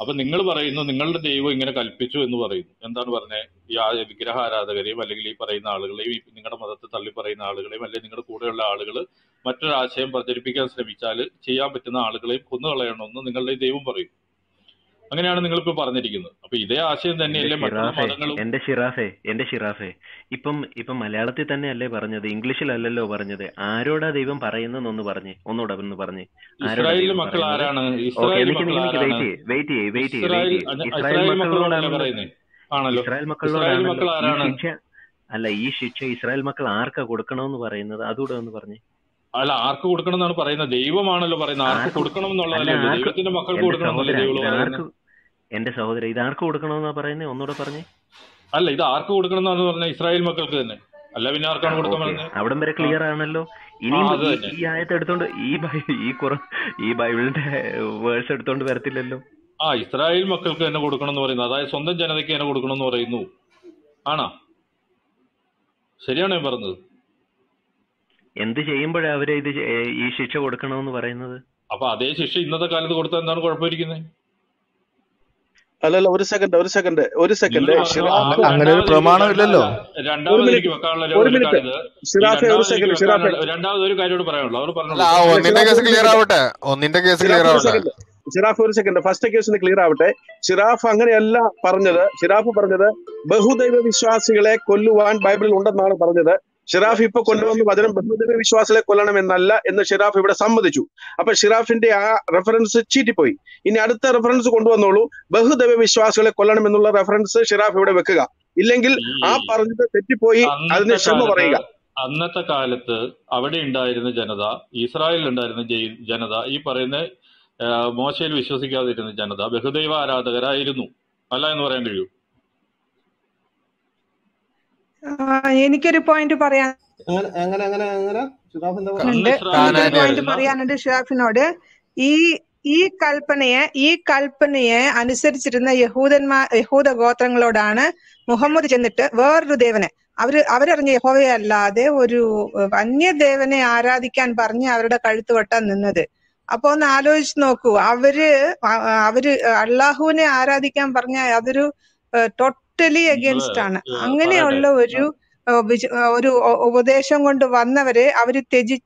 അപ്പൊ നിങ്ങൾ പറയുന്നു നിങ്ങളുടെ ദൈവം ഇങ്ങനെ കൽപ്പിച്ചു എന്ന് പറയുന്നു. എന്താണ് പറഞ്ഞേ? ഈ ആ വിഗ്രഹ ആരാധകരെയും അല്ലെങ്കിൽ ഈ പറയുന്ന ആളുകളെയും ഈ നിങ്ങളുടെ മതത്തെ തള്ളി പറയുന്ന ആളുകളെയും അല്ലെങ്കിൽ നിങ്ങളുടെ കൂടെയുള്ള ആളുകൾ മറ്റൊരാശയം പ്രചരിപ്പിക്കാൻ ശ്രമിച്ചാൽ ചെയ്യാൻ പറ്റുന്ന ആളുകളെയും കൊന്നുകളയണമെന്ന് നിങ്ങളുടെ ഈ ദൈവം പറയും അങ്ങനെയാണ് നിങ്ങൾ ഇപ്പൊ പറഞ്ഞിരിക്കുന്നത്. അപ്പൊ ഇതേ ആശയം തന്നെയല്ലേ മറ്റുള്ള മതങ്ങളും എന്റെ ഷിറാഫെ എന്റെ ഷിറാഫെ. ഇപ്പം ഇപ്പം മലയാളത്തിൽ തന്നെയല്ലേ പറഞ്ഞത്? ഇംഗ്ലീഷിലല്ലല്ലോ പറഞ്ഞത്. ആരോടാ ദൈവം പറയുന്നതെന്നൊന്ന് പറഞ്ഞേ ഒന്നുകൂടെ ഒന്ന് പറഞ്ഞേ. ഇസ്രായേലിലെ മക്കൾ ആരാണ്? ഇസ്രായേൽ മക്കൾ ആരാണ്? വെയിറ്റ് ചെയ്യ് വെയിറ്റ് ചെയ്യ് ഇസ്രായേൽ പറയുന്നത് ആണല്ലോ. ഇസ്രായേൽ അല്ല ഈ ശിക്ഷ ഇസ്രായേൽ മക്കൾ ആർക്കാ കൊടുക്കണമെന്ന് പറയുന്നത്? അതുകൂടെ ഒന്ന് പറഞ്ഞേ. അല്ല ആർക്ക് കൊടുക്കണം എന്നാണ് പറയുന്നത്? ദൈവമാണല്ലോ പറയുന്നത്. ആർക്ക് കൊടുക്കണം അല്ല എന്നുള്ളതല്ലേ ദൈവത്തിന്റെ മക്കൾക്ക് കൊടുക്കണം എന്നല്ലേ ദൈവം എന്റെ സഹോദരൻ ഇത് ആർക്ക് കൊടുക്കണമെന്നാ പറയുന്നത് ഒന്നുകൂടെ പറഞ്ഞേ. അല്ല ഇത് ആർക്ക് കൊടുക്കണം എന്നാണ് പറഞ്ഞത് ഇസ്രായേൽ മക്കൾക്ക് തന്നെ. അല്ല പിന്നെ ആർക്കാണ് കൊടുക്കാൻ പറഞ്ഞത്? അവിടം വരെ ക്ലിയർ ആണല്ലോ. ഇനി ഇനിയും ഈ ആയത്ത് എടുത്തോണ്ട് ഈ ഈ കുറ ഈ ബൈബിളിന്റെ വേഴ്സ് എടുത്തോണ്ട് വരത്തില്ലല്ലോ. ആ ഇസ്രായേൽ മക്കൾക്ക് തന്നെ കൊടുക്കണം എന്ന് പറയുന്നു. അതായത് സ്വന്തം ജനതയ്ക്ക് തന്നെ കൊടുക്കണം എന്ന് പറയുന്നു. ആണോ? ശരിയാണോ ഞാൻ പറഞ്ഞത്? എന്ത് ചെയ്യുമ്പോഴാണ് അവരെ ഇത് ഈ ശിക്ഷ കൊടുക്കണമെന്ന് പറയുന്നത്? അപ്പൊ അതേ ശിക്ഷ ഇന്നത്തെ കാലത്ത് കൊടുത്താൽ എന്താണ് കുഴപ്പമിരിക്കുന്നത് അല്ലല്ല ഒരു സെക്കൻഡ് ഒരു സെക്കൻഡ് ഒരു സെക്കൻഡ് അങ്ങനെ ഒരു പ്രമാണം ഇല്ലല്ലോ രണ്ടാമത്തെ ഒരു മിനിറ്റ് ഷിറാഫെ സെക്കൻഡ് ഷിറാഫെ വെക്കാനുള്ള രണ്ടാമത് ഒരു കാര്യോട് പറയാനുള്ളൂ ഒന്നിന്റെ കേസ് ക്ലിയർ ആവട്ടെ. ഒന്നിന്റെ കേസ് ക്ലിയർ ഷിറാഫ് ഒരു ആവട്ടെ. സെക്കൻഡ് ഷിറാഫ് ഒരു സെക്കൻഡ് ഫസ്റ്റ് കേസ് ക്ലിയർ ആവട്ടെ. ഷിറാഫ് അങ്ങനെയല്ല പറഞ്ഞത്. ഷിറാഫ് പറഞ്ഞത് ബഹുദൈവ വിശ്വാസികളെ കൊല്ലുവാൻ ബൈബിളിൽ ഉണ്ടെന്നാണ് പറഞ്ഞത്. ഷിറാഫ് ഇപ്പൊ കൊണ്ടുവന്ന് വചനം ബഹുദൈവ വിശ്വാസികളെ കൊല്ലണം എന്നല്ല എന്ന് ഷിറാഫ് ഇവിടെ സമ്മതിച്ചു. അപ്പൊ ഷിറാഫിന്റെ ആ റെഫറൻസ് ചീറ്റിപ്പോയി. ഇനി അടുത്ത റെഫറൻസ് കൊണ്ടുവന്നോളൂ. ബഹുദൈവ വിശ്വാസികളെ കൊല്ലണം എന്നുള്ള റെഫറൻസ് ഷിറാഫ് ഇവിടെ വെക്കുക. ഇല്ലെങ്കിൽ ആ പറഞ്ഞത് തെറ്റിപ്പോയി. അതിന് ക്ഷമ പറയുക. അന്നത്തെ കാലത്ത് അവിടെ ഉണ്ടായിരുന്ന ജനത ഇസ്രായേലിൽ ഉണ്ടായിരുന്ന ജനത ഈ പറയുന്ന മോശയിൽ വിശ്വസിക്കാതിരുന്ന ജനത ബഹുദൈവ ആരാധകരായിരുന്നു അല്ല എന്ന് പറയാൻ കഴിയൂ. എനിക്കൊരു പോയിന്റ് പറയാൻ അങ്ങനെ അങ്ങനെ അങ്ങനെ പോയിന്റ് പറയാനുണ്ട് ഷിറാഫിനോട്. ഈ ഈ കൽപ്പനയെ ഈ കൽപ്പനയെ അനുസരിച്ചിരുന്ന യഹൂദന്മാ യഹൂദ ഗോത്രങ്ങളോടാണ് മുഹമ്മദ് ചെന്നിട്ട് വേറൊരു ദേവനെ. അവർ അവരറിഞ്ഞ യഹോവയെ അല്ലാതെ ഒരു വന്യ അന്യദേവനെ ആരാധിക്കാൻ പറഞ്ഞ് അവരുടെ കഴുത്ത് വെട്ടാൻ നിന്നത്. അപ്പൊ ഒന്ന് ആലോചിച്ച് നോക്കൂ. അവർ അവർ അള്ളാഹുവിനെ ആരാധിക്കാൻ പറഞ്ഞ അതൊരു ടോട്ടലി അഗേൻസ്റ്റ് ആണ്. അങ്ങനെയുള്ള ഒരു ഒരു ഉപദേശം കൊണ്ട് വന്നവരെ അവർ ത്യജി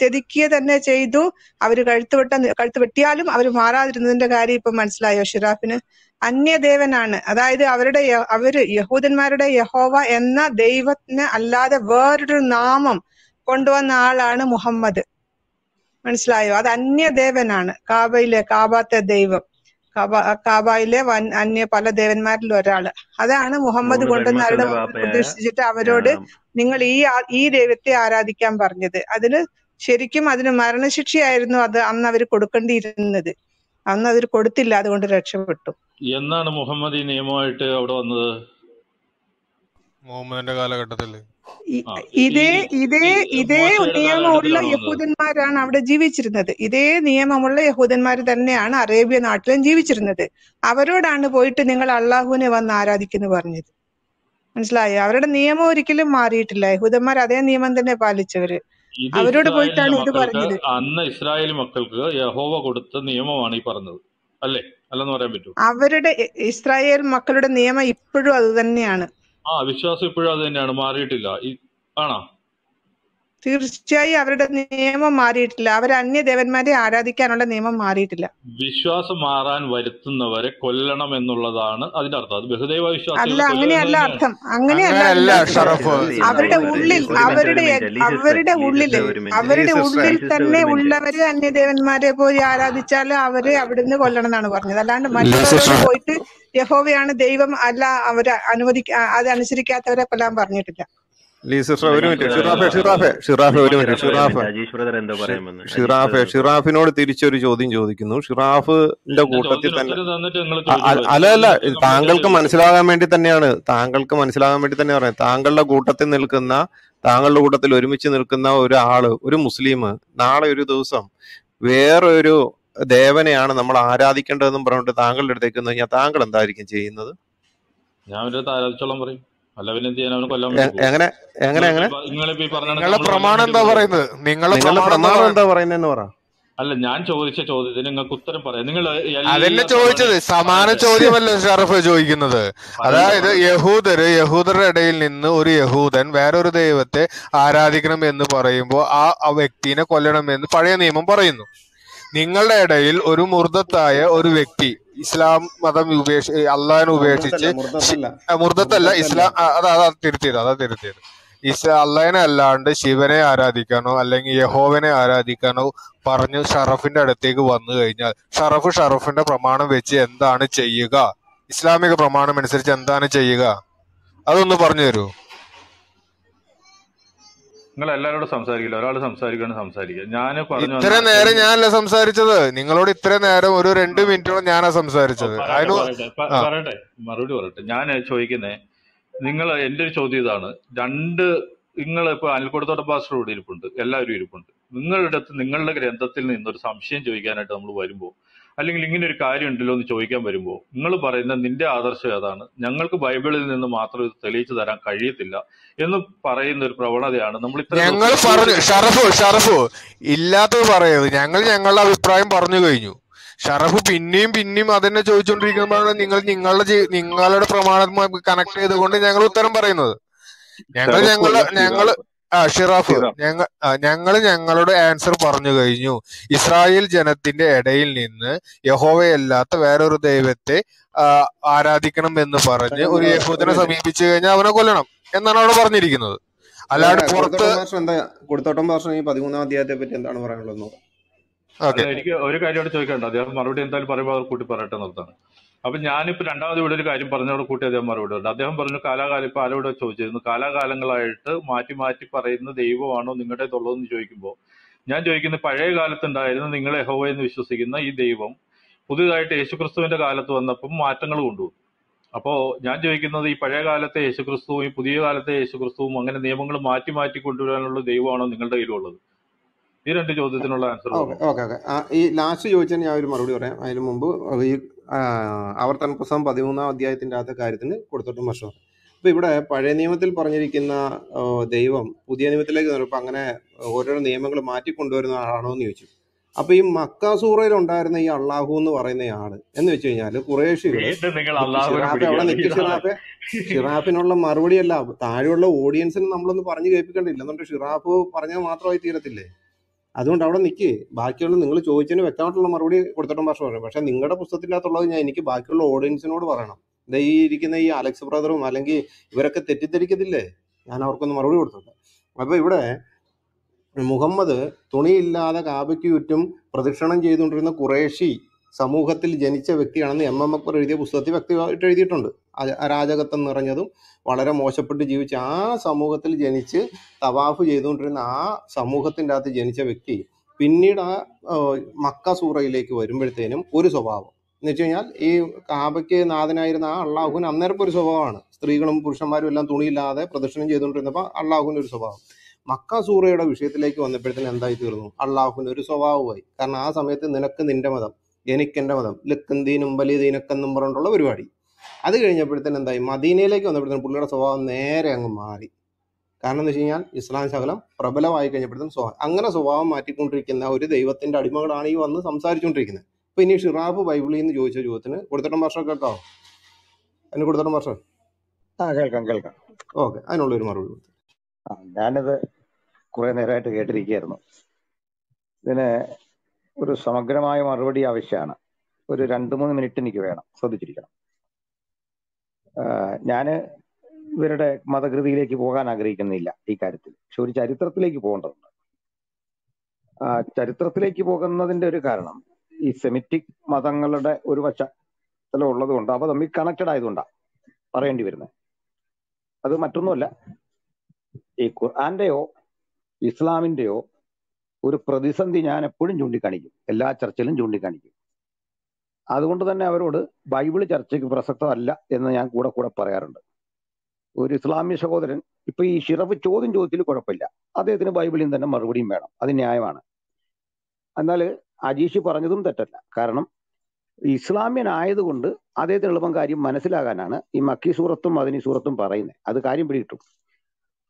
ത്യജിക്കുക തന്നെ ചെയ്തു. അവർ കഴുത്ത് വെട്ട കഴുത്ത് വെട്ടിയാലും അവർ മാറാതിരുന്നതിന്റെ കാര്യം ഇപ്പൊ മനസ്സിലായോ ഷിറാഫിന്? അന്യദേവനാണ്. അതായത് അവരുടെ അവർ യഹൂദന്മാരുടെ യഹോവ എന്ന ദൈവത്തിന് അല്ലാതെ വേറൊരു നാമം കൊണ്ടുവന്ന ആളാണ് മുഹമ്മദ്. മനസ്സിലായോ? അത് അന്യദേവനാണ്. കാബയിലെ കാബാത്തെ ദൈവം. കാബ കാബായിലെ വൻ അന്യ പല ദേവന്മാരിൽ ഒരാൾ. അതാണ് മുഹമ്മദ് കൊണ്ടുവന്ന് അവരുടെ പ്രതിഷ്ഠിച്ചിട്ട് അവരോട് നിങ്ങൾ ഈ ഈ ദൈവത്തെ ആരാധിക്കാൻ പറഞ്ഞത്. അതിന് ശരിക്കും അതിന് മരണശിക്ഷയായിരുന്നു അത് അന്ന് അവർ കൊടുക്കേണ്ടിയിരുന്നത്. അന്ന് അവർ കൊടുത്തില്ല അതുകൊണ്ട് രക്ഷപ്പെട്ടു. എന്നാണ് മുഹമ്മദ് ഈ നിയമമായിട്ട് അവിടെ വന്നത്? മുഹമ്മദിന്റെ ഈ ഇതേ ഇതേ ഇതേ നിയമമുള്ള യഹൂദന്മാരാണ് അവിടെ ജീവിച്ചിരുന്നത്. ഇതേ നിയമമുള്ള യഹൂദന്മാർ തന്നെയാണ് അറേബ്യ നാട്ടിലും ജീവിച്ചിരുന്നത്. അവരോടാണ് പോയിട്ട് നിങ്ങൾ അള്ളാഹുവിനെ വന്ന് ആരാധിക്കുന്നു പറഞ്ഞത്. മനസ്സിലായോ? അവരുടെ നിയമം ഒരിക്കലും മാറിയിട്ടില്ല. യഹൂദന്മാർ അതേ നിയമം തന്നെ പാലിച്ചവര്. അവരോട് പോയിട്ടാണ് ഇത് പറഞ്ഞത്. അന്ന് ഇസ്രായേൽ മക്കൾക്ക് യഹോവ കൊടുത്ത നിയമമാണ് ഈ പറഞ്ഞത്. അല്ലേ? അല്ലെന്ന് പറയാൻ പറ്റുമോ? അവരുടെ ഇസ്രായേൽ മക്കളുടെ നിയമം ഇപ്പോഴും അത് തന്നെയാണ്. ആ വിശ്വാസം ഇപ്പോഴും അത് തന്നെയാണ് മാറിയിട്ടില്ല. ആണോ? തീർച്ചയായും അവരുടെ നിയമം മാറിയിട്ടില്ല. അവർ അന്യദേവന്മാരെ ആരാധിക്കാനുള്ള നിയമം മാറിയിട്ടില്ല. വിശ്വാസം മാറാൻ വരുത്തുന്നവരെ കൊല്ലണം എന്നുള്ളതാണ് അതിന്റെ അർത്ഥം. അത് ബഹുദൈവ അല്ല വിശ്വാസികളെ അങ്ങനെയല്ല അർത്ഥം. അങ്ങനെയല്ല അവരുടെ ഉള്ളിൽ അവരുടെ അവരുടെ മിനിറ്റ് അവരുടെ ഉള്ളിൽ തന്നെ ഉള്ളവര് അന്യദേവന്മാരെ പോയി ആരാധിച്ചാൽ അവരെ അവിടുന്ന് കൊല്ലണം എന്നാണ് പറഞ്ഞത്. അല്ലാണ്ട് മറ്റുള്ളവർ പോയിട്ട് യഹോവയാണ് ദൈവം അല്ല അവരെ അനുവദിക്ക അത് അനുസരിക്കാത്തവരെ കൊല്ലാൻ പറഞ്ഞിട്ടില്ല. ഷിറാഫെ ഷിറാഫിനോട് തിരിച്ചൊരു ചോദ്യം ചോദിക്കുന്നു. ഷിറാഫിന്റെ കൂട്ടത്തിൽ തന്നെ അല്ല അല്ല താങ്കൾക്ക് മനസ്സിലാകാൻ വേണ്ടി തന്നെയാണ്. താങ്കൾക്ക് മനസ്സിലാകാൻ വേണ്ടി തന്നെ പറയാം. താങ്കളുടെ കൂട്ടത്തിൽ നിൽക്കുന്ന താങ്കളുടെ കൂട്ടത്തിൽ ഒരുമിച്ച് നിൽക്കുന്ന ഒരാൾ ഒരു മുസ്ലിം നാളെ ഒരു ദിവസം വേറൊരു ദേവനെയാണ് നമ്മൾ ആരാധിക്കേണ്ടതെന്നും പറഞ്ഞിട്ട് താങ്കളുടെ അടുത്തേക്ക് വന്നു കഴിഞ്ഞാൽ താങ്കൾ എന്തായിരിക്കും ചെയ്യുന്നത്? ഞാൻ ഒരു ആരാധിച്ചോളം പറയും. എങ്ങനെ എങ്ങനെ എങ്ങനെ? കൊല്ലാൻ പ്രമാണം എന്താ പറയുന്നത്? നിങ്ങളുടെ നിങ്ങളുടെ പ്രമാണം എന്താ പറയുന്നതെന്ന് പറ. അല്ല ഞാൻ ചോദിച്ച ചോദ്യത്തിന് നിങ്ങൾക്ക് ഉത്തരം പറയാം. നിങ്ങൾ അതന്നെ ചോദിച്ചത്. സമാന ചോദ്യമല്ലോ ഷറഫ് ചോദിക്കുന്നത്. അതായത് യഹൂദര് യഹൂദരുടെ ഇടയിൽ നിന്ന് ഒരു യഹൂദൻ വേറൊരു ദൈവത്തെ ആരാധിക്കണം എന്ന് പറയുമ്പോൾ ആ ആ വ്യക്തിനെ കൊല്ലണമെന്ന് പഴയ നിയമം പറയുന്നു. നിങ്ങളുടെ ഇടയിൽ ഒരു മുർദത്തായ ഒരു വ്യക്തി ഇസ്ലാം മതം ഉപേക്ഷ അള്ളഹാനെ ഉപേക്ഷിച്ച് മുർദത്തല്ല ഇസ്ലാം അതാ അതാ തിരുത്തിയത് അതാ തിരുത്തിയത്. ഇസ് അള്ളഹനെ അല്ലാണ്ട് ശിവനെ ആരാധിക്കാനോ അല്ലെങ്കിൽ യഹോവനെ ആരാധിക്കാനോ പറഞ്ഞ് ഷറഫിന്റെ അടുത്തേക്ക് വന്നു കഴിഞ്ഞാൽ ഷറഫ് ഷറഫിന്റെ പ്രമാണം വെച്ച് എന്താണ് ചെയ്യുക? ഇസ്ലാമിക പ്രമാണം അനുസരിച്ച് എന്താണ് ചെയ്യുക? അതൊന്ന് പറഞ്ഞു തരൂ നിങ്ങൾ എല്ലാവരോടും സംസാരിക്കില്ല. ഒരാൾ സംസാരിക്കണം സംസാരിക്കുക. ഞാൻ പറഞ്ഞു ഇത്ര നേരം ഞാനല്ല സംസാരിച്ചത്. നിങ്ങളോട് ഇത്ര നേരം ഒരു രണ്ട് മിനിറ്റോളം ഞാനാ സംസാരിച്ചത്. പറയട്ടെ മറുപടി പറയട്ടെ. ഞാൻ ചോദിക്കുന്നേ നിങ്ങൾ എന്റെ ഒരു ചോദ്യം ഇതാണ്. രണ്ട് നിങ്ങൾ ഇപ്പൊ അനിൽക്കുടത്തോട്ട പാസ്റ്റർ ഇവിടെ ഇരിപ്പുണ്ട്. എല്ലാവരും ഇരിപ്പുണ്ട്. നിങ്ങളുടെ അടുത്ത് നിങ്ങളുടെ ഗ്രന്ഥത്തിൽ നിന്നൊരു സംശയം ചോദിക്കാനായിട്ട് നമ്മൾ വരുമ്പോൾ അല്ലെങ്കിൽ ഇങ്ങനെ ഒരു കാര്യം ഉണ്ടല്ലോ എന്ന് ചോദിക്കാൻ വരുമ്പോൾ നിങ്ങൾ പറയുന്ന നിന്റെ ആദർശം ഏതാണ്? ഞങ്ങൾക്ക് ബൈബിളിൽ നിന്ന് മാത്രം ഇത് തെളിയിച്ചു തരാൻ കഴിയത്തില്ല എന്ന് പറയുന്ന ഒരു പ്രവണതയാണ് നമ്മൾ ഞങ്ങൾ പറഞ്ഞു ഷറഫു ഷറഫു ഇല്ലാത്തത് പറയരുത്. ഞങ്ങൾ ഞങ്ങളുടെ അഭിപ്രായം പറഞ്ഞു കഴിഞ്ഞു. ഷറഫ് പിന്നെയും പിന്നെയും അതന്നെ ചോദിച്ചുകൊണ്ടിരിക്കുമ്പോഴാണ് നിങ്ങൾ നിങ്ങളുടെ നിങ്ങളുടെ പ്രമാണവുമായി കണക്ട് ചെയ്തുകൊണ്ട് ഞങ്ങൾ ഉത്തരം പറയുന്നത്. ഞങ്ങൾ ഞങ്ങൾ ഞങ്ങൾ ആ ഷിറാഫ്. ഞങ്ങൾ ഞങ്ങൾ ഞങ്ങളുടെ ആൻസർ പറഞ്ഞു കഴിഞ്ഞു. ഇസ്രായേൽ ജനത്തിന്റെ ഇടയിൽ നിന്ന് യഹോവയല്ലാത്ത വേറൊരു ദൈവത്തെ ആരാധിക്കണം എന്ന് പറഞ്ഞ് ഒരു യഹൂദനെ സമീപിച്ചു കഴിഞ്ഞാൽ അവനെ കൊല്ലണം എന്നാണ് അവിടെ പറഞ്ഞിരിക്കുന്നത്. അല്ലാണ്ട് പുറത്ത് കൊടുത്തോട്ടം ഭാഷ എന്താ? കൊടുത്തോട്ടം മാസ്റ്റർ ഈ പതിമൂന്നാം അധ്യായത്തെ പറ്റി എന്താണ് പറയാനുള്ളത് നോക്കാം എനിക്ക് ഒരു കാര്യമായിട്ട് ചോദിക്കണ്ട. അദ്ദേഹം മറുപടി എന്തായാലും പറയുമ്പോൾ അവർ കൂട്ടി പറയട്ടെ എന്നർത്താണ് അപ്പൊ ഞാനിപ്പോ രണ്ടാമത് ഇവിടെ ഒരു കാര്യം പറഞ്ഞവിടെ കൂട്ടി അദ്ദേഹം മറുപടി അദ്ദേഹം പറഞ്ഞു കാലാകാലം ഇപ്പൊ ആരോട് ചോദിച്ചിരുന്നു. കാലാകാലങ്ങളായിട്ട് മാറ്റി മാറ്റി പറയുന്ന ദൈവമാണോ നിങ്ങളുടെ എന്ന് ചോദിക്കുമ്പോൾ ഞാൻ ചോദിക്കുന്നത് പഴയ കാലത്തുണ്ടായിരുന്ന നിങ്ങൾ യഹോവ എന്ന് വിശ്വസിക്കുന്ന ഈ ദൈവം പുതിയതായിട്ട് യേശുക്രിസ്തുവിന്റെ കാലത്ത് വന്നപ്പം മാറ്റങ്ങൾ കൊണ്ടുവന്നു. അപ്പോ ഞാൻ ചോദിക്കുന്നത് ഈ പഴയ കാലത്തെ യേശുക്രിസ്തുവും ഈ പുതിയ കാലത്തെ യേശുക്രിസ്തുവും അങ്ങനെ നിയമങ്ങൾ മാറ്റി മാറ്റി കൊണ്ടുവരാനുള്ള ദൈവമാണോ നിങ്ങളുടെ കയ്യിലുള്ളത്? ഈ രണ്ട് ചോദ്യത്തിനുള്ള ആൻസർ ഓക്കെ ഓക്കെ ഈ ലാസ്റ്റ് ചോദിച്ചതിന് ഞാൻ ഒരു മറുപടി പറയാം. അതിന് മുമ്പ് ഈ ആവർത്തന പുസ്തകം പതിമൂന്നാം അധ്യായത്തിന്റെ അകത്തെ കാര്യത്തിന് കൊടുത്തിട്ടും വർഷം. അപ്പോൾ ഇവിടെ പഴയ നിയമത്തിൽ പറഞ്ഞിരിക്കുന്ന ദൈവം പുതിയ നിയമത്തിലേക്ക് വരുമ്പോൾ അങ്ങനെ ഓരോ നിയമങ്ങൾ മാറ്റിക്കൊണ്ടുവരുന്ന ആളാണോ എന്ന് ചോദിച്ചു. അപ്പൊ ഈ മക്കാസൂറയിൽ ഉണ്ടായിരുന്ന ഈ അള്ളാഹു എന്ന് പറയുന്ന ആൾ എന്ന് വെച്ച് കഴിഞ്ഞാൽ കുറേശികൾ അവിടെ ഷിറാഫെ. ഷിറാഫിനുള്ള മറുപടിയല്ല താഴെയുള്ള ഓഡിയൻസിന് നമ്മളൊന്ന് പറഞ്ഞു കേൾപ്പിക്കേണ്ടില്ല. എന്നുകൊണ്ട് ഷിറാഫ് പറഞ്ഞാൽ മാത്രമായി തീരത്തില്ലേ? അതുകൊണ്ട് അവിടെ നിൽക്ക് ബാക്കിയുള്ള നിങ്ങൾ ചോദിച്ചതിന് വ്യക്തമായിട്ടുള്ള മറുപടി കൊടുത്തിട്ടും പക്ഷേ പറയും പക്ഷേ നിങ്ങളുടെ പുസ്തകത്തിനകത്തുള്ളത് ഞാൻ എനിക്ക് ബാക്കിയുള്ള ഓഡിയൻസിനോട് പറയണം. ദേ ഈ ഇരിക്കുന്ന ഈ അലക്സ് ബ്രദറും അല്ലെങ്കിൽ ഇവരൊക്കെ തെറ്റിദ്ധരിക്കത്തില്ലേ? ഞാൻ അവർക്കൊന്ന് മറുപടി കൊടുത്തിട്ടുണ്ട് അപ്പോൾ ഇവിടെ മുഹമ്മദ് തുണിയില്ലാതെ കാബയ്ക്ക് ചുറ്റും പ്രദക്ഷിണം ചെയ്തുകൊണ്ടിരുന്ന കുറേശി സമൂഹത്തിൽ ജനിച്ച വ്യക്തിയാണെന്ന് എം എം അക്ബർ എഴുതിയ പുസ്തകത്തിൽ വ്യക്തമായിട്ട് എഴുതിയിട്ടുണ്ട്. അരാജകത്വം നിറഞ്ഞതും വളരെ മോശപ്പെട്ട് ജീവിച്ച ആ സമൂഹത്തിൽ ജനിച്ച് തവാഫ് ചെയ്തുകൊണ്ടിരുന്ന ആ സമൂഹത്തിന്റെ അകത്ത് ജനിച്ച വ്യക്തി പിന്നീട് ആ മക്ക സൂറയിലേക്ക് വരുമ്പോഴത്തേനും ഒരു സ്വഭാവം. എന്ന് വെച്ച് കഴിഞ്ഞാൽ ഈ കാബയ്ക്ക് നാഥനായിരുന്ന ആ അള്ളാഹുവിന് അന്നേരം ഒരു സ്വഭാവമാണ്. സ്ത്രീകളും പുരുഷന്മാരും എല്ലാം തുണിയില്ലാതെ പ്രദർശനം ചെയ്തുകൊണ്ടിരുന്നപ്പോൾ അള്ളാഹുവിന്റെ ഒരു സ്വഭാവം. മക്ക സൂറയുടെ വിഷയത്തിലേക്ക് വന്നപ്പോഴത്തേന് എന്തായി തീർന്നു? അള്ളാഹുവിന് ഒരു സ്വഭാവമായി കാരണം ആ സമയത്ത് നിനക്ക് നിന്റെ മതം എനിക്കെന്റെ മതം ലക്കന്തീനും എന്നും പറഞ്ഞിട്ടുള്ള പരിപാടി. അത് കഴിഞ്ഞപ്പോഴത്തേന് എന്തായി? മദീനയിലേക്ക് വന്നപ്പോഴത്തേന് പുള്ളിയുടെ സ്വഭാവം നേരെ അങ്ങ് മാറി. കാരണം എന്ന് വെച്ച് കഴിഞ്ഞാൽ ഇസ്ലാം ശകലം പ്രബലമായി കഴിഞ്ഞപ്പോഴത്തേനും സ്വഭാവം. അങ്ങനെ സ്വഭാവം മാറ്റിക്കൊണ്ടിരിക്കുന്ന ഒരു ദൈവത്തിന്റെ അടിമകളാണ് ഈ വന്ന് സംസാരിച്ചുകൊണ്ടിരിക്കുന്നത്. അപ്പം ഇനി ഷിറാബ് ബൈബിളിൽ നിന്ന് ചോദിച്ച ചോദ്യത്തിന് കൊടുത്തിട്ട് വർഷം കേൾക്കാവോ അതിന് കൊടുത്തിട്ട് വർഷം. ആ കേൾക്കാം കേൾക്കാം. ഓക്കെ അതിനുള്ള ഒരു മറുപടി കൊടുത്തു. ആ ഞാനിത് കുറെ നേരമായിട്ട് കേട്ടിരിക്കുകയായിരുന്നു. ഇതിന് ഒരു സമഗ്രമായ മറുപടി ആവശ്യമാണ്. ഒരു രണ്ട് മൂന്ന് മിനിറ്റ് എനിക്ക് വേണം. ശ്രദ്ധിച്ചിരിക്കണം. ഞാൻ ഇവരുടെ മതകൃതിയിലേക്ക് പോകാൻ ആഗ്രഹിക്കുന്നില്ല ഈ കാര്യത്തിൽ. പക്ഷെ ഒരു ചരിത്രത്തിലേക്ക് പോകേണ്ടതുണ്ട്. ആ ചരിത്രത്തിലേക്ക് പോകുന്നതിന്റെ ഒരു കാരണം ഈ സെമിറ്റിക് മതങ്ങളുടെ ഒരു വശത്തിലും ഉള്ളത് കൊണ്ട് അവ തമ്മിൽ കണക്റ്റഡ് ആയതുകൊണ്ടാണ് പറയേണ്ടി വരുന്നത്. അത് മറ്റൊന്നുമല്ല. ഈ ഖുർആന്റെയോ ഇസ്ലാമിന്റെയോ ഒരു പ്രതിസന്ധി ഞാൻ എപ്പോഴും ചൂണ്ടിക്കാണിക്കും. എല്ലാ ചർച്ചയിലും ചൂണ്ടിക്കാണിക്കും. അതുകൊണ്ട് തന്നെ അവരോട് ബൈബിൾ ചർച്ചയ്ക്ക് പ്രസക്തമല്ല എന്ന് ഞാൻ കൂടെ കൂടെ പറയാറുണ്ട്. ഒരു ഇസ്ലാമിക സഹോദരൻ ഇപ്പൊ ഈ ഷിറഫ് ചോദ്യം ചോദ്യത്തിൽ കുഴപ്പമില്ല. അദ്ദേഹത്തിന് ബൈബിളിൽ തന്നെ മറുപടിയും വേണം. അത് ന്യായമാണ്. എന്നാൽ അജീഷ് പറഞ്ഞതും തെറ്റല്ല. കാരണം ഇസ്ലാമ്യനായതുകൊണ്ട് അദ്ദേഹത്തിന് എളുപ്പം കാര്യം മനസ്സിലാകാനാണ് ഈ മക്കി സൂറത്തും മദനി സൂറത്തും പറയുന്നത്. അത് കാര്യം പിടികിട്ടും.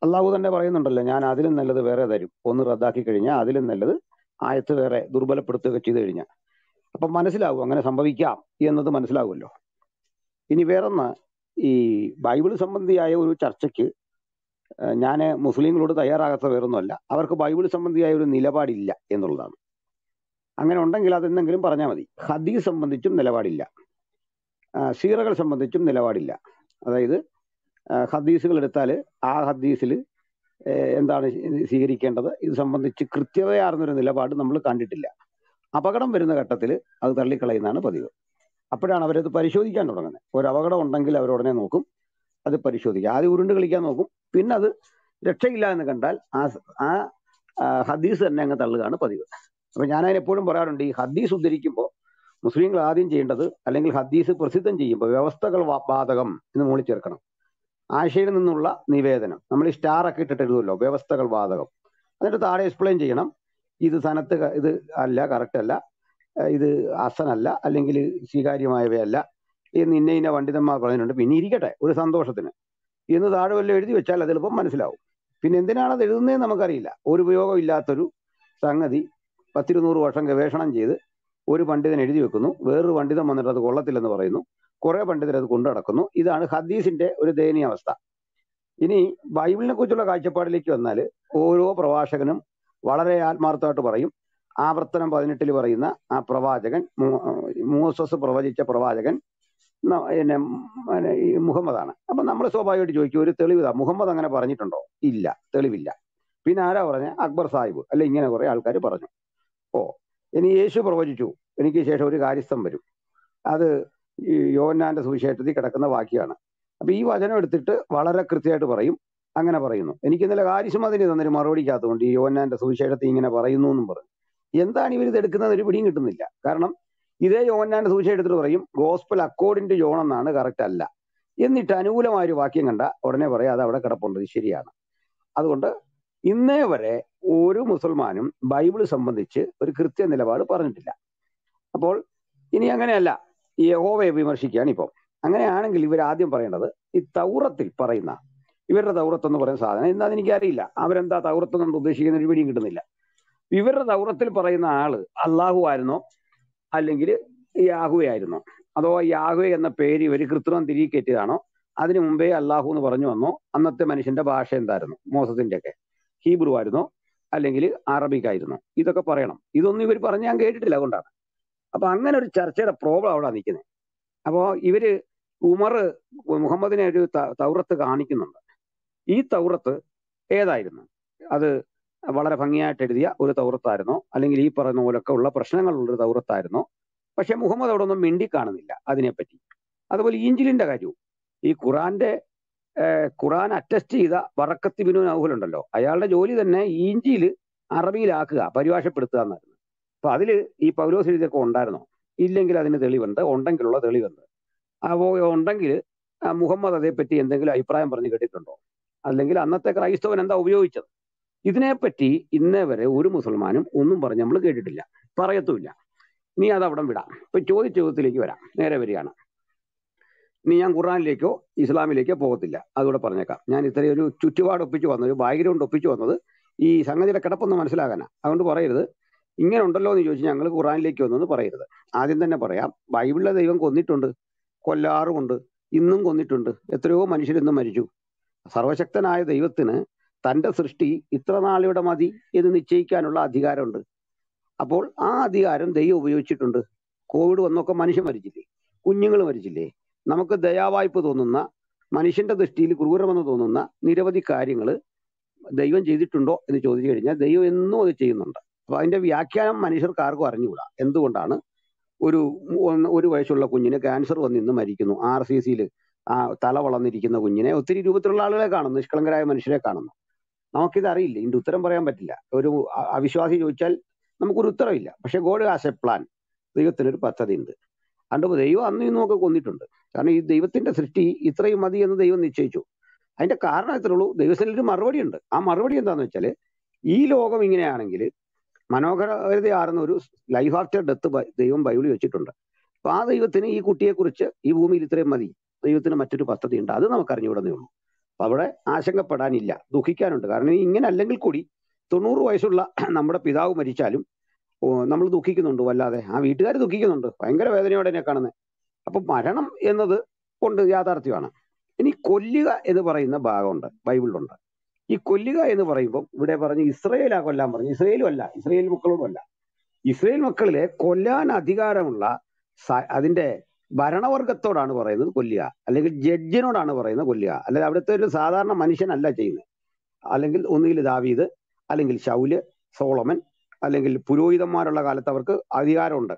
അള്ളാഹു തന്നെ പറയുന്നുണ്ടല്ലോ ഞാൻ അതിലും നല്ലത് വേറെ തരും. ഒന്ന് റദ്ദാക്കി കഴിഞ്ഞാൽ അതിലും നല്ലത് ആയത്ത് വേറെ ദുർബലപ്പെടുത്തുകയൊക്കെ ചെയ്തു കഴിഞ്ഞാൽ അപ്പം മനസ്സിലാവും അങ്ങനെ സംഭവിക്കാം എന്നത് മനസ്സിലാവുമല്ലോ. ഇനി വേറൊന്ന് ഈ ബൈബിൾ സംബന്ധിയായ ഒരു ചർച്ചയ്ക്ക് ഞാൻ മുസ്ലിങ്ങളോട് തയ്യാറാകാത്ത വേറൊന്നുമല്ല. അവർക്ക് ബൈബിൾ സംബന്ധിയായ ഒരു നിലപാടില്ല എന്നുള്ളതാണ്. അങ്ങനെ ഉണ്ടെങ്കിൽ അതെന്തെങ്കിലും പറഞ്ഞാൽ മതി. ഹദീസ് സംബന്ധിച്ചും നിലപാടില്ല. സീറകൾ സംബന്ധിച്ചും നിലപാടില്ല. അതായത് ഹദീസുകൾ എടുത്താൽ ആ ഹദീസിൽ എന്താണ് സ്വീകരിക്കേണ്ടത്? ഇത് സംബന്ധിച്ച് കൃത്യതയാർന്നൊരു നിലപാട് നമ്മൾ കണ്ടിട്ടില്ല. അപകടം വരുന്ന ഘട്ടത്തിൽ അത് തള്ളിക്കളയുന്നതാണ് പതിവ്. അപ്പോഴാണ് അവരത് പരിശോധിക്കാൻ തുടങ്ങുന്നത്. ഒരു അപകടം ഉണ്ടെങ്കിൽ അവരുടനെ നോക്കും അത് പരിശോധിക്കുക ആദ്യം ഉരുണ്ട് കളിക്കാൻ നോക്കും പിന്നെ അത് രക്ഷയില്ല എന്ന് കണ്ടാൽ ആ ആ ഹദീസ് തന്നെ അങ്ങ് തള്ളുകയാണ് പതിവ്. അപ്പൊ ഞാൻ അതിനെപ്പോഴും പറയാറുണ്ട് ഈ ഹദീസ് ഉദ്ധരിക്കുമ്പോൾ മുസ്ലിങ്ങൾ ആദ്യം ചെയ്യേണ്ടത് അല്ലെങ്കിൽ ഹദീസ് പ്രസിദ്ധം ചെയ്യുമ്പോൾ വ്യവസ്ഥകൾ ബാധകം എന്ന് മൂളി ചേർക്കണം. ആശയിൽ നിന്നുള്ള നിവേദനം. നമ്മൾ ഈ സ്റ്റാർ ഒക്കെ ഇട്ടിട്ടിരുന്നല്ലോ വ്യവസ്ഥകൾ വാതകം. എന്നിട്ട് താഴെ എക്സ്പ്ലെയിൻ ചെയ്യണം. ഇത് സനത്ത് ഇത് അല്ല കറക്റ്റ് അല്ല. ഇത് അസനല്ല അല്ലെങ്കിൽ സ്വീകാര്യമായവയല്ല എന്ന് ഇന്ന ഇന്ന പണ്ഡിതന്മാർ പറഞ്ഞിട്ടുണ്ട്. പിന്നെ ഇരിക്കട്ടെ ഒരു സന്തോഷത്തിന്. എന്ന് താഴെ വല്ലതും എഴുതി വെച്ചാൽ അത് എളുപ്പം മനസ്സിലാവും. പിന്നെ എന്തിനാണ് അത് എഴുതുന്നതെന്ന് നമുക്കറിയില്ല. ഒരു ഉപയോഗം ഇല്ലാത്തൊരു സംഗതി പത്തിരുന്നൂറ് വർഷം ഗവേഷണം ചെയ്ത് ഒരു പണ്ഡിതൻ എഴുതി വെക്കുന്നു. വേറൊരു പണ്ഡിതൻ വന്നിട്ട് അത് കൊള്ളത്തില്ലെന്ന് പറയുന്നു. കുറെ പണ്ഡിതർ അത് കൊണ്ടു നടക്കുന്നു. ഇതാണ് ഹദീസിന്റെ ഒരു ദയനീയ അവസ്ഥ. ഇനി ബൈബിളിനെ കുറിച്ചുള്ള കാഴ്ചപ്പാടിലേക്ക് വന്നാൽ ഓരോ പ്രവാചകനും വളരെ ആത്മാർത്ഥമായിട്ട് പറയും. ആവർത്തനം പതിനെട്ടിൽ പറയുന്ന ആ പ്രവാചകൻ മൂസസ് പ്രവചിച്ച പ്രവാചകൻ എന്നെ മുഹമ്മദാണ്. അപ്പൊ നമ്മൾ സ്വാഭാവികമായിട്ട് ചോദിക്കും ഒരു തെളിവ് മുഹമ്മദ് അങ്ങനെ പറഞ്ഞിട്ടുണ്ടോ? ഇല്ല തെളിവില്ല. പിന്നെ ആരാ പറഞ്ഞ? അക്ബർ സാഹിബ് അല്ലെ ഇങ്ങനെ കുറെ ആൾക്കാർ പറഞ്ഞു. ഓ ഇനി യേശു പ്രവചിച്ചു. എനിക്ക് ശേഷം ഒരു കാര്യസ്ഥം വരും. അത് യോന്നാന്റെ സുവിശേഷത്തിൽ കിടക്കുന്ന വാക്യമാണ് അപ്പൊ ഈ വചനം എടുത്തിട്ട് വളരെ കൃത്യമായിട്ട് പറയും. അങ്ങനെ പറയുന്നു. എനിക്ക് ഇന്നലെ കാര്യക്ഷമതിന് തന്നൊരു മറുപടിക്കാത്തതുകൊണ്ട് ഈ യോന്നാന്റെ സുവിശേഷത്തിൽ ഇങ്ങനെ പറയുന്നു എന്നും പറഞ്ഞു. എന്താണ് ഇവർ ഇത് എടുക്കുന്നത്? ഒരു പിടിയും കിട്ടുന്നില്ല. കാരണം ഇതേ യോന്നാന്റെ സുവിശേഷം എടുത്തിട്ട് പറയും ഗോസ്പൽ അക്കോർഡിംഗ് ടു ജോൺ എന്നാണ് കറക്റ്റ് അല്ല. എന്നിട്ട് അനുകൂലമായ ഒരു വാക്യം കണ്ട ഉടനെ പറയാം അത് അവിടെ കിടപ്പുണ്ട് ശരിയാണ്. അതുകൊണ്ട് ഇന്നേ വരെ ഒരു മുസൽമാനും ബൈബിൾ സംബന്ധിച്ച് ഒരു കൃത്യ നിലപാട് പറഞ്ഞിട്ടില്ല. അപ്പോൾ ഇനി അങ്ങനെയല്ല. യഹോവയെ വിമർശിക്കുകയാണ് ഇപ്പം. അങ്ങനെയാണെങ്കിൽ ഇവർ ആദ്യം പറയേണ്ടത് ഈ തൗറത്തിൽ പറയുന്ന ഇവരുടെ തൗറത്ത് എന്ന് പറയുന്ന സാധനം എന്താണെന്ന് എനിക്കറിയില്ല അവരെന്താ തൗറത്ത് നമ്മൾ ഉദ്ദേശിക്കുന്ന ഒരു പിടിയും കിട്ടുന്നില്ല. ഇവരുടെ തൗറത്തിൽ പറയുന്ന ആൾ അള്ളാഹു ആയിരുന്നോ? അല്ലെങ്കിൽ യാഹുവെ ആയിരുന്നോ? അതോ യാഹുവെ എന്ന പേര് ഇവർ കൃത്രിമം തിരികെ കയറ്റിയതാണോ? അതിനു മുമ്പേ അള്ളാഹു എന്ന് പറഞ്ഞു വന്നോ? അന്നത്തെ മനുഷ്യന്റെ ഭാഷ എന്തായിരുന്നു? മോസത്തിന്റെ ഒക്കെ. ഹീബ്രു ആയിരുന്നോ? അല്ലെങ്കിൽ അറബിക് ആയിരുന്നോ? ഇതൊക്കെ പറയണം. ഇതൊന്നും ഇവർ പറഞ്ഞ് ഞാൻ കേട്ടിട്ടില്ല അതുകൊണ്ടാണ്. അപ്പൊ അങ്ങനെ ഒരു ചർച്ചയുടെ പ്രോബ്ലം അവിടെ നിൽക്കുന്നത് അപ്പോ ഇവർ ഉമർ മുഹമ്മദിനെ ഒരു തൗറത്ത് കാണിക്കുന്നുണ്ട്. ഈ തൗറത്ത് ഏതായിരുന്നു? അത് വളരെ ഭംഗിയായിട്ട് എഴുതിയ ഒരു തൗറത്തായിരുന്നോ? അല്ലെങ്കിൽ ഈ പറയുന്ന പോലൊക്കെ ഉള്ള പ്രശ്നങ്ങളുള്ള ഒരു തൗറത്തായിരുന്നോ? പക്ഷെ മുഹമ്മദ് അവിടെ ഒന്നും മിണ്ടി കാണുന്നില്ല അതിനെപ്പറ്റി. അതുപോലെ ഈഞ്ചിലിന്റെ കാര്യവും. ഈ ഖുറാന്റെ ഖുറാൻ അറ്റസ്റ്റ് ചെയ്ത വറക്കത്തി ബിനു നൗഫൽ ഉണ്ടല്ലോ. അയാളുടെ ജോലി തന്നെ ഈഞ്ചിയിൽ അറബിയിലാക്കുക പരിഭാഷപ്പെടുത്തുക എന്നായിരുന്നു. അപ്പൊ അതിൽ ഈ പൗലോസ് എഴുതിയൊക്കെ ഉണ്ടായിരുന്നോ? ഇല്ലെങ്കിൽ അതിന് തെളിവുണ്ട്. ഉണ്ടെങ്കിലുള്ള തെളിവുണ്ട്. അപ്പോ ഉണ്ടെങ്കിൽ മുഹമ്മദ് അതേപ്പറ്റി എന്തെങ്കിലും അഭിപ്രായം പറഞ്ഞ് കേട്ടിട്ടുണ്ടോ? അല്ലെങ്കിൽ അന്നത്തെ ക്രൈസ്തവൻ എന്താ ഉപയോഗിച്ചത്? ഇതിനെപ്പറ്റി ഇന്നേ വരെ ഒരു മുസൽമാനും ഒന്നും പറഞ്ഞ് നമ്മൾ കേട്ടിട്ടില്ല. പറയത്തുമില്ല. നീ അത് അവിടെ വിടാം. ഇപ്പൊ ചോദ്യ ചോദ്യത്തിലേക്ക് വരാം. നേരെ വരികയാണ്. ഇനി ഞാൻ ഖുറാനിലേക്കോ ഇസ്ലാമിലേക്കോ പോകത്തില്ല. അതുകൂടെ പറഞ്ഞേക്കാം. ഞാൻ ഇത്രയും ഒരു ചുറ്റുപാട് ഒപ്പിച്ച് വന്നത് ഒരു ബാക്ക്ഗ്രൗണ്ട് ഒപ്പിച്ച് വന്നത് ഈ സംഗതിയുടെ കിടപ്പൊന്ന് മനസ്സിലാകാനാ അതുകൊണ്ട് പറയരുത്. ഇങ്ങനെ ഉണ്ടല്ലോ എന്ന് ചോദിച്ചാൽ ഞങ്ങൾ ഖുറാനിലേക്ക് വന്നെന്ന് പറയരുത്. ആദ്യം തന്നെ പറയാം ബൈബിളിലെ ദൈവം കൊന്നിട്ടുണ്ട് കൊല്ലാറുമുണ്ട് ഇന്നും കൊന്നിട്ടുണ്ട് എത്രയോ മനുഷ്യർ ഇന്നും മരിച്ചു. സർവശക്തനായ ദൈവത്തിന് തന്റെ സൃഷ്ടി ഇത്ര നാളിവിടെ മതി എന്ന് നിശ്ചയിക്കാനുള്ള അധികാരമുണ്ട്. അപ്പോൾ ആ അധികാരം ദൈവം ഉപയോഗിച്ചിട്ടുണ്ട്. കോവിഡ് വന്നൊക്കെ മനുഷ്യൻ മരിച്ചില്ലേ? കുഞ്ഞുങ്ങൾ മരിച്ചില്ലേ? നമുക്ക് ദയാവായ്പ തോന്നുന്ന മനുഷ്യന്റെ ദൃഷ്ടിയിൽ ക്രൂരമെന്ന് തോന്നുന്ന നിരവധി കാര്യങ്ങൾ ദൈവം ചെയ്തിട്ടുണ്ടോ എന്ന് ചോദിച്ചു കഴിഞ്ഞാൽ ദൈവം എന്നും അത് ചെയ്യുന്നുണ്ട്. അപ്പൊ അതിന്റെ വ്യാഖ്യാനം മനുഷ്യർക്ക് ആർക്കും അറിഞ്ഞുകൂടാ. എന്തുകൊണ്ടാണ്? ഒരു ഒരു വയസ്സുള്ള കുഞ്ഞിന് ക്യാൻസർ വന്ന് ഇന്ന് മരിക്കുന്നു. ആർ സി സിയിൽ ആ തല വളർന്നിരിക്കുന്ന കുഞ്ഞിനെ ഒത്തിരി രൂപത്തിലുള്ള ആളുകളെ കാണുന്നു. നിഷ്കളങ്കരായ മനുഷ്യരെ കാണുന്നു. നമുക്കിത് അറിയില്ല. ഇതിന്റെ ഉത്തരം പറയാൻ പറ്റില്ല. ഒരു അവിശ്വാസി ചോദിച്ചാൽ നമുക്കൊരു ഉത്തരവില്ല. പക്ഷെ ഗോഡ് ഹാസ് എ പ്ലാൻ. ദൈവത്തിനൊരു പദ്ധതി ഉണ്ട് അതുകൊണ്ട് ദൈവം അന്ന് ഇന്നും ഒക്കെ കൊന്നിട്ടുണ്ട്. കാരണം ഈ ദൈവത്തിന്റെ സൃഷ്ടി ഇത്രയും മതി എന്ന് ദൈവം നിശ്ചയിച്ചു. അതിന്റെ കാരണം ദൈവത്തിൽ ഒരു മറുപടി ഉണ്ട് ആ മറുപടി എന്താന്ന് വെച്ചാൽ ഈ ലോകം ഇങ്ങനെയാണെങ്കിൽ മനോഹരതയാർന്ന ഒരു ലൈഫ് ആഫ്റ്റർ ഡെത്ത് ദൈവം ബൈബിളിൽ വെച്ചിട്ടുണ്ട്. അപ്പൊ ആ ദൈവത്തിന് ഈ കുട്ടിയെക്കുറിച്ച് ഈ ഭൂമിയിൽ ഇത്രയും മതി. ദൈവത്തിന് മറ്റൊരു പദ്ധതി ഉണ്ട് അത് നമുക്ക് അറിഞ്ഞുകൂടുന്നേ ഉള്ളൂ. അപ്പൊ അവിടെ ആശങ്കപ്പെടാനില്ല. ദുഃഖിക്കാനുണ്ട്. കാരണം ഇങ്ങനെ അല്ലെങ്കിൽ കൂടി തൊണ്ണൂറ് വയസ്സുള്ള നമ്മുടെ പിതാവ് മരിച്ചാലും നമ്മൾ ദുഃഖിക്കുന്നുണ്ട് വല്ലാതെ. ആ വീട്ടുകാർ ദുഃഖിക്കുന്നുണ്ട്. ഭയങ്കര വേദനയോടെ എന്നെ കാണുന്നത് അപ്പൊ മരണം എന്നത് കൊണ്ട് യാഥാർത്ഥ്യമാണ്. ഇനി കൊല്ലുക എന്ന് പറയുന്ന ഭാഗമുണ്ട് ബൈബിളിലുണ്ട്. ഈ കൊല്ലുക എന്ന് പറയുമ്പോൾ ഇവിടെ പറഞ്ഞ് ഇസ്രയേലാ കൊല്ലാൻ പറഞ്ഞു. ഇസ്രയേലും അല്ല ഇസ്രയേൽ മക്കളോടും അല്ല. ഇസ്രയേൽ മക്കളിലെ കൊല്ലാൻ അധികാരമുള്ള അതിന്റെ ഭരണവർഗത്തോടാണ് പറയുന്നത് കൊല്ലുക. അല്ലെങ്കിൽ ജഡ്ജിനോടാണ് പറയുന്നത് കൊല്ലുക. അല്ലെങ്കിൽ അവിടുത്തെ ഒരു സാധാരണ മനുഷ്യനല്ല ചെയ്യുന്നത്. അല്ലെങ്കിൽ ഒന്നുകിൽ ദാവീദ് അല്ലെങ്കിൽ ശൗൽ സോളമൻ അല്ലെങ്കിൽ പുരോഹിതന്മാരുള്ള കാലത്ത് അവർക്ക് അധികാരമുണ്ട്.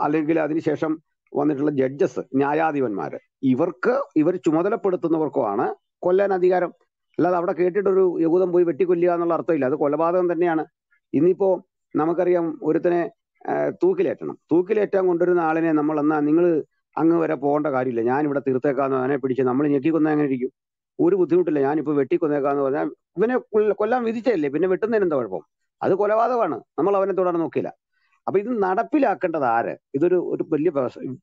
അല്ലെങ്കിൽ അതിനുശേഷം വന്നിട്ടുള്ള ജഡ്ജസ് ന്യായാധിപന്മാർ ഇവർക്ക് ഇവർ ചുമതലപ്പെടുത്തുന്നവർക്കുമാണ് കൊല്ലാൻ അധികാരം. അല്ലാതെ അവിടെ കേട്ടിട്ടൊരു യഹൂദം പോയി വെട്ടിക്കൊല്ലുക എന്നുള്ള അർത്ഥമില്ല. അത് കൊലപാതകം തന്നെയാണ്. ഇന്നിപ്പോ നമുക്കറിയാം ഒരുത്തനെ തൂക്കിലേറ്റണം. തൂക്കിലേറ്റാൻ കൊണ്ടുവരുന്ന ആളിനെ നമ്മൾ എന്നാ നിങ്ങൾ അങ്ങ് വരെ പോകേണ്ട കാര്യമില്ല. ഞാൻ ഇവിടെ തീർത്തേക്കാന്ന് അവനെ പിടിച്ച് നമ്മൾ ഞെക്കിക്കൊന്ന എങ്ങനെ ഇരിക്കും. ഒരു ബുദ്ധിമുട്ടില്ല. ഞാനിപ്പോ വെട്ടിക്കൊന്നേക്കാന്ന് പറഞ്ഞാൽ ഇവനെ കൊല്ല- കൊല്ലാൻ വിധിച്ചല്ലേ പിന്നെ വെട്ടുന്നതിന് എന്താ കുഴപ്പം? അത് കൊലപാതകമാണ്. നമ്മൾ അവനെ തുടർന്ന് നോക്കില്ല. അപ്പൊ ഇത് നടപ്പിലാക്കേണ്ടത് ആര്? ഇതൊരു ഒരു വലിയ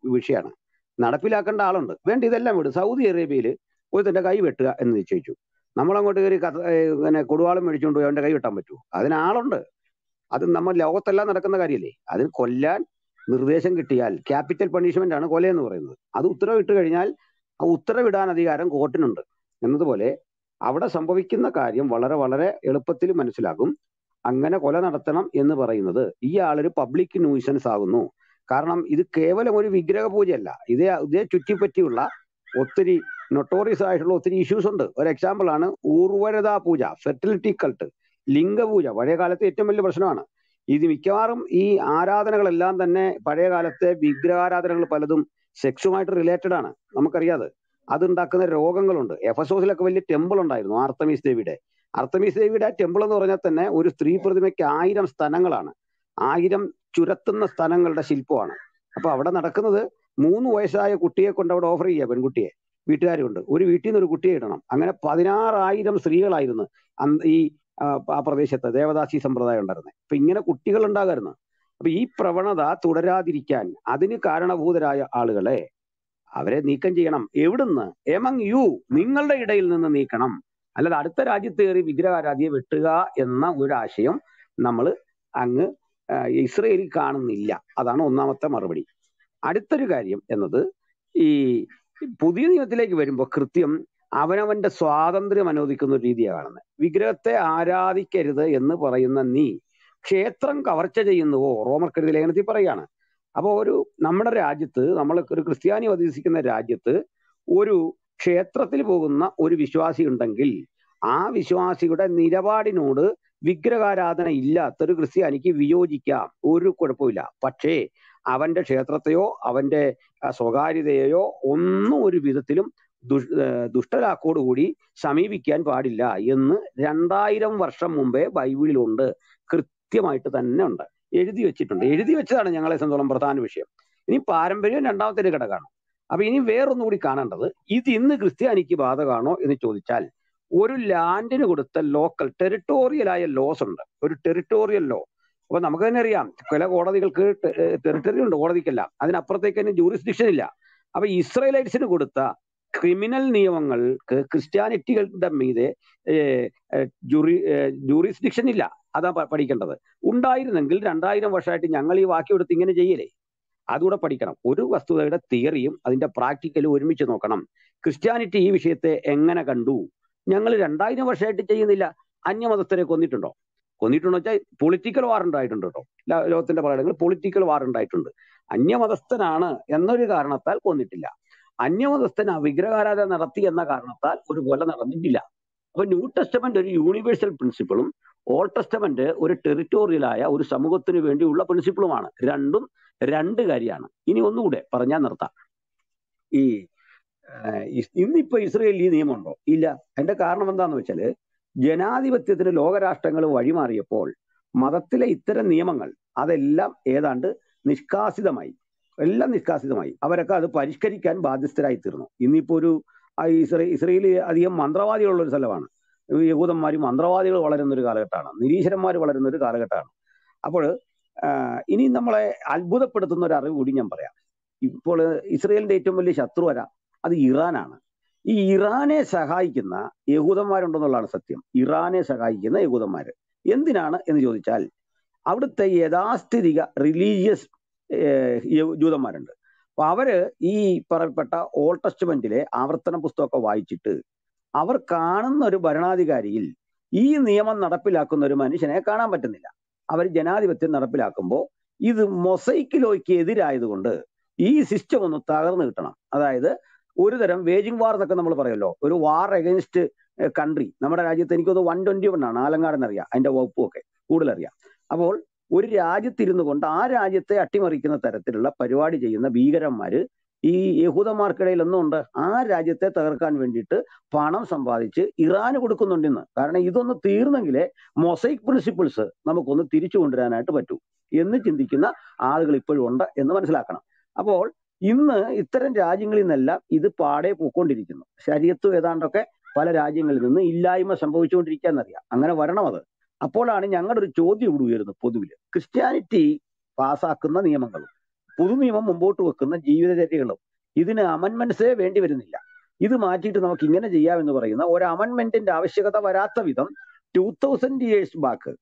വിഷയമാണ്. നടപ്പിലാക്കേണ്ട ആളുണ്ട്. വേണ്ട ഇതെല്ലാം വിടും. സൗദി അറേബ്യയിൽ ഒരുത്തന്റെ കൈ വെട്ടുക എന്ന് നിശ്ചയിച്ചു. നമ്മളങ്ങോട്ട് കയറി കഥ പിന്നെ കൊടുവാളും മേടിച്ചുകൊണ്ട് പോയി അവന്റെ കൈ വെട്ടാൻ പറ്റുമോ? അതിനാളുണ്ട് അത് നമ്മൾ ലോകത്തെല്ലാം നടക്കുന്ന കാര്യമല്ലേ? അതിന് കൊല്ലാൻ നിർദ്ദേശം കിട്ടിയാൽ ക്യാപിറ്റൽ പണിഷ്മെന്റ് ആണ് കൊല എന്ന് പറയുന്നത്. അത് ഉത്തരവിട്ട് കഴിഞ്ഞാൽ ആ ഉത്തരവിടാൻ അധികാരം കോർട്ടിനുണ്ട്. എന്നതുപോലെ അവിടെ സംഭവിക്കുന്ന കാര്യം വളരെ വളരെ എളുപ്പത്തിൽ മനസ്സിലാകും. അങ്ങനെ കൊല നടത്തണം എന്ന് പറയുന്നത് ഈ ആളൊരു പബ്ലിക് ന്യൂസൻസ് ആകുന്നു. കാരണം ഇത് കേവലം ഒരു വിഗ്രഹ പൂജയല്ല ഇതേ ഇതേ ചുറ്റിപ്പറ്റിയുള്ള ഒത്തിരി നൊട്ടോറിയസ് ആയിട്ടുള്ള ഒത്തിരി ഇഷ്യൂസ് ഉണ്ട്. ഒരു എക്സാമ്പിൾ ആണ് ഊർവരതാ പൂജ ഫെർട്ടിലിറ്റി കൾട്ട് ലിംഗപൂജ. പഴയ കാലത്തെ ഏറ്റവും വലിയ പ്രശ്നമാണ്. ഇത് മിക്കവാറും ഈ ആരാധനകളെല്ലാം തന്നെ പഴയ കാലത്തെ വിഗ്രഹാരാധനകൾ പലതും സെക്സുമായിട്ട് റിലേറ്റഡ് ആണ്. നമുക്കറിയാതെ. അതുണ്ടാക്കുന്ന രോഗങ്ങളുണ്ട്. എഫസോസിലൊക്കെ വലിയ ടെമ്പിൾ ഉണ്ടായിരുന്നു ആർത്തമീസ് ദേവിയുടെ. അർത്തമീസ് ദേവിയുടെ ടെമ്പിൾ എന്ന് പറഞ്ഞാൽ തന്നെ ഒരു സ്ത്രീ പ്രതിമയ്ക്ക് ആയിരം സ്ഥലങ്ങളാണ് ആയിരം ചുരത്തുന്ന സ്ഥലങ്ങളുടെ ശില്പമാണ്. അപ്പൊ അവിടെ നടക്കുന്നത് മൂന്ന് വയസ്സായ കുട്ടിയെ കൊണ്ട് അവിടെ ഓഫർ ചെയ്യുക പെൺകുട്ടിയെ. വീട്ടുകാരുണ്ട്. ഒരു വീട്ടിൽ നിന്ന് ഒരു കുട്ടിയെ ഇടണം. അങ്ങനെ പതിനാറായിരം സ്ത്രീകളായിരുന്നു ഈ ആ, പ്രദേശത്ത് ദേവദാസി സമ്പ്രദായം ഉണ്ടായിരുന്നത് അപ്പൊ ഇങ്ങനെ കുട്ടികൾ ഉണ്ടാകായിരുന്നു അപ്പൊ ഈ പ്രവണത തുടരാതിരിക്കാൻ അതിന് കാരണഭൂതരായ ആളുകളെ അവരെ നീക്കം ചെയ്യണം. എവിടുന്ന്? എമങ് യു നിങ്ങളുടെ ഇടയിൽ നിന്ന് നീക്കണം. അല്ലാതെ അടുത്ത രാജ്യത്ത് കയറി വിഗ്രഹാരാധിയെ വെട്ടുക എന്ന ഒരു ആശയം നമ്മൾ അങ്ങ് ഇസ്രയേലിൽ കാണുന്നില്ല. അതാണ് ഒന്നാമത്തെ മറുപടി. അടുത്തൊരു കാര്യം എന്നത് ഈ പുതിയ നിയമത്തിലേക്ക് വരുമ്പോൾ കൃത്യം അവനവന്റെ സ്വാതന്ത്ര്യം അനുവദിക്കുന്ന ഒരു രീതിയാണ് കാണുന്നത് വിഗ്രഹത്തെ ആരാധിക്കരുത് എന്ന് പറയുന്ന നീ ക്ഷേത്രം കവർച്ച ചെയ്യുന്നുവോ? റോമർക്കെഴുതി ലേഖനത്തിൽ പറയാണ് അപ്പൊ ഒരു നമ്മുടെ രാജ്യത്ത് നമ്മൾ ഒരു ക്രിസ്ത്യാനി അധിവസിക്കുന്ന രാജ്യത്ത് ഒരു ക്ഷേത്രത്തിൽ പോകുന്ന ഒരു വിശ്വാസി ഉണ്ടെങ്കിൽ ആ വിശ്വാസിയുടെ നിലപാടിനോട് വിഗ്രഹാരാധന ഇല്ലാത്തൊരു ക്രിസ്ത്യാനിക്ക് വിയോജിക്കാം. ഒരു കുഴപ്പമില്ല പക്ഷേ അവന്റെ ക്ഷേത്രത്തെയോ അവന്റെ സ്വകാര്യതയെയോ ഒന്നും ഒരു വിധത്തിലും ദുഷ് ദുഷ്ടലാക്കോടുകൂടി സമീപിക്കാൻ പാടില്ല എന്ന് രണ്ടായിരം വർഷം മുമ്പേ ബൈബിളിലുണ്ട്. കൃത്യമായിട്ട് തന്നെ ഉണ്ട്. എഴുതി വെച്ചിട്ടുണ്ട്. എഴുതി വെച്ചതാണ് ഞങ്ങളെ സംബന്ധിച്ചോളം പ്രധാന വിഷയം. ഇനി പാരമ്പര്യം രണ്ടാമത്തെ ഒരു ഘടകമാണ്. അപ്പൊ ഇനി വേറൊന്നുകൂടി കാണേണ്ടത് ഇത് ഇന്ന് ക്രിസ്ത്യാനിക്ക് ബാധകമാണോ എന്ന് ചോദിച്ചാൽ ഒരു ലാൻഡിന് കൊടുത്ത ലോക്കൽ ടെറിട്ടോറിയലായ ലോസ് ഉണ്ട്. ഒരു ടെറിട്ടോറിയൽ ലോ അപ്പൊ നമുക്ക് തന്നെ അറിയാം ചില കോടതികൾക്ക് ടെറിട്ടറി ഉണ്ട് കോടതിക്കെല്ലാം. അതിനപ്പുറത്തേക്ക് തന്നെ ജൂറിസ്ഡിക്ഷൻ ഇല്ല. അപ്പൊ ഇസ്രയേലൈറ്റ്സിന് കൊടുത്ത ക്രിമിനൽ നിയമങ്ങൾക്ക് ക്രിസ്ത്യാനിറ്റികളുടെ മീതെ ജൂറി ജൂറിസ്ഡിക്ഷൻ ഇല്ല. അതാ പഠിക്കേണ്ടത്. ഉണ്ടായിരുന്നെങ്കിൽ രണ്ടായിരം വർഷമായിട്ട് ഞങ്ങൾ ഈ വാക്യം എടുത്ത് ഇങ്ങനെ ചെയ്യലേ അതുകൂടെ പഠിക്കണം. ഒരു വസ്തുതയുടെ തിയറിയും അതിന്റെ പ്രാക്ടിക്കലും ഒരുമിച്ച് നോക്കണം. ക്രിസ്ത്യാനിറ്റി ഈ വിഷയത്തെ എങ്ങനെ കണ്ടു? ഞങ്ങൾ രണ്ടായിരം വർഷമായിട്ട് ചെയ്യുന്നില്ല. അന്യമതസ്ഥരെ കൊന്നിട്ടുണ്ടോ? കൊന്നിട്ടുണ്ടോ വെച്ചാൽ പൊളിറ്റിക്കൽ വാർ ഉണ്ടായിട്ടുണ്ട് കേട്ടോ ലോകത്തിന്റെ പലയിടങ്ങളിൽ പൊളിറ്റിക്കൽ വാർ ഉണ്ടായിട്ടുണ്ട്. അന്യമതസ്ഥനാണ് എന്നൊരു കാരണത്താൽ കൊന്നിട്ടില്ല. അന്യമതസ്ഥൻ വിഗ്രഹാരാധന നടത്തി എന്ന കാരണത്താൽ ഒരു കൊല നടന്നിട്ടില്ല. അപ്പൊ ന്യൂ ടെസ്റ്റമെന്റ് ഒരു യൂണിവേഴ്സൽ പ്രിൻസിപ്പിളും ഓൾഡ് ടെസ്റ്റമെന്റ് ഒരു ടെറിറ്റോറിയലായ ഒരു സമൂഹത്തിന് വേണ്ടിയുള്ള പ്രിൻസിപ്പിളുമാണ് രണ്ടും രണ്ട് കാര്യമാണ്. ഇനി ഒന്നുകൂടെ പറഞ്ഞാൽ നിർത്താം. ഈ ഇന്നിപ്പോ ഇസ്രയേലിൽ ഈ നിയമമുണ്ടോ? ഇല്ല. അതിന്റെ കാരണം എന്താന്ന് വെച്ചാൽ ജനാധിപത്യത്തിന് ലോകരാഷ്ട്രങ്ങൾ വഴിമാറിയപ്പോൾ മതത്തിലെ ഇത്തരം നിയമങ്ങൾ അതെല്ലാം ഏതാണ്ട് നിഷ്കാസിതമായി എല്ലാം നിഷ്കാസിതമായി. അവരൊക്കെ അത് പരിഷ്കരിക്കാൻ ബാധ്യസ്ഥരായി തീർന്നു ഇന്നിപ്പോ ഒരു ഇസ്രേ ഇസ്രയേൽ അധികം മന്ത്രവാദികളുള്ള ഒരു സ്ഥലമാണ് യഹൂദന്മാർ മന്ത്രവാദികൾ വളരുന്ന ഒരു കാലഘട്ടമാണ്. നിരീശ്വരന്മാർ വളരുന്ന ഒരു കാലഘട്ടമാണ്. അപ്പോൾ ഇനി നമ്മളെ അത്ഭുതപ്പെടുത്തുന്ന ഒരു അറിവ് കൂടി ഞാൻ പറയാം. ഇപ്പോൾ ഇസ്രയേലിന്റെ ഏറ്റവും വലിയ ശത്രു ആരാ അത് ഇറാനാണ്. ഈ ഇറാനെ സഹായിക്കുന്ന യഹൂദന്മാരുണ്ടെന്നുള്ളതാണ് സത്യം. ഇറാനെ സഹായിക്കുന്ന യഹൂദന്മാർ എന്തിനാണ് എന്ന് ചോദിച്ചാൽ അവിടുത്തെ യഥാസ്ഥിതിക റിലീജിയസ് ജൂതന്മാരുണ്ട്. അപ്പൊ അവർ ഈ പറയപ്പെട്ട ഓൾഡ് ടെസ്റ്റ്മെന്റിലെ ആവർത്തന പുസ്തകമൊക്കെ വായിച്ചിട്ട് അവർ കാണുന്ന ഒരു ഭരണാധികാരിയിൽ ഈ നിയമം നടപ്പിലാക്കുന്ന ഒരു മനുഷ്യനെ കാണാൻ പറ്റുന്നില്ല. അവർ ജനാധിപത്യം നടപ്പിലാക്കുമ്പോൾ ഇത് മൊസൈക്കിലോയ്ക്ക് എതിരായതുകൊണ്ട് ഈ സിസ്റ്റം ഒന്ന് തകർന്നു കിട്ടണം. അതായത് ഒരു തരം വേജിംഗ് വാർ എന്നൊക്കെ നമ്മൾ പറയുമല്ലോ. ഒരു വാർ അഗൈൻസ്റ്റ് കൺട്രി നമ്മുടെ രാജ്യത്ത് എനിക്കത് വൺ ട്വന്റി വൺ ആണ്. ആലങ്കാടൻ അറിയാം അതിന്റെ വകുപ്പും ഒക്കെ കൂടുതൽ അറിയാം അപ്പോൾ ഒരു രാജ്യത്തിരുന്നു കൊണ്ട് ആ രാജ്യത്തെ അട്ടിമറിക്കുന്ന തരത്തിലുള്ള പരിപാടി ചെയ്യുന്ന ഭീകരന്മാര് ഈ യഹൂദന്മാർക്കിടയിൽ ഒന്നുകൊണ്ട് ആ രാജ്യത്തെ തകർക്കാൻ വേണ്ടിയിട്ട് പണം സമ്പാദിച്ച് ഇറാന് കൊടുക്കുന്നുണ്ടെന്ന് കാരണം ഇതൊന്ന് തീർന്നെങ്കിലേ മൊസൈക് പ്രിൻസിപ്പിൾസ് നമുക്കൊന്ന് തിരിച്ചു കൊണ്ടുവരാനായിട്ട് പറ്റൂ എന്ന് ചിന്തിക്കുന്ന ആളുകൾ ഇപ്പോഴും ഉണ്ട് എന്ന് മനസ്സിലാക്കണം. അപ്പോൾ ഇന്ന് ഇത്തരം രാജ്യങ്ങളിൽ നിന്നെല്ലാം ഇത് പാടെ പോയിക്കൊണ്ടിരിക്കുന്നു. ശരീരത്വം ഏതാണ്ടൊക്കെ പല രാജ്യങ്ങളിൽ നിന്ന് ഇല്ലായ്മ സംഭവിച്ചുകൊണ്ടിരിക്കാന്നറിയാം അങ്ങനെ വരണം അത്. അപ്പോഴാണ് ഞങ്ങളുടെ ഒരു ചോദ്യം ഇവിടെ ഉയരുന്നത് പൊതുവിൽ ക്രിസ്ത്യാനിറ്റി പാസാക്കുന്ന നിയമങ്ങളും പുതു നിയമം മുമ്പോട്ട് വെക്കുന്ന ജീവിതചര്യകളും ഇതിന് അമൻമെന്റ്സേ വേണ്ടി വരുന്നില്ല. ഇത് മാറ്റിയിട്ട് നമുക്ക് ഇങ്ങനെ ചെയ്യാമെന്ന് പറയുന്ന ഒരു അമൻമെന്റിന്റെ ആവശ്യകത വരാത്ത വിധം ടൂ തൗസൻഡ് ഇയേഴ്സ് ബാക്ക്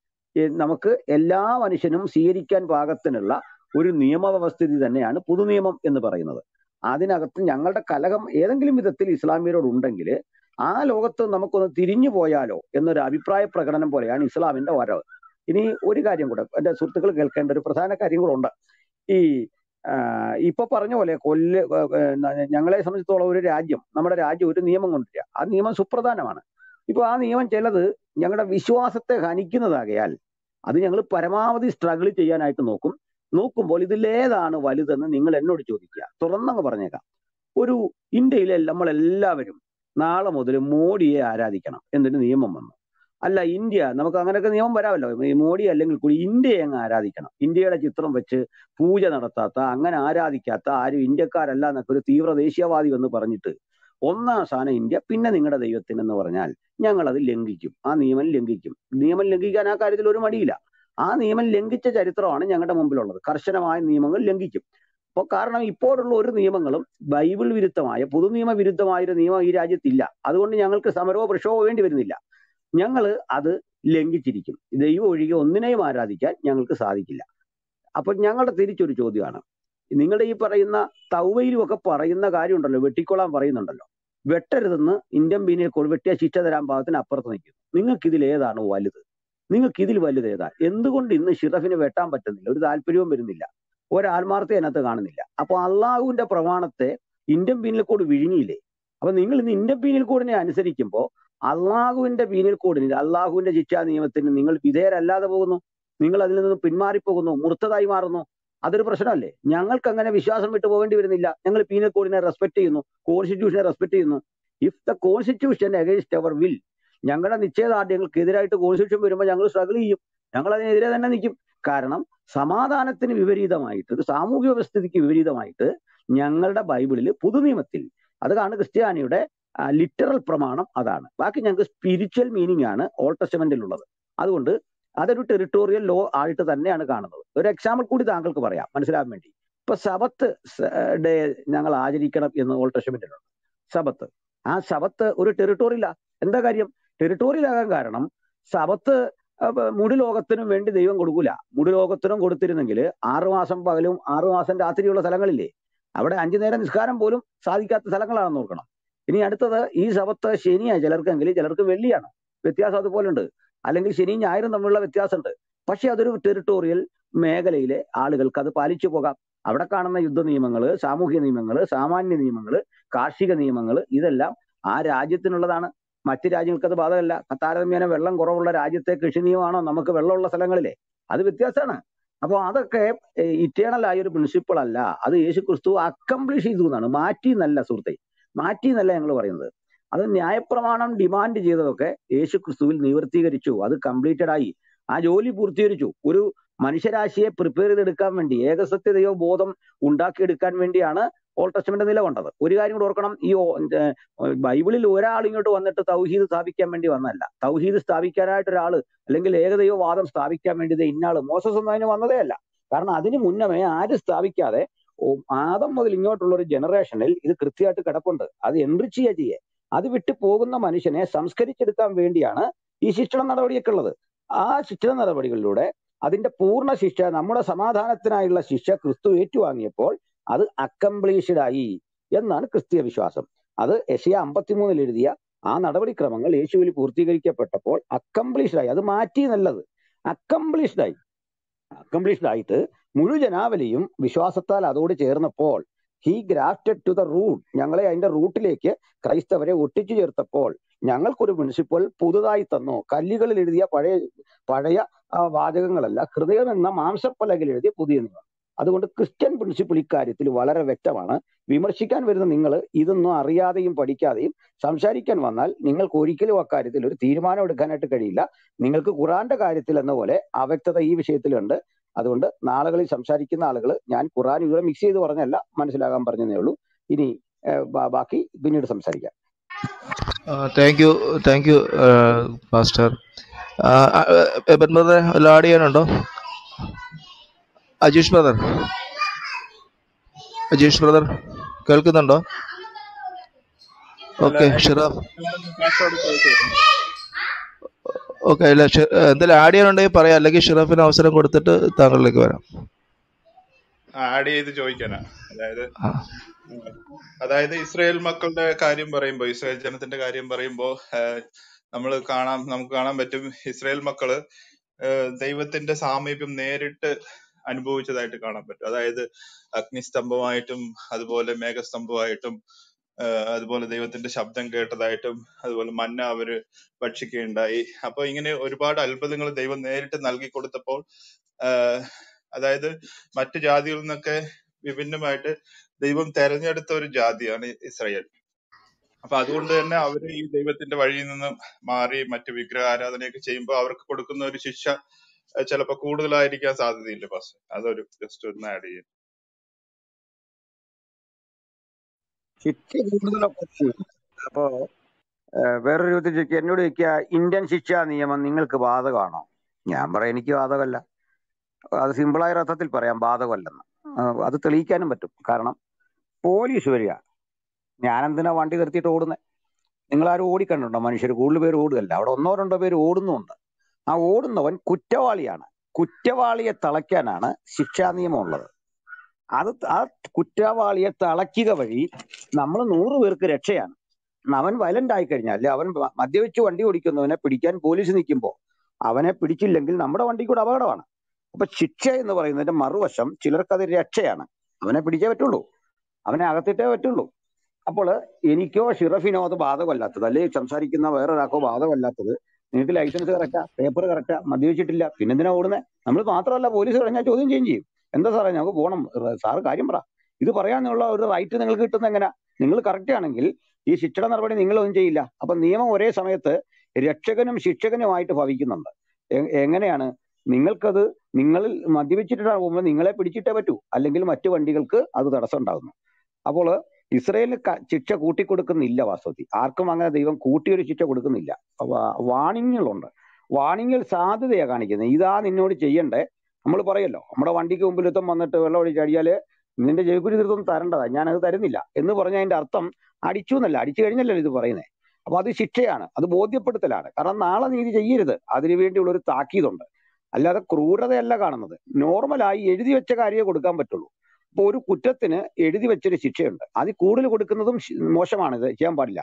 നമുക്ക് എല്ലാ മനുഷ്യനും സ്വീകരിക്കാൻ പാകത്തിനുള്ള ഒരു നിയമവ്യവസ്ഥിതി തന്നെയാണ് പൊതുനിയമം എന്ന് പറയുന്നത്. അതിനകത്ത് ഞങ്ങളുടെ കലഹം ഏതെങ്കിലും വിധത്തിൽ ഇസ്ലാമിയരോട് ഉണ്ടെങ്കിൽ ആ ലോകത്ത് നമുക്കൊന്ന് തിരിഞ്ഞു പോയാലോ എന്നൊരു അഭിപ്രായ പ്രകടനം പോലെയാണ് ഇസ്ലാമിന്റെ വരവ്. ഇനി ഒരു കാര്യം കൂടെ എന്റെ സുഹൃത്തുക്കൾ കേൾക്കേണ്ട ഒരു പ്രധാന കാര്യം കൂടെ ഉണ്ട് ഈ ഇപ്പൊ പറഞ്ഞ പോലെ കൊല്ല ഞങ്ങളെ സംബന്ധിച്ചിടത്തോളം ഒരു രാജ്യം നമ്മുടെ രാജ്യം ഒരു നിയമം കൊണ്ടില്ല ആ നിയമം സുപ്രധാനമാണ്. ഇപ്പൊ ആ നിയമം ചിലത് ഞങ്ങളുടെ വിശ്വാസത്തെ ഹനിക്കുന്നതാകയാൽ അത് ഞങ്ങൾ പരമാവധി സ്ട്രഗിൾ ചെയ്യാനായിട്ട് നോക്കും. നോക്കുമ്പോൾ ഇതിലേതാണ് വലുതെന്ന് നിങ്ങൾ എന്നോട് ചോദിക്കുക. തുറന്നങ്ങ് പറഞ്ഞേക്കാം. ഒരു ഇന്ത്യയിലെ നമ്മളെല്ലാവരും നാളെ മുതൽ മോഡിയെ ആരാധിക്കണം എന്നൊരു നിയമം വന്നു. അല്ല ഇന്ത്യ നമുക്ക് അങ്ങനെയൊക്കെ നിയമം വരാമല്ലോ. മോഡി അല്ലെങ്കിൽ കൂടി ഇന്ത്യയെ അങ്ങ് ആരാധിക്കണം. ഇന്ത്യയുടെ ചിത്രം വെച്ച് പൂജ നടത്താത്ത അങ്ങനെ ആരാധിക്കാത്ത ആരും ഇന്ത്യക്കാരല്ല എന്നൊക്കെ ഒരു തീവ്ര ദേശീയവാദി എന്ന് പറഞ്ഞിട്ട് ഒന്നാം സ്ഥാനം ഇന്ത്യ പിന്നെ നിങ്ങളുടെ ദൈവത്തിനെന്ന് പറഞ്ഞാൽ ഞങ്ങൾ അത് ലംഘിക്കും. ആ നിയമം ലംഘിക്കും. നിയമം ലംഘിക്കാൻ ആ കാര്യത്തിൽ ഒരു മടിയില്ല. ആ നിയമം ലംഘിച്ച ചരിത്രമാണ് ഞങ്ങളുടെ മുമ്പിലുള്ളത്. കർശനമായ നിയമങ്ങൾ ലംഘിക്കും. അപ്പോൾ കാരണം ഇപ്പോഴുള്ള ഒരു നിയമങ്ങളും ബൈബിൾ വിരുദ്ധമായ പൊതു നിയമ വിരുദ്ധമായ ഒരു നിയമം ഈ രാജ്യത്തില്ല. അതുകൊണ്ട് ഞങ്ങൾക്ക് സമരമോ പ്രക്ഷോഭമോ വേണ്ടി വരുന്നില്ല. ഞങ്ങൾ അത് ലംഘിച്ചിരിക്കും. ദൈവം ഒഴികെ ഒന്നിനെയും ആരാധിക്കാൻ ഞങ്ങൾക്ക് സാധിക്കില്ല. അപ്പോൾ ഞങ്ങളുടെ തിരിച്ചൊരു ചോദ്യമാണ്. നിങ്ങളുടെ ഈ പറയുന്ന തൗവയിലും ഒക്കെ പറയുന്ന കാര്യമുണ്ടല്ലോ വെട്ടിക്കൊള്ളാൻ പറയുന്നുണ്ടല്ലോ. വെട്ടരുതെന്ന് ഇന്ത്യൻ ബീനിൽ വെട്ടിയ ശിക്ഷ തരാൻ ഭാഗത്തിന് അപ്പുറത്ത് നിൽക്കുന്നു. നിങ്ങൾക്ക് ഏതാണ് വലുത്. നിങ്ങൾക്ക് ഇതിൽ വലുത് ഏതാ? എന്തുകൊണ്ട് ഇന്ന് ഷിറഫിന് വെട്ടാൻ പറ്റുന്നില്ല? ഒരു താല്പര്യവും വരുന്നില്ല. ഒരാത്മാർത്ഥ അതിനകത്ത് കാണുന്നില്ല. അപ്പൊ അള്ളാഹുവിന്റെ പ്രമാണത്തെ ഇന്ത്യൻ പീനൽ കോഡ് വിഴുങ്ങിയില്ലേ? അപ്പൊ നിങ്ങൾ ഇന്ന് ഇന്ത്യൻ പീനൽ കോഡിനെ അനുസരിക്കുമ്പോൾ അള്ളാഹുവിന്റെ പീനൽ കോഡിന് അള്ളാഹുവിന്റെ ശിക്ഷാ നിയമത്തിന് നിങ്ങൾ വിധേയരല്ലാതെ പോകുന്നു? നിങ്ങൾ അതിൽ നിന്ന് പിന്മാറിപ്പോകുന്നു? മുർത്തതായി മാറുന്നു? അതൊരു പ്രശ്നമല്ലേ? ഞങ്ങൾക്ക് അങ്ങനെ വിശ്വാസം വിട്ട് പോകേണ്ടി വരുന്നില്ല. ഞങ്ങൾ പീനൽ കോഡിനെ റെസ്പെക്ട് ചെയ്യുന്നു. കോൺസ്റ്റിറ്റ്യൂഷനെ റെസ്പെക്ട് ചെയ്യുന്നു. If the constitution against our will ഞങ്ങളുടെ നിശ്ചയദാർഢ്യങ്ങൾക്കെതിരായിട്ട് കോൺസ്റ്റിറ്റ്യൂഷൻ വരുമ്പോൾ ഞങ്ങൾ സ്ട്രഗിൾ ചെയ്യും. ഞങ്ങൾ അതിനെതിരെ തന്നെ നിൽക്കും. കാരണം സമാധാനത്തിന് വിപരീതമായിട്ട് ഒരു സാമൂഹ്യ വ്യവസ്ഥിതിക്ക് വിപരീതമായിട്ട് ഞങ്ങളുടെ ബൈബിളിൽ പുതുനിയമത്തിൽ അതാണ് ക്രിസ്ത്യാനിയുടെ ലിറ്ററൽ പ്രമാണം അതാണ്. ബാക്കി ഞങ്ങൾക്ക് സ്പിരിച്വൽ മീനിങ് ആണ് ഓൾഡ് ടെസ്റ്റമെന്റിൽ ഉള്ളത് അതുകൊണ്ട് അതൊരു ടെറിട്ടോറിയൽ ലോ ആയിട്ട് തന്നെയാണ് കാണുന്നത്. ഒരു എക്സാമ്പിൾ കൂടി താങ്കൾക്ക് പറയാം മനസ്സിലാകാൻ വേണ്ടി. ഇപ്പൊ സബത്ത് ഡേ ഞങ്ങൾ ആചരിക്കണം എന്ന് ഓൾഡ് ടെസ്റ്റമെന്റിലുണ്ട് സബത്ത് ആ സബത്ത് ഒരു ടെറിട്ടോറിയല എന്താ കാര്യം? ടെറിട്ടോറിയൽ ആകാൻ കാരണം സബത്ത് മുടി ലോകത്തിനും വേണ്ടി ദൈവം കൊടുക്കൂല. മുടി ലോകത്തിനും കൊടുത്തിരുന്നെങ്കിൽ ആറുമാസം പകലും ആറുമാസം രാത്രിയുള്ള സ്ഥലങ്ങളില്ലേ? അവിടെ അഞ്ചു നേരം നിസ്കാരം പോലും സാധിക്കാത്ത സ്ഥലങ്ങളാണെന്ന് നോക്കണം ഇനി അടുത്തത് ഈ സബത്ത് ശനിയാണ് ചിലർക്കെങ്കിൽ ചിലർക്ക് വെള്ളിയാണ്. വ്യത്യാസം അതുപോലെ ഉണ്ട് അല്ലെങ്കിൽ ശനിയും ഞായറും തമ്മിലുള്ള വ്യത്യാസമുണ്ട്. പക്ഷെ അതൊരു ടെറിട്ടോറിയൽ മേഖലയിലെ ആളുകൾക്ക് അത് പാലിച്ചു പോകാം. അവിടെ കാണുന്ന യുദ്ധ നിയമങ്ങൾ സാമൂഹ്യ നിയമങ്ങൾ സാമാന്യ നിയമങ്ങൾ കാർഷിക നിയമങ്ങൾ ഇതെല്ലാം ആ രാജ്യത്തിനുള്ളതാണ്. മറ്റ് രാജ്യങ്ങൾക്ക് അത് ബാധകമല്ല. താരതമ്യേന വെള്ളം കുറവുള്ള രാജ്യത്തെ കൃഷി നിയമമാണോ നമുക്ക് വെള്ളമുള്ള സ്ഥലങ്ങളിലെ. അത് വ്യത്യാസമാണ്. അപ്പോൾ അതൊക്കെ ഇറ്റേണൽ ആയ ഒരു പ്രിൻസിപ്പിൾ അല്ല. അത് യേശു ക്രിസ്തു അക്കംപ്ലിഷ് ചെയ്തു എന്നാണ്. മാറ്റി നല്ല സുഹൃത്തെ. മാറ്റി നല്ല ഞങ്ങൾ പറയുന്നത്. അത് ന്യായപ്രമാണം ഡിമാൻഡ് ചെയ്തതൊക്കെ യേശു ക്രിസ്തുവിൽ നിവർത്തീകരിച്ചു. അത് കംപ്ലീറ്റഡ് ആയി. ആ ജോലി പൂർത്തീകരിച്ചു. ഒരു മനുഷ്യരാശിയെ പ്രിപ്പയർ ചെയ്തെടുക്കാൻ വേണ്ടി ഏകസത്യതയോ ബോധം ഉണ്ടാക്കിയെടുക്കാൻ വേണ്ടിയാണ് ഓൾഡ് ടെസ്റ്റമെന്റ് നിലകൊണ്ടത് ഒരു കാര്യം കൂടെ ഓർക്കണം ഈ ബൈബിളിൽ ഒരാൾ ഇങ്ങോട്ട് വന്നിട്ട് തൗഹീദ് സ്ഥാപിക്കാൻ വേണ്ടി വന്നല്ല തൗഹീദ് സ്ഥാപിക്കാനായിട്ട് ഒരാൾ അല്ലെങ്കിൽ ഏകദൈവ വാദം സ്ഥാപിക്കാൻ വേണ്ടിയത് ഇന്നാൾ മോസസ് ഒന്നും അതിന് വന്നതേ അല്ല. കാരണം അതിന് മുന്നമേ ആര് സ്ഥാപിക്കാതെ ആദം മുതൽ ഇങ്ങോട്ടുള്ള ഒരു ജനറേഷനിൽ ഇത് കൃത്യമായിട്ട് കിടപ്പുണ്ട്. അത് എൻറിച്ച് ചെയ്യേ അത് വിട്ടു പോകുന്ന മനുഷ്യനെ സംസ്കരിച്ചെടുക്കാൻ വേണ്ടിയാണ് ഈ ശിക്ഷണ നടപടിയൊക്കെ ഉള്ളത്. ആ ശിക്ഷണ നടപടികളിലൂടെ അതിന്റെ പൂർണ ശിക്ഷ നമ്മുടെ സമാധാനത്തിനായുള്ള ശിക്ഷ ക്രിസ്തു ഏറ്റുവാങ്ങിയപ്പോൾ അത് അക്കംപ്ലീഷ്ഡ് ആയി എന്നാണ് ക്രിസ്തീയ വിശ്വാസം. അത് യശയ അമ്പത്തിമൂന്നിൽ എഴുതിയ ആ നടപടിക്രമങ്ങൾ യേശുവിൽ പൂർത്തീകരിക്കപ്പെട്ടപ്പോൾ അക്കംപ്ലീഷ്ഡ് ആയി. അത് മാറ്റി നല്ലത്. അക്കംപ്ലീഷ്ഡ് ആയി. അക്കംപ്ലീഷ്ഡ് ആയിട്ട് മുഴുജനാവലിയും വിശ്വാസത്താൽ അതോട് ചേർന്നപ്പോൾ he grafted to the root ഞങ്ങളെ അതിന്റെ റൂട്ടിലേക്ക് ക്രൈസ്തവരെ ഒട്ടിച്ചു ചേർത്തപ്പോൾ ഞങ്ങൾക്കൊരു പ്രിൻസിപ്പൽ പുതുതായി തന്നു. കല്ലുകളിൽ എഴുതിയ പഴയ പഴയ വാചകങ്ങളല്ല ഹൃദയം എന്ന മാംസപ്പലകിൽ എഴുതിയ പുതിയ നിയമം. അതുകൊണ്ട് ക്രിസ്ത്യൻ പ്രിൻസിപ്പിൾ ഇക്കാര്യത്തിൽ വളരെ വ്യക്തമാണ്. വിമർശിക്കാൻ വരുന്ന നിങ്ങൾ ഇതൊന്നും അറിയാതെയും പഠിക്കാതെയും സംസാരിക്കാൻ വന്നാൽ നിങ്ങൾക്ക് ഒരിക്കലും അക്കാര്യത്തിൽ ഒരു തീരുമാനം എടുക്കാനായിട്ട് കഴിയില്ല. നിങ്ങൾക്ക് ഖുറാന്റെ കാര്യത്തിൽ എന്ന പോലെ അവ്യക്തത ഈ വിഷയത്തിലുണ്ട്. അതുകൊണ്ട് നാളുകളിൽ സംസാരിക്കുന്ന ആളുകൾ ഞാൻ ഖുറാൻ ഇവിടെ മിക്സ് ചെയ്ത് പറഞ്ഞല്ല മനസ്സിലാകാൻ പറഞ്ഞതേ ഉള്ളൂ. ഇനി ബാക്കി പിന്നീട് സംസാരിക്കാം. Thank you thank you pastor Eban Ajeesh brother. Ajeesh brother കേൾക്കുന്നുണ്ടോ? ഓക്കെ ഷിറാഫ്. ഓക്കെ അല്ല എന്തെങ്കിലും ആഡ് ചെയ്യാനുണ്ടെങ്കിൽ പറയാം. അല്ലെങ്കിൽ ഷിറാഫിന് അവസരം കൊടുത്തിട്ട് താങ്കളിലേക്ക് വരാം. ആഡ് ചെയ്ത് ചോദിക്കാനാ. അതായത് അതായത് ഇസ്രായേൽ മക്കളുടെ കാര്യം പറയുമ്പോൾ ഇസ്രായേൽ ജനത്തിന്റെ കാര്യം പറയുമ്പോൾ നമ്മൾ കാണാം നമുക്ക് കാണാൻ പറ്റും ഇസ്രായേൽ മക്കൾ ദൈവത്തിന്റെ സാമീപ്യം നേരിട്ട് അനുഭവിച്ചതായിട്ട് കാണാൻ പറ്റും. അതായത് അഗ്നിസ്തംഭമായിട്ടും അതുപോലെ മേഘസ്തംഭമായിട്ടും അതുപോലെ ദൈവത്തിന്റെ ശബ്ദം കേട്ടതായിട്ടും അതുപോലെ മന്ന അവർ ഭക്ഷിക്കുകയുണ്ടായി. അപ്പൊ ഇങ്ങനെ ഒരുപാട് അത്ഭുതങ്ങൾ ദൈവം നേരിട്ട് നൽകി കൊടുത്തപ്പോൾ അതായത് മറ്റു ജാതികളിൽ നിന്നൊക്കെ വിഭിന്നമായിട്ട് ദൈവം തെരഞ്ഞെടുത്ത ഒരു ജാതിയാണ് ഇസ്രായേൽ. അപ്പൊ അതുകൊണ്ട് തന്നെ അവർ ഈ ദൈവത്തിന്റെ വഴിയിൽ നിന്ന് മാറി മറ്റു വിഗ്രഹ ആരാധനയൊക്കെ ചെയ്യുമ്പോൾ അവർക്ക് കൊടുക്കുന്ന ഒരു ശിക്ഷ ചിലപ്പോ കൂടുതലായിരിക്കാൻ സാധ്യതയില്ല ബസ് അതൊരു ജസ്റ്റ് ഒന്ന് ആഡ് ചെയ്യും. ശിക്ഷ അപ്പോ വേറൊരു ചോദ്യം ചോദിക്കുക എന്നോട് ചോദിക്കുക ഇന്ത്യൻ ശിക്ഷാ നിയമം നിങ്ങൾക്ക് ബാധകമാണോ? ഞാൻ പറയാം എനിക്ക് ബാധകമല്ല. അത് സിമ്പിളായ അർത്ഥത്തിൽ പറയാം ബാധകമല്ലെന്ന്. അത് തെളിയിക്കാനും പറ്റും. കാരണം പോലീസ് വരിക. ഞാനെന്തിനാ വണ്ടി നിർത്തിയിട്ട് ഓടുന്നത് നിങ്ങളാരും ഓടിക്കണ്ടുണ്ടോ? മനുഷ്യർ കൂടുതൽ പേര് ഓടുകയല്ല. അവിടെ ഒന്നോ രണ്ടോ പേര് ഓടുന്നുണ്ട് ആ ഓടുന്നവൻ കുറ്റവാളിയാണ്. കുറ്റവാളിയെ തളയ്ക്കാനാണ് ശിക്ഷാ നിയമം ഉള്ളത് അത് ആ കുറ്റവാളിയെ തളയ്ക്കുക വഴി നമ്മൾ നൂറ് പേർക്ക് രക്ഷയാണ്. അവൻ വയലന്റ് ആയി കഴിഞ്ഞാൽ അവൻ മദ്യവെച്ച് വണ്ടി ഓടിക്കുന്നവനെ പിടിക്കാൻ പോലീസ് നിൽക്കുമ്പോൾ അവനെ പിടിച്ചില്ലെങ്കിൽ നമ്മുടെ വണ്ടി കൂടെ അപകടമാണ്. അപ്പൊ ശിക്ഷ എന്ന് പറയുന്നതിന്റെ മറുവശം ചിലർക്ക് അത് രക്ഷയാണ്. അവനെ പിടിച്ചേ പറ്റുള്ളൂ. അവനെ അകത്തിട്ടേ പറ്റുള്ളൂ. അപ്പോൾ എനിക്കോ ഷിറഫിനോ അത് ബാധകമല്ലാത്തത് അല്ലെങ്കിൽ സംസാരിക്കുന്ന വേറൊരാൾക്കോ ബാധകമല്ലാത്തത് നിങ്ങൾക്ക് ലൈസൻസ് കറക്റ്റാ പേപ്പർ കറക്റ്റാ മദ്യപിച്ചിട്ടില്ല പിന്നെന്തിനാ ഓടുന്നത് നമ്മൾ മാത്രമല്ല പോലീസ് കഴിഞ്ഞാൽ ചോദ്യം ചെയ്യും ചെയ്യും. എന്താ സാറേ ഞങ്ങൾക്ക് പോകണം സാറ് കാര്യം പറ. ഇത് പറയാനുള്ള ഒരു റൈറ്റ് നിങ്ങൾക്ക് കിട്ടുന്ന എങ്ങനെ? നിങ്ങൾ കറക്റ്റ് ആണെങ്കിൽ ഈ ശിക്ഷണ നടപടി നിങ്ങളൊന്നും ചെയ്യില്ല. അപ്പൊ നിയമം ഒരേ സമയത്ത് രക്ഷകനും ശിക്ഷകനുമായിട്ട് ഭവിക്കുന്നുണ്ട്. എങ്ങനെയാണ്? നിങ്ങൾക്കത് നിങ്ങളിൽ മദ്യപിച്ചിട്ടാണ് പോകുമ്പോൾ നിങ്ങളെ പിടിച്ചിട്ടേ പറ്റൂ. അല്ലെങ്കിൽ മറ്റു വണ്ടികൾക്ക് അത് തടസ്സം ഉണ്ടാകുന്നു. അപ്പോൾ ഇസ്രയേലിന് ശിക്ഷ കൂട്ടിക്കൊടുക്കുന്നില്ല വാസ്തവത്തിൽ ആർക്കും അങ്ങനെ ദൈവം കൂട്ടിയൊരു ശിക്ഷ കൊടുക്കുന്നില്ല. വാണിങ്ങുകളുണ്ട് വാണിങ്ങൾ സാധ്യതയാണ് കാണിക്കുന്നത്. ഇതാ നിന്നോട് ചെയ്യണ്ടേ? നമ്മൾ പറയല്ലോ നമ്മുടെ വണ്ടിക്ക് മുമ്പിലത്തും വന്നിട്ട് വെള്ളം ഒഴിച്ച് അടിയാൽ നിന്റെ ജൈവക്കുരി തീർത്ഥം തരേണ്ടതാ. ഞാനത് തരുന്നില്ല എന്ന് പറഞ്ഞ അതിന്റെ അർത്ഥം അടിച്ചു എന്നല്ല അടിച്ചു കഴിഞ്ഞല്ലോ ഇത് പറയുന്നത് അപ്പൊ അത് ശിക്ഷയാണ് അത് ബോധ്യപ്പെടുത്തലാണ്. കാരണം നാളെ നീതി ചെയ്യരുത്. അതിനു വേണ്ടിയുള്ള ഒരു താക്കീതുണ്ട്. അല്ലാതെ ക്രൂരതയല്ല കാണുന്നത്. നോർമലായി എഴുതി വെച്ച കാര്യമേ കൊടുക്കാൻ പറ്റുള്ളൂ. അപ്പൊ ഒരു കുറ്റത്തിന് എഴുതി വെച്ചൊരു ശിക്ഷയുണ്ട്. അതിൽ കൂടുതൽ കൊടുക്കുന്നതും മോശമാണ്. ഇത് ചെയ്യാൻ പാടില്ല.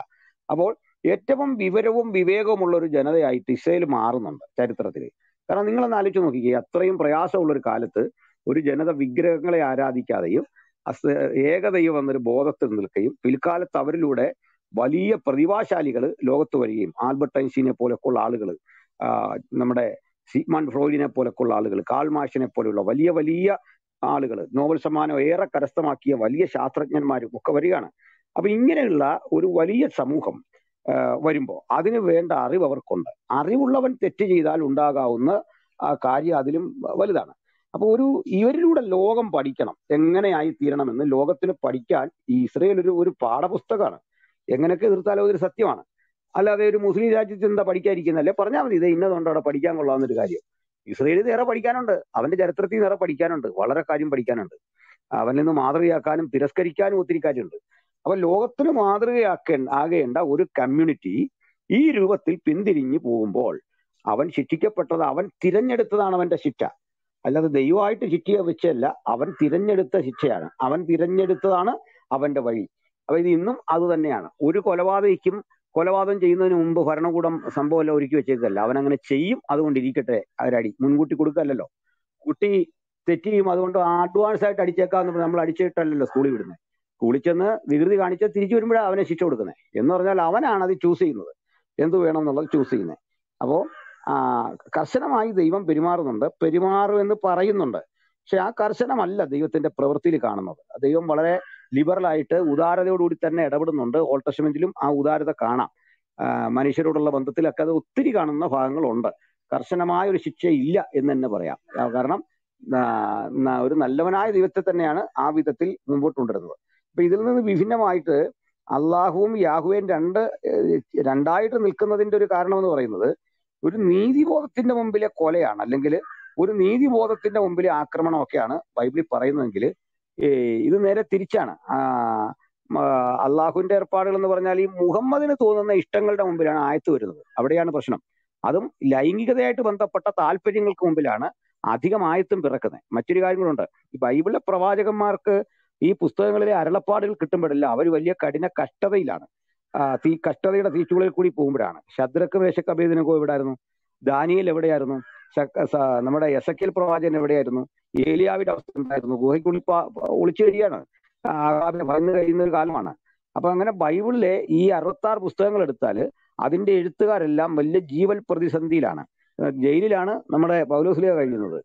അപ്പോൾ ഏറ്റവും വിവരവും വിവേകവുമുള്ള ഒരു ജനതയായിട്ട് ഇസ്രയേൽ മാറുന്നുണ്ട് ചരിത്രത്തിൽ കാരണം നിങ്ങളൊന്ന് ആലോചിച്ച് നോക്കിക്കേ അത്രയും പ്രയാസമുള്ള ഒരു കാലത്ത് ഒരു ജനത വിഗ്രഹങ്ങളെ ആരാധിക്കാതെയും ഏകദൈവം എന്നൊരു ബോധത്തിൽ നിൽക്കുകയും പിൽക്കാലത്ത് അവരിലൂടെ വലിയ പ്രതിഭാശാലികൾ ലോകത്ത് വരികയും ആൽബർട്ട് ഐൻസ്റ്റീനെ പോലൊക്കെയുള്ള ആളുകൾ നമ്മുടെ സിഗ്മണ്ട് ഫ്രോയിഡിനെ പോലൊക്കെയുള്ള ആളുകൾ കാൾമാഷിനെ പോലെയുള്ള വലിയ വലിയ ആളുകൾ നോബൽ സമ്മാനം ഏറെ കരസ്ഥമാക്കിയ വലിയ ശാസ്ത്രജ്ഞന്മാരും ഒക്കെ വരികയാണ്. അപ്പൊ ഇങ്ങനെയുള്ള ഒരു വലിയ സമൂഹം വരുമ്പോൾ വരുമ്പോ അതിന് വേണ്ട അറിവ് അവർക്കുണ്ട്. അറിവുള്ളവൻ തെറ്റ് ചെയ്താൽ ഉണ്ടാകാവുന്ന കാര്യം അതിലും വലുതാണ്. അപ്പൊ ഒരു ഇവരിലൂടെ ലോകം പഠിക്കണം. എങ്ങനെയായി തീരണമെന്ന് ലോകത്തിന് പഠിക്കാൻ ഈ ഇസ്രയേൽ ഒരു ഒരു പാഠപുസ്തകമാണ്. എങ്ങനെയൊക്കെ എതിർത്താലോ ഒരു സത്യമാണ്. അല്ലാതെ ഒരു മുസ്ലിം രാജ്യത്ത് എന്താ പഠിക്കാതിരിക്കുന്നല്ലേ പറഞ്ഞാൽ മതി ഇത് ഇന്നതുകൊണ്ട് അവിടെ പഠിക്കാൻ കൊള്ളാവുന്നൊരു കാര്യം. ഇസ്രയേലിൽ നേരെ പഠിക്കാനുണ്ട്. അവന്റെ ചരിത്രത്തിൽ നേരെ പഠിക്കാനുണ്ട്. വളരെ കാര്യം പഠിക്കാനുണ്ട്. അവനിൽ നിന്ന് മാതൃകയാക്കാനും തിരസ്കരിക്കാനും ഒത്തിരി കാര്യമുണ്ട്. അപ്പൊ ലോകത്തിന് മാതൃകയാക്ക ആകേണ്ട ഒരു കമ്മ്യൂണിറ്റി ഈ രൂപത്തിൽ പിന്തിരിഞ്ഞു പോകുമ്പോൾ അവൻ ശിക്ഷിക്കപ്പെട്ടത് അവൻ തിരഞ്ഞെടുത്തതാണ് അവന്റെ ശിക്ഷ. അല്ലാതെ ദൈവമായിട്ട് ശിക്ഷ വെച്ചല്ല അവൻ തിരഞ്ഞെടുത്ത ശിക്ഷയാണ്. അവൻ തിരഞ്ഞെടുത്തതാണ് അവന്റെ വഴി. അപ്പൊ ഇത് ഇന്നും അത് തന്നെയാണ്. ഒരു കൊലപാതകിക്കും കൊലപാതകം ചെയ്യുന്നതിന് മുമ്പ് ഭരണകൂടം സംഭവമല്ല ഒരുക്കി വെച്ചേക്കല്ല? അവൻ അങ്ങനെ ചെയ്യും അതുകൊണ്ട് ഇരിക്കട്ടെ അവരടി. മുൻകൂട്ടി കൊടുക്കല്ലല്ലോ. കുട്ടി തെറ്റ് ചെയ്യും അതുകൊണ്ട് അഡ്വാൻസ് ആയിട്ട് അടിച്ചേക്കാന്ന് നമ്മൾ അടിച്ചിട്ടല്ലല്ലോ സ്കൂളിൽ വിടുന്നത് സ്കൂളിൽ ചെന്ന് വികൃതി കാണിച്ച് തിരിച്ചു വരുമ്പോഴാണ് അവനെ ശിക്ഷ കൊടുക്കുന്നത് എന്ന് പറഞ്ഞാൽ അവനാണ് അത് ചൂസ് ചെയ്യുന്നത്. എന്ത് വേണം എന്നുള്ളത് ചൂസ് ചെയ്യുന്നത് അപ്പോ ആ, കർശനമായി ദൈവം പെരുമാറുന്നുണ്ട്. പെരുമാറുമെന്ന് പറയുന്നുണ്ട്. പക്ഷെ ആ കർശനമല്ല ദൈവത്തിന്റെ പ്രവൃത്തിയിൽ കാണുന്നത്. ദൈവം വളരെ ലിബറൽ ആയിട്ട് ഉദാരതയോടുകൂടി തന്നെ ഇടപെടുന്നുണ്ട്. ഓൾഡ് ടെസ്റ്റമെന്റിലും ആ ഉദാരത കാണാം. മനുഷ്യരോടുള്ള ബന്ധത്തിലൊക്കെ അത് ഒത്തിരി കാണുന്ന ഭാഗങ്ങളുണ്ട്. കർശനമായ ഒരു ശിക്ഷ ഇല്ല എന്ന് തന്നെ പറയാം. കാരണം ഒരു നല്ലവനായ ദൈവത്തെ തന്നെയാണ് ആ വിധത്തിൽ മുമ്പോട്ട് കൊണ്ടുവരുന്നത് അപ്പൊ ഇതിൽ നിന്ന് വിഭിന്നമായിട്ട് അള്ളാഹുവും യാഹുവേയും രണ്ട് രണ്ടായിട്ട് നിൽക്കുന്നതിന്റെ ഒരു കാരണം എന്ന് പറയുന്നത് ഒരു നീതിബോധത്തിന്റെ മുമ്പിലെ കൊലയാണ്. അല്ലെങ്കിൽ ഒരു നീതിബോധത്തിന്റെ മുമ്പിലെ ആക്രമണമൊക്കെയാണ് ബൈബിളിൽ പറയുന്നതെങ്കിൽ ഇത് നേരെ തിരിച്ചാണ്. അള്ളാഹുവിന്റെ ഏർപ്പാടുകൾ എന്ന് പറഞ്ഞാൽ ഈ മുഹമ്മദിന് തോന്നുന്ന ഇഷ്ടങ്ങളുടെ മുമ്പിലാണ് ആയത്ത് വരുന്നത്. അവിടെയാണ് പ്രശ്നം. അതും ലൈംഗികതയായിട്ട് ബന്ധപ്പെട്ട താല്പര്യങ്ങൾക്ക് മുമ്പിലാണ് അധികം ആയത്തും പിറക്കുന്നത്. മറ്റൊരു കാര്യം കൂടെ ഉണ്ട് ഈ ബൈബിളിലെ പ്രവാചകന്മാർക്ക് ഈ പുസ്തകങ്ങളിലെ അരുളപ്പാടുകൾ കിട്ടുമ്പോഴല്ല അവർ വലിയ കഠിന കഷ്ടതയിലാണ്. തീ കഷ്ടതയുടെ തീച്ചുകളിൽ കൂടി പോകുമ്പോഴാണ്. ശദ്രക്ക് മേശക്ക് അഭേദനകോ എവിടെയായിരുന്നു ദാനിയേൽ എവിടെയായിരുന്നു? നമ്മുടെ എസക്കിൽ പ്രവാചകൻ എവിടെയായിരുന്നു? ഏലിയാവിന്റെ അവസ്ഥ ഉണ്ടായിരുന്നു ഗുഹയ്ക്കുള്ളിൽ ഒളിച്ചു കഴിയാണ്. ആകാബിനെ ഭയന്ന് കഴിയുന്ന ഒരു കാലമാണ്. അപ്പൊ അങ്ങനെ ബൈബിളിലെ ഈ അറുപത്തി ആറ് പുസ്തകങ്ങൾ എടുത്താൽ അതിന്റെ എഴുത്തുകാരെല്ലാം വലിയ ജീവൽ പ്രതിസന്ധിയിലാണ്. ജയിലിലാണ് നമ്മുടെ പൗലോസ്ലിയ കഴിയുന്നത്.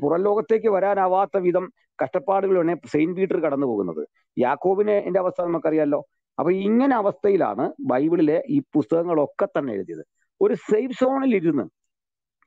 പുറം ലോകത്തേക്ക് വരാനാവാത്ത വിധം കഷ്ടപ്പാടുകളാണ് സെയിന്റ് പീറ്റർ കടന്നു പോകുന്നത്. യാക്കോബിനെ എന്റെ അവസ്ഥ നമുക്കറിയാലോ? അപ്പൊ ഇങ്ങനെ അവസ്ഥയിലാണ് ബൈബിളിലെ ഈ പുസ്തകങ്ങളൊക്കെ തന്നെ എഴുതിയത്. ഒരു സേഫ് സോണിൽ ഇരുന്ന്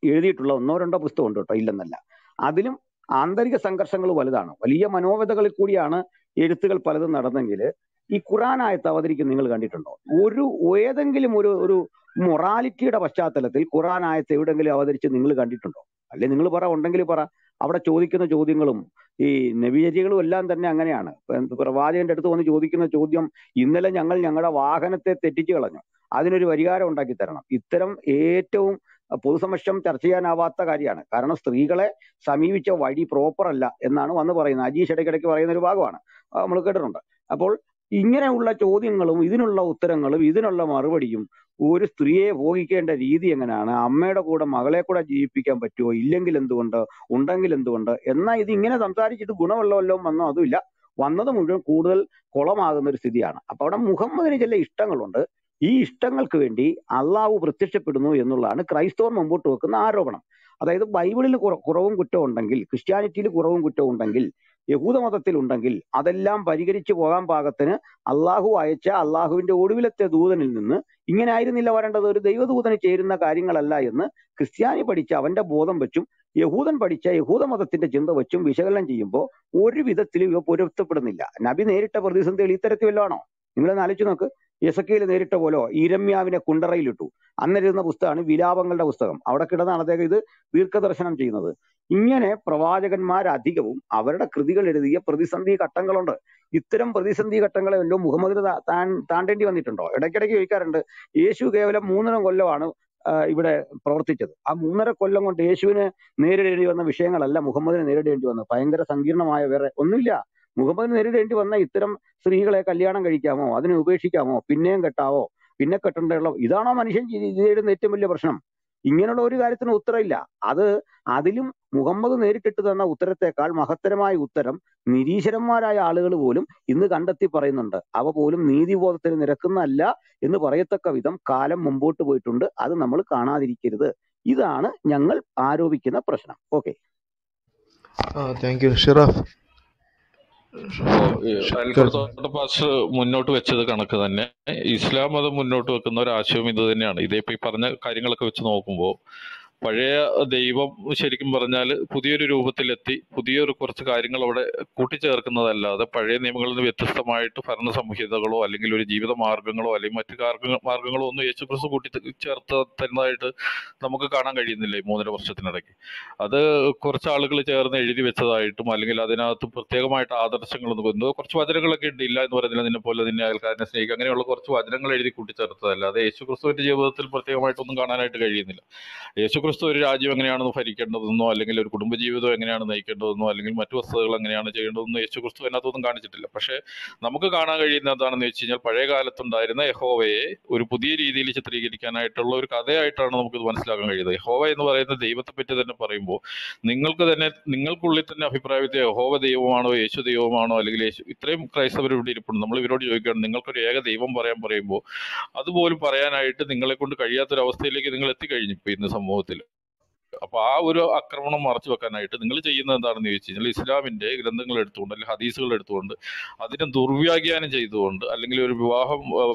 എഴുതിയിട്ടുള്ള ഒന്നോ രണ്ടോ പുസ്തകം ഉണ്ട് കേട്ടോ ഇല്ലെന്നല്ല. അതിലും ആന്തരിക സംഘർഷങ്ങൾ വലുതാണ്. വലിയ മനോവ്യതകളിൽ കൂടിയാണ് എഴുത്തുകൾ പലതും നടന്നെങ്കിൽ ഈ ഖുറാനായത്ത് അവതരിക്കുന്ന നിങ്ങൾ കണ്ടിട്ടുണ്ടോ? ഒരു ഏതെങ്കിലും ഒരു ഒരു മൊറാലിറ്റിയുടെ പശ്ചാത്തലത്തിൽ ഖുറാനായത്ത് എവിടെങ്കിലും അവതരിച്ച് നിങ്ങൾ കണ്ടിട്ടുണ്ടോ? അല്ലെ നിങ്ങൾ പറ ഉണ്ടെങ്കിൽ പറ. അവിടെ ചോദിക്കുന്ന ചോദ്യങ്ങളും ഈ നവീചരികളും എല്ലാം തന്നെ അങ്ങനെയാണ്. പ്രവാചകന്റെ അടുത്ത് വന്ന് ചോദിക്കുന്ന ചോദ്യം ഇന്നലെ ഞങ്ങൾ ഞങ്ങളുടെ വാഹനത്തെ തെറ്റിച്ചു കളഞ്ഞു. അതിനൊരു പരിഹാരം ഉണ്ടാക്കി തരണം. ഇത്തരം ഏറ്റവും പൊതുസമക്ഷം ചർച്ച ചെയ്യാനാവാത്ത കാര്യമാണ്. കാരണം സ്ത്രീകളെ സമീപിച്ച വഴി പ്രോപ്പർ അല്ല എന്നാണ് വന്ന് പറയുന്നത്. അജീഷ് ഇടയ്ക്കിടയ്ക്ക് പറയുന്ന ഒരു ഭാഗമാണ്. നമ്മൾ കേട്ടിട്ടുണ്ട്. അപ്പോൾ ഇങ്ങനെയുള്ള ചോദ്യങ്ങളും ഇതിനുള്ള ഉത്തരങ്ങളും ഇതിനുള്ള മറുപടിയും ഒരു സ്ത്രീയെ ഭോഗിക്കേണ്ട രീതി എങ്ങനെയാണ്? അമ്മയുടെ കൂടെ മകളെ കൂടെ ജീവിപ്പിക്കാൻ പറ്റുമോ ഇല്ലെങ്കിൽ എന്തുകൊണ്ട്? ഉണ്ടെങ്കിൽ എന്തുകൊണ്ട്? എന്നാൽ ഇത് ഇങ്ങനെ സംസാരിച്ചിട്ട് ഗുണമുള്ള വല്ലതും വന്നോ? അതുമില്ല. വന്നത് മുഴുവൻ കൂടുതൽ കുളമാകുന്ന ഒരു സ്ഥിതിയാണ്. അപ്പൊ അവിടെ മുഹമ്മദിന് ചില ഇഷ്ടങ്ങളുണ്ട്. ഈ ഇഷ്ടങ്ങൾക്ക് വേണ്ടി അള്ളാഹു പ്രത്യക്ഷപ്പെടുന്നു എന്നുള്ളതാണ് ക്രൈസ്തവർ മുമ്പോട്ട് വെക്കുന്ന ആരോപണം. അതായത് ബൈബിളിൽ കുറവും കുറ്റവും ഉണ്ടെങ്കിൽ ക്രിസ്ത്യാനിറ്റിയിൽ കുറവും കുറ്റവും ഉണ്ടെങ്കിൽ യഹൂദമതത്തിൽ ഉണ്ടെങ്കിൽ അതെല്ലാം പരിഹരിച്ചു പോകാൻ പാകത്തിന് അള്ളാഹു അയച്ച അള്ളാഹുവിന്റെ ഒടുവിലത്തെ ദൂതനിൽ നിന്ന് ഇങ്ങനെ ആയിരുന്നില്ല വരേണ്ടത്. ഒരു ദൈവദൂതന് ചേരുന്ന കാര്യങ്ങളല്ല എന്ന് ക്രിസ്ത്യാനി പഠിച്ച അവന്റെ ബോധം വെച്ചും യഹൂദൻ പഠിച്ച യഹൂദമതത്തിന്റെ ചിന്ത വെച്ചും വിശകലനം ചെയ്യുമ്പോൾ ഒരു വിധത്തിലും ഇവ പൊരുത്തപ്പെടുന്നില്ല. നബി നേരിട്ട പ്രതിസന്ധികൾ ഇത്തരത്തിൽ വല്ലതാണോ നിങ്ങളൊന്ന് ആലോചിച്ച് നോക്ക്. യസക്കയിൽ നേരിട്ട പോലെ ഇരമ്യാവിനെ കുണ്ടറയിലിട്ടു. അന്നിരുന്ന പുസ്തകമാണ് വിലാപങ്ങളുടെ പുസ്തകം. അവിടെ കിടന്നാണ് അദ്ദേഹം ഇത് ദീർഘദർശനം ചെയ്യുന്നത്. ഇങ്ങനെ പ്രവാചകന്മാരധികവും അവരുടെ കൃതികൾ എഴുതിയ പ്രതിസന്ധി ഘട്ടങ്ങളുണ്ട്. ഇത്തരം പ്രതിസന്ധി ഘട്ടങ്ങളെ വല്ലതും മുഹമ്മദിന് താണ്ടേണ്ടി വന്നിട്ടുണ്ടോ? ഇടയ്ക്കിടയ്ക്ക് ചോദിക്കാറുണ്ട്. യേശു കേവലം മൂന്നര കൊല്ലമാണ് ഇവിടെ പ്രവർത്തിച്ചത്. ആ മൂന്നര കൊല്ലം കൊണ്ട് യേശുവിന് നേരിടേണ്ടി വന്ന വിഷയങ്ങളല്ല മുഹമ്മദിനെ നേരിടേണ്ടി വന്നത്. ഭയങ്കര സങ്കീർണമായ വേറെ ഒന്നുമില്ല. മുഹമ്മദിന് നേരിടേണ്ടി വന്ന ഇത്തരം സ്ത്രീകളെ കല്യാണം കഴിക്കാമോ? അതിനെ ഉപേക്ഷിക്കാമോ? പിന്നെയും കെട്ടാവോ? പിന്നെ കെട്ടേണ്ടുള്ള ഇതാണോ മനുഷ്യൻ ചെയ്യുന്ന ഏറ്റവും വലിയ പ്രശ്നം? ഇങ്ങനെയുള്ള ഒരു കാര്യത്തിന് ഉത്തരമില്ല അത് അതിലും മുഹമ്മദ് നേരിട്ടിട്ട് തന്ന ഉത്തരത്തെക്കാൾ മഹത്തരമായ ഉത്തരം നിരീശ്വരന്മാരായ ആളുകൾ പോലും ഇന്ന് കണ്ടെത്തി പറയുന്നുണ്ട്. അവ പോലും നീതിബോധത്തിന് നിരക്കുന്നതല്ല എന്ന് പറയത്തക്ക വിധം കാലം മുമ്പോട്ട് പോയിട്ടുണ്ട്. അത് നമ്മൾ കാണാതിരിക്കരുത്. ഇതാണ് ഞങ്ങൾ ആരോപിക്കുന്ന പ്രശ്നം. ഓക്കെ. ഷിറാഫ്. ഈ പാസ് മുന്നോട്ട് വെച്ചത് കണക്ക് തന്നെ. ഇസ്ലാം മതം മുന്നോട്ട് വെക്കുന്ന ഒരു ആശയം ഇത് തന്നെയാണ്. ഇതേപ്പോ ഈ പറഞ്ഞ കാര്യങ്ങളൊക്കെ വെച്ച് നോക്കുമ്പോൾ പഴയ ദൈവം ശരിക്കും പറഞ്ഞാൽ പുതിയൊരു രൂപത്തിലെത്തി പുതിയൊരു കുറച്ച് കാര്യങ്ങൾ അവിടെ കൂട്ടിച്ചേർക്കുന്നതല്ലാതെ പഴയ നിയമങ്ങളിൽ നിന്ന് വ്യത്യസ്തമായിട്ട് ഭരണ സംഹിതകളോ അല്ലെങ്കിൽ ഒരു ജീവിത മാർഗങ്ങളോ അല്ലെങ്കിൽ മറ്റു കാർഗ- മാർഗങ്ങളോ ഒന്നും യേശു ക്രിസ്തു കൂട്ടി ചേർത്ത് തരുന്നതായിട്ട് നമുക്ക് കാണാൻ കഴിയുന്നില്ല ഈ മൂന്നര വർഷത്തിനിടയ്ക്ക്. അത് കുറച്ച് ആളുകൾ ചേർന്ന് എഴുതി വെച്ചതായിട്ടും അല്ലെങ്കിൽ അതിനകത്ത് പ്രത്യേകമായിട്ട് ആദർശങ്ങളൊന്നും എന്തോ കുറച്ച് വചനങ്ങളൊക്കെ ഉണ്ട്. ഇല്ല എന്ന് പറയുന്നില്ല നിന്നെ പോലെ നിന്നെ അയൽക്കാരനെ സ്നേഹിക്കുക അങ്ങനെയുള്ള കുറച്ച് വചനങ്ങൾ എഴുതി കൂട്ടിച്ചേർത്തതല്ല അത് യേശുക്രിസ്തുവിന്റെ ജീവിതത്തിൽ പ്രത്യേകമായിട്ടൊന്നും കാണാനായിട്ട് കഴിയുന്നില്ല. യേശുക്രിസ്തു യേശുക്രിസ്തു ഒരു രാജ്യം എങ്ങനെയാണ് ഭരിക്കേണ്ടതെന്നോ അല്ലെങ്കിൽ ഒരു കുടുംബജീവിതം എങ്ങനെയാണ് നയിക്കേണ്ടതെന്നോ അല്ലെങ്കിൽ മറ്റു വസ്തുതകൾ എങ്ങനെയാണ് ചെയ്യേണ്ടതെന്നോ യേശു ക്രിസ്തു അതിനകത്തൊന്നും കാണിച്ചിട്ടില്ല. പക്ഷേ നമുക്ക് കാണാൻ കഴിയുന്ന എന്താണെന്ന് വെച്ച് കഴിഞ്ഞാൽ പഴയ കാലത്തുണ്ടായിരുന്ന യഹോവയെ ഒരു പുതിയ രീതിയിൽ ചിത്രീകരിക്കാനായിട്ടുള്ള ഒരു കഥയായിട്ടാണ് നമുക്കിത് മനസ്സിലാക്കാൻ കഴിയുന്നത്. യഹോവ എന്ന് പറയുന്ന ദൈവത്തെ പറ്റി തന്നെ പറയുമ്പോൾ നിങ്ങൾക്ക് തന്നെ നിങ്ങൾക്കുള്ളിൽ തന്നെ അഭിപ്രായത്തെ യഹോവ ദൈവമാണോ യേശു ദൈവമാണോ അല്ലെങ്കിൽ യേശു ഇത്രയും ക്രൈസ്തവർ ഇവിടെ ഇരിപ്പുണ്ട്. നമ്മൾ ഇവരോട് ചോദിക്കുകയാണ് നിങ്ങൾക്കൊരു ഏക ദൈവം പറയാൻ പറയുമ്പോൾ അതുപോലും പറയാനായിട്ട് നിങ്ങളെ കൊണ്ട് കഴിയാത്തൊരവസ്ഥയിലേക്ക് നിങ്ങൾ എത്തിക്കഴിഞ്ഞു ഇപ്പൊ ഇന്ന് സമൂഹത്തിൽ. അപ്പൊ ആ ഒരു ആക്രമണം മറച്ചു വെക്കാനായിട്ട് നിങ്ങൾ ചെയ്യുന്നത് എന്താണെന്ന് ചോദിച്ചു കഴിഞ്ഞാൽ ഇസ്ലാമിന്റെ ഗ്രന്ഥങ്ങൾ എടുത്തുകൊണ്ട് അല്ലെങ്കിൽ ഹദീസുകൾ എടുത്തുകൊണ്ട് അതിനെ ദുർവ്യാഖ്യാനം ചെയ്തുകൊണ്ട് അല്ലെങ്കിൽ ഒരു വിവാഹ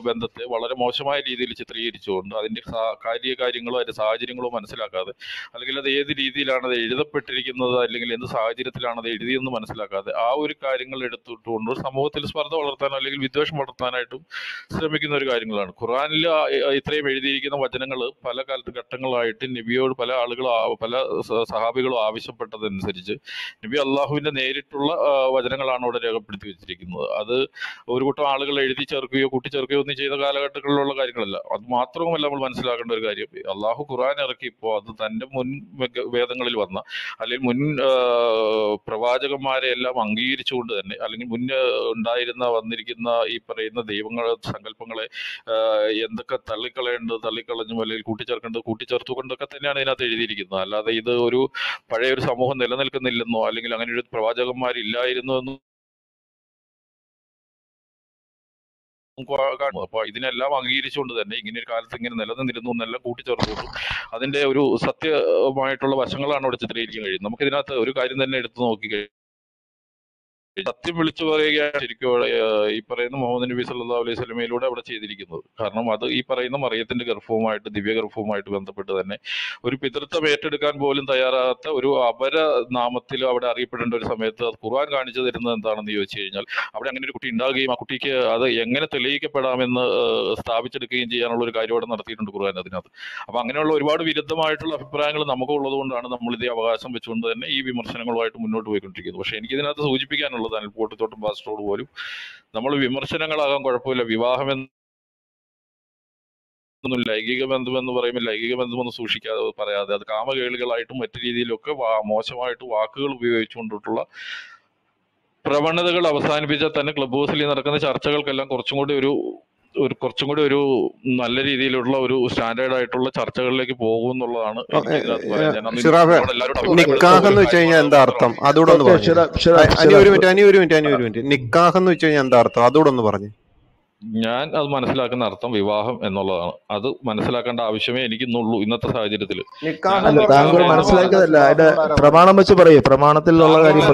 ബന്ധത്തെ വളരെ മോശമായ രീതിയിൽ ചിത്രീകരിച്ചുകൊണ്ട് അതിന്റെ കാര്യ കാര്യങ്ങളോ അതിന്റെ സാഹചര്യങ്ങളോ മനസ്സിലാക്കാതെ അല്ലെങ്കിൽ അത് ഏത് രീതിയിലാണ് അത് എഴുതപ്പെട്ടിരിക്കുന്നത് അല്ലെങ്കിൽ എന്ത് സാഹചര്യത്തിലാണ് അത് എഴുതിയെന്ന് മനസ്സിലാക്കാതെ ആ ഒരു കാര്യങ്ങൾ എടുത്തിട്ടുകൊണ്ട് സമൂഹത്തിൽ സ്പർദ്ധ വളർത്താനോ അല്ലെങ്കിൽ വിദ്വേഷം വളർത്താനായിട്ടും ശ്രമിക്കുന്ന ഒരു കാര്യങ്ങളാണ്. ഖുറാനിൽ ഇത്രയും എഴുതിയിരിക്കുന്ന വചനങ്ങൾ പല കാലത്ത് ഘട്ടങ്ങളായിട്ട് നബിയോട് പല ആളുകളും ആ- പല സഹാബികളും ആവശ്യപ്പെട്ടതനുസരിച്ച് നബി അള്ളാഹുവിന്റെ നേരിട്ടുള്ള വചനങ്ങളാണ് അവിടെ രേഖപ്പെടുത്തി വെച്ചിരിക്കുന്നത്. അത് ഒരു കൂട്ടം ആളുകൾ എഴുതി ചേർക്കുകയോ കൂട്ടിച്ചേർക്കുകയോ ഒന്നും ചെയ്ത കാലഘട്ടങ്ങളിലുള്ള കാര്യങ്ങളല്ല. അത് മാത്രവുമല്ല നമ്മൾ മനസ്സിലാക്കേണ്ട ഒരു കാര്യം. അള്ളാഹു ഖുറാൻ ഇറക്കിയപ്പോൾ അത് തന്റെ മുൻ വേദങ്ങളിൽ വന്ന അല്ലെങ്കിൽ മുൻ പ്രവാചകന്മാരെ എല്ലാം അംഗീകരിച്ചുകൊണ്ട് തന്നെ അല്ലെങ്കിൽ മുൻ ഉണ്ടായിരുന്ന വന്നിരിക്കുന്ന ഈ പറയുന്ന ദൈവങ്ങളെ സങ്കല്പങ്ങളെ എന്തൊക്കെ തള്ളിക്കളയേണ്ടത് തള്ളിക്കളഞ്ഞും അല്ലെങ്കിൽ കൂട്ടിച്ചേർക്കേണ്ടത് കൂട്ടിച്ചേർത്തുകൊണ്ടൊക്കെ തന്നെയാണ് ഇതിനകത്ത് എഴുതിയിരിക്കുന്നത്. അല്ലാതെ ഇത് ഒരു പഴയ ഒരു സമൂഹം നിലനിൽക്കുന്നില്ലെന്നോ അല്ലെങ്കിൽ അങ്ങനെ ഒരു പ്രവാചകന്മാരില്ലായിരുന്നു എന്നും കാണുന്നു അപ്പൊ ഇതിനെല്ലാം അംഗീകരിച്ചുകൊണ്ട് തന്നെ ഇങ്ങനെ ഒരു കാലത്ത് ഇങ്ങനെ നിലനിന്നിരുന്നു എന്നെല്ലാം കൂട്ടിച്ചേർത്തുകൊണ്ടു അതിന്റെ ഒരു സത്യമായിട്ടുള്ള വശങ്ങളാണ് അവിടെ ചിത്രീകരിക്കാൻ കഴിയുന്നത്. നമുക്ക് ഇതിനകത്ത് ഒരു കാര്യം തന്നെ എടുത്തു നോക്കി സത്യം വിളിച്ചു പറയുകയാണ് ശരിക്കും ഈ പറയുന്ന മുഹമ്മദ് നബി സല്ലാ അലൈഹി സ്വലമയിലൂടെ അവിടെ ചെയ്തിരിക്കുന്നത്. കാരണം അത് ഈ പറയുന്ന മറിയത്തിന്റെ ഗർഭവുമായിട്ട് ദിവ്യഗർഭവുമായിട്ട് ബന്ധപ്പെട്ട് തന്നെ ഒരു പിതൃത്വം ഏറ്റെടുക്കാൻ പോലും തയ്യാറാകാത്ത ഒരു അപര നാമത്തിൽ അവിടെ അറിയപ്പെടേണ്ട ഒരു സമയത്ത് അത് ഖുർആൻ കാണിച്ചു തരുന്നത് എന്താണെന്ന് ചോദിച്ചു കഴിഞ്ഞാൽ അവിടെ അങ്ങനെ ഒരു കുട്ടി ഉണ്ടാകുകയും ആ കുട്ടിക്ക് അത് എങ്ങനെ തെളിയിക്കപ്പെടാമെന്ന് സ്ഥാപിച്ചെടുക്കുകയും ചെയ്യാനുള്ള ഒരു കാര്യം അവിടെ നടത്തിയിട്ടുണ്ട് ഖുർആൻ അതിനകത്ത്. അപ്പൊ അങ്ങനെയുള്ള ഒരുപാട് വിരുദ്ധമായിട്ടുള്ള അഭിപ്രായങ്ങൾ നമുക്ക് ഉള്ളത് കൊണ്ടാണ് നമ്മൾ ഇതേ അവകാശം വെച്ചുകൊണ്ട് തന്നെ ഈ വിമർശനങ്ങളുമായിട്ട് മുന്നോട്ട് പോയിക്കൊണ്ടിരിക്കുന്നത്. പക്ഷെ എനിക്ക് ഇതിനകത്ത് സൂചിപ്പിക്കാനുള്ളത് അനിൽപോട്ടത്തോട്ടും പാസ്റ്ററോട് പോലും. നമ്മൾ വിമർശനങ്ങളാകാൻ കുഴപ്പമില്ല. വിവാഹം ഒന്നും ലൈംഗിക ബന്ധം എന്ന് പറയുമ്പോൾ ലൈംഗിക ബന്ധമൊന്നും സൂക്ഷിക്കാതെ പറയാതെ അത് കാമകേളികളായിട്ടും മറ്റു രീതിയിലൊക്കെ മോശമായിട്ട് വാക്കുകൾ ഉപയോഗിച്ചുകൊണ്ടിട്ടുള്ള പ്രവണതകൾ അവസാനിപ്പിച്ചാൽ തന്നെ ക്ലബ് ഹൗസിൽ നടക്കുന്ന ചർച്ചകൾക്കെല്ലാം കുറച്ചും കൂടി ഒരു ഒരു കുറച്ചും കൂടി ഒരു നല്ല രീതിയിലുള്ള ഒരു സ്റ്റാൻഡേർഡ് ആയിട്ടുള്ള ചർച്ചകളിലേക്ക് പോകും എന്നുള്ളതാണ് നിക്കാഹ് എന്ന് വെച്ച് കഴിഞ്ഞാൽ എന്താ അർത്ഥം? അതുകൂടെ ഒന്ന് പറഞ്ഞു. ഒരു മിനിറ്റ് അനി ഒരു മിനിറ്റ് അനി ഒരു മിനിറ്റ് നിക്കാഹ് എന്ന് വെച്ച് കഴിഞ്ഞാൽ എന്താ അർത്ഥം? അതുകൂടെ ഒന്ന് പറഞ്ഞു. ഞാൻ അത് മനസ്സിലാക്കുന്ന അർത്ഥം വിവാഹം എന്നുള്ളതാണ്. അത് മനസ്സിലാക്കേണ്ട ആവശ്യമേ എനിക്കിന്നുള്ളൂ ഇന്നത്തെ സാഹചര്യത്തിൽ താങ്കൾ മനസ്സിലാക്കിയതല്ല അതിന്റെ പ്രമാണം വെച്ച് പറയേ. പ്രമാണത്തിലുള്ള കാര്യം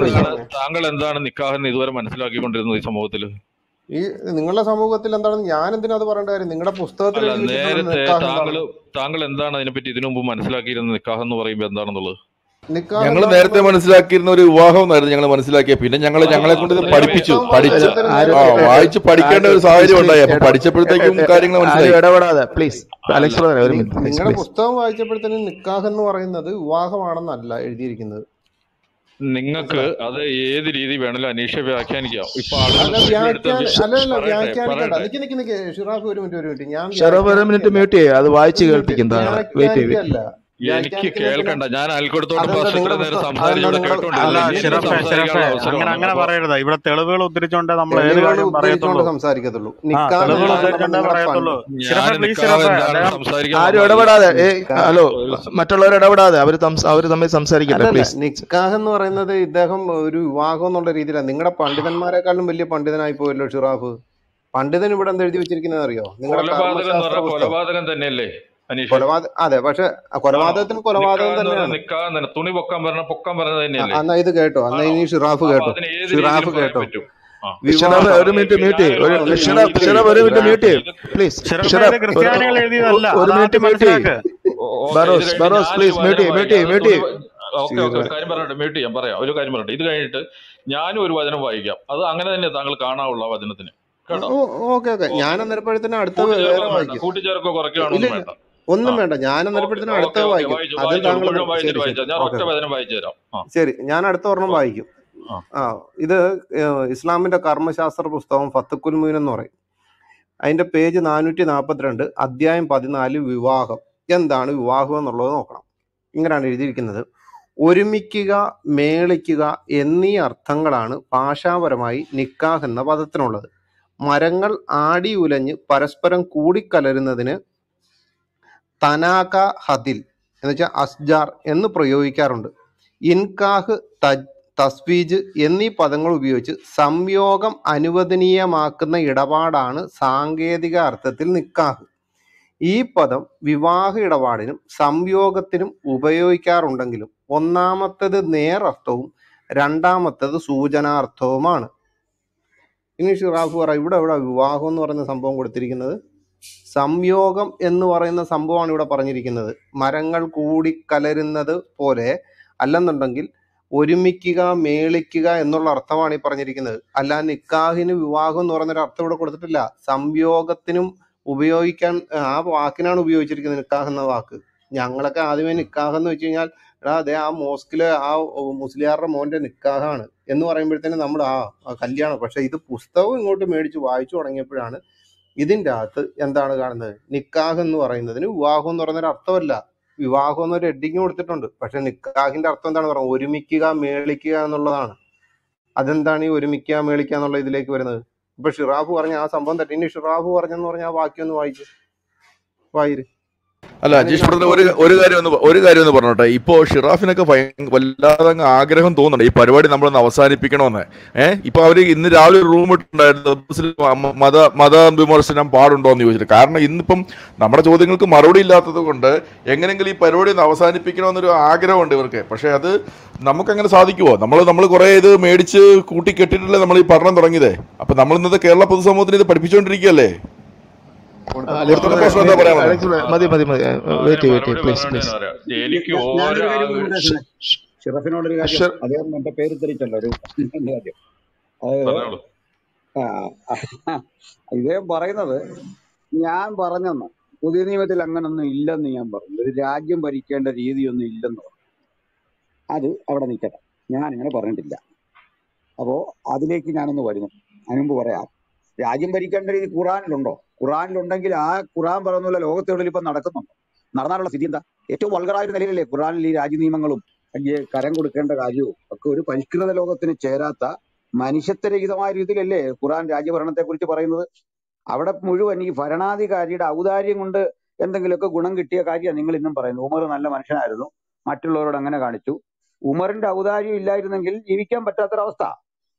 താങ്കൾ എന്താണ് നിക്കാഹ് എന്ന് ഇതുവരെ മനസ്സിലാക്കിക്കൊണ്ടിരുന്നത് ഈ സമൂഹത്തിൽ ഈ നിങ്ങളുടെ സമൂഹത്തിൽ എന്താണ് ഞാൻ എന്തിനാ അത് പറയേണ്ട കാര്യം? നിങ്ങളുടെ പുസ്തകത്തിൽ നേരത്തെ താങ്കൾ എന്താണ്? താങ്കൾ എന്താണ് അതിനെപ്പറ്റി ഇതിനു മുമ്പ് മനസ്സിലാക്കിയിരുന്ന നിക്കാഹ് എന്ന് പറയുമ്പോൾ എന്താണെന്നുള്ളത്? ഞങ്ങൾ നേരത്തെ മനസ്സിലാക്കിയിരുന്ന ഒരു വിവാഹം എന്നായിരുന്നു ഞങ്ങൾ മനസ്സിലാക്കിയ പിന്നെ ഞങ്ങൾ ഞങ്ങളെ കൊണ്ട് ഇത് പഠിപ്പിച്ചു പഠിച്ചു. വായിച്ചു പഠിക്കേണ്ട ഒരു സാഹചര്യം ഉണ്ടായി. അപ്പൊ പഠിച്ചപ്പോഴത്തേക്കും കാര്യങ്ങൾ മനസ്സിലായി. പ്ലീസ് അലക്സ് ഒരു മിനിറ്റ് നിങ്ങളുടെ പുസ്തകം വായിച്ചപ്പോഴത്തേനും നിക്കാഹ് എന്ന് പറയുന്നത് വിവാഹമാണെന്നല്ല എഴുതിയിരിക്കുന്നത്. നിങ്ങൾക്ക് അത് ഏത് രീതി വേണമല്ലോ അനീഷ വ്യാഖ്യാനിക്കാം. ഇപ്പൊ ഷിറാഫ് ഒരു മിനിറ്റ് ഒരു മിനിറ്റ്. ഞാൻ ഷിറാഫ് ഒരു മിനിറ്റ് മ്യൂട്ട് ചെയ്യുക അത് വായിച്ചു ഒരു മിനിറ്റ്. കേൾപ്പിക്കും താങ്കളെ വെയിറ്റ് ചെയ്യ് വ്യാഖ്യാനിക്കുകയല്ല എനിക്ക് കേൾക്കണ്ട. ഞാൻ അങ്ങനെ അങ്ങനെ പറയരുത്. ഇവിടെ തെളിവുകൾ ഉദ്ധരിച്ചോണ്ട് നമ്മൾ ഏത് കാര്യം പറയത്തുള്ളൂ. സംസാരിക്കത്തുള്ളൂ. ആരും ഇടപെടാതെ ഹലോ മറ്റുള്ളവർ ഇടപെടാതെ അവർ അവർ തമ്മിൽ സംസാരിക്കട്ടെ പ്ലീസ് നിക്കാഹ് എന്ന് പറയുന്നത് ഇദ്ദേഹം ഒരു വിവാഹം എന്നുള്ള രീതിയിലാണ്. നിങ്ങളുടെ പണ്ഡിതന്മാരെക്കാളും വലിയ പണ്ഡിതനായി പോയല്ലോ ഷിറാഫ്. പണ്ഡിതൻ ഇവിടെ എന്ത് എഴുതി വെച്ചിരിക്കുന്നത് അറിയോ നിങ്ങളുടെ കൊലപാതകം തന്നെയല്ലേ? കൊലപാതകം അതെ പക്ഷെ കൊലപാതകത്തിന് കൊലപാതകം തന്നെയാണ്. തുണി പൊക്കാൻ പറഞ്ഞ പൊക്കാൻ പറഞ്ഞത് തന്നെയല്ലേ? എന്നാ ഇത് കേട്ടോ. അന്ന ഇനി ഷിറാഫ് കേട്ടോ. ഷിറാഫ് കേട്ടോ. ഒരു മിനിറ്റ് മ്യൂട്ട് ചെയ്യ്. ഒരു മിനിറ്റ് മ്യൂട്ട് പ്ലീസ് ഒരു മിനിറ്റ് മ്യൂട്ട് ബറോസ് Barroz please mute mute mute okay okay കാര്യം പറയട്ടെ മ്യൂട്ട് ചെയ്യാം പറയാം. ഒരു കാര്യം പറയട്ടെ. ഇത് കഴിഞ്ഞിട്ട് ഞാനും ഒരു വചനം വായിക്കാം. അത് അങ്ങനെ തന്നെ താങ്കൾ കാണാവുള്ള ആ വചനത്തിന്. കേട്ടോ? Okay okay. ഞാൻ അന്നേരപ്പോഴത്തേനും അടുത്ത കൂട്ടിച്ചേർക്കോ കുറയ്ക്കോ വേണ്ട? ഒന്നും വേണ്ട. ഞാൻ അന്നേരപ്പെടുത്തിന് അടുത്ത വായിക്കും. താങ്കൾ ശരി ഞാൻ അടുത്ത ഒരെണ്ണം വായിക്കും. ആ. ആ ഇത് ഇസ്ലാമിന്റെ കർമ്മശാസ്ത്ര പുസ്തകം ഫത്തുക്കുൽ മുയിൻ എന്ന് പറയും. അതിന്റെ പേജ് നാനൂറ്റി നാൽപ്പത്തിരണ്ട് അധ്യായം പതിനാല് വിവാഹം. എന്താണ് വിവാഹം എന്നുള്ളത് നോക്കണം. ഇങ്ങനെയാണ് എഴുതിയിരിക്കുന്നത്. ഒരുമിക്കുക മേളിക്കുക എന്നീ അർത്ഥങ്ങളാണ് ഭാഷാപരമായി നിക്കാഹ് എന്ന പദത്തിനുള്ളത്. മരങ്ങൾ ആടി ഉലഞ്ഞ് പരസ്പരം കൂടിക്കലരുന്നതിന് തനാക ഹദിൽ എന്ന് വെച്ചാൽ അസ്ജാർ എന്ന് പ്രയോഗിക്കാറുണ്ട്. ഇൻകാഹ് തസ്വീജ് എന്നീ പദങ്ങൾ ഉപയോഗിച്ച് സംയോഗം അനുവദനീയമാക്കുന്ന ഇടപാടാണ് സാങ്കേതിക അർത്ഥത്തിൽ നിക്കാഹ്. ഈ പദം വിവാഹ ഇടപാടിനും സംയോഗത്തിനും ഉപയോഗിക്കാറുണ്ടെങ്കിലും ഒന്നാമത്തത് നേരർത്ഥവും രണ്ടാമത്തത് സൂചനാർത്ഥവുമാണ്. ഇനി ഷിറാഫ് പറ ഇവിടെ ഇവിടെ വിവാഹം എന്ന് പറയുന്ന സംഭവം കൊടുത്തിരിക്കുന്നത്? സംയോഗം എന്ന് പറയുന്ന സംഭവമാണ് ഇവിടെ പറഞ്ഞിരിക്കുന്നത്. മരങ്ങൾ കൂടി കലരുന്നത് പോലെ അല്ലെന്നുണ്ടെങ്കിൽ ഒരുമിക്കുക മേളിക്കുക എന്നുള്ള അർത്ഥമാണ് ഈ പറഞ്ഞിരിക്കുന്നത്. അല്ല നിക്കാഹിന് വിവാഹം എന്ന് പറയുന്നൊരു അർത്ഥം ഇവിടെ കൊടുത്തിട്ടില്ല. സംയോഗത്തിനും ഉപയോഗിക്കാൻ ആ വാക്കിനാണ് ഉപയോഗിച്ചിരിക്കുന്നത് നിക്കാഹ് എന്ന വാക്ക്. ഞങ്ങളൊക്കെ ആദ്യമേ നിക്കാഹ് എന്ന് വെച്ച് കഴിഞ്ഞാൽ അതെ ആ മോസ്കിലെ ആ മുസ്ലിയാരുടെ മോന്റെ നിക്കാഹാണ് എന്ന് പറയുമ്പോഴത്തേനും നമ്മൾ ആ കല്യാണം. പക്ഷെ ഇത് പുസ്തകം ഇങ്ങോട്ട് മേടിച്ച് വായിച്ചു തുടങ്ങിയപ്പോഴാണ് ഇതിന്റെ അകത്ത് എന്താണ് കാണുന്നത്? നിക്കാഹ് എന്ന് പറയുന്നതിന് വിവാഹം എന്ന് പറയുന്നൊരു അർത്ഥമല്ല. വിവാഹം എന്നൊരു എഡിങ് കൊടുത്തിട്ടുണ്ട്. പക്ഷെ നിക്കാഹിന്റെ അർത്ഥം എന്താണ് പറയുന്നത് ഒരുമിക്കുക മേളിക്കുക എന്നുള്ളതാണ്. അതെന്താണ് ഈ ഒരുമിക്കുക മേളിക്കുക എന്നുള്ള ഇതിലേക്ക് വരുന്നത്? ഇപ്പൊ ഷിറാഫ് പറഞ്ഞ ആ സംഭവം തെറ്റി ഇനി ഷിറാഫ് പറഞ്ഞെന്ന് പറഞ്ഞ ആ വാക്യം ഒന്ന് വായിച്ചു വായിര്. അല്ല ജീഷ് അജീഷ് ബ്രദർ ഒരു ഒരു കാര്യം ഒന്ന് ഒരു കാര്യം ഒന്ന് പറഞ്ഞോട്ടെ. ഇപ്പോ ഷിറാഫിനൊക്കെ ഭയങ്കര വല്ലാതെ അങ്ങ് ആഗ്രഹം തോന്നുന്നുണ്ട്. ഈ പരിപാടി നമ്മളൊന്ന് അവസാനിപ്പിക്കണമെന്ന്. ഏഹ് ഇപ്പൊ അവർ ഇന്ന് രാവിലെ ഒരു റൂം ഇട്ടുണ്ടായിരുന്നു. മത മത വിമർശനം പാടുണ്ടോ എന്ന് ചോദിച്ചിട്ട്. കാരണം ഇന്നിപ്പം നമ്മുടെ ചോദ്യങ്ങൾക്ക് മറുപടി ഇല്ലാത്തത് കൊണ്ട് എങ്ങനെയെങ്കിലും ഈ പരിപാടി ഒന്ന് അവസാനിപ്പിക്കണമെന്നൊരു ആഗ്രഹമുണ്ട് ഇവർക്ക്. പക്ഷെ അത് നമുക്കങ്ങനെ സാധിക്കുമോ നമ്മൾ നമ്മൾ കുറെ ഇത് മേടിച്ച് കൂട്ടി കെട്ടിട്ടല്ലേ നമ്മൾ ഈ പഠനം തുടങ്ങിയത്. അപ്പൊ നമ്മൾ ഇന്നത്തെ കേരള പൊതുസമൂഹത്തിന് ഇത് പഠിപ്പിച്ചുകൊണ്ടിരിക്കുകയല്ലേ മതി മതി മതി. വെയിറ്റ് വെയിറ്റ് പ്ലീസ് പ്ലീസ് ഷിറഫിനോടൊരു കാര്യം അദ്ദേഹം എന്റെ പേര് തിരിച്ചല്ലോ ഒരു കാര്യം അതായത് ആ, ഇദ്ദേഹം പറയുന്നത് ഞാൻ പറഞ്ഞെന്ന്. പുതിയ നിയമത്തിൽ അങ്ങനൊന്നും ഇല്ലെന്ന് ഞാൻ പറഞ്ഞു. ഒരു രാജ്യം ഭരിക്കേണ്ട രീതിയൊന്നും ഇല്ലെന്ന് പറഞ്ഞു. അത് അവിടെ നിൽക്കട്ടെ. ഞാൻ അങ്ങനെ പറഞ്ഞിട്ടില്ല. അപ്പോ അതിലേക്ക് ഞാനൊന്ന് വരുന്നു. അതിനുമ്പ് പറയാം. രാജ്യം ഭരിക്കേണ്ട രീതി ഖുറാനിലുണ്ടോ ഖുറാനിലുണ്ടെങ്കിൽ ആ ഖുറാൻ പറയുന്ന പോലെ ലോകത്തെവിടെ ഇപ്പം നടക്കുന്നുണ്ടോ. നടന്നാലുള്ള സ്ഥിതി എന്താ? ഏറ്റവും വൾഗറായ നിലയിലല്ലേ ഖുറാനിൽ ഈ രാജ്യ നിയമങ്ങളും കരം കൊടുക്കേണ്ട കാര്യവും ഒക്കെ ഒരു പരിഷ്കൃത ലോകത്തിന് ചേരാത്ത മനുഷ്യത്വരഹിതമായ രീതിയിലല്ലേ ഖുറാൻ രാജ്യഭരണത്തെ കുറിച്ച് പറയുന്നത്? അവിടെ മുഴുവൻ ഈ ഭരണാധികാരിയുടെ ഔദാര്യം കൊണ്ട് എന്തെങ്കിലുമൊക്കെ ഗുണം കിട്ടിയ കാര്യമാണ് നിങ്ങൾ ഇന്നും പറയുന്നത്. ഉമർ നല്ല മനുഷ്യനായിരുന്നു. മറ്റുള്ളവരോട് അങ്ങനെ കാണിച്ചു. ഉമറിന്റെ ഔദാര്യം ഇല്ലായിരുന്നെങ്കിൽ ജീവിക്കാൻ പറ്റാത്തൊരവസ്ഥ.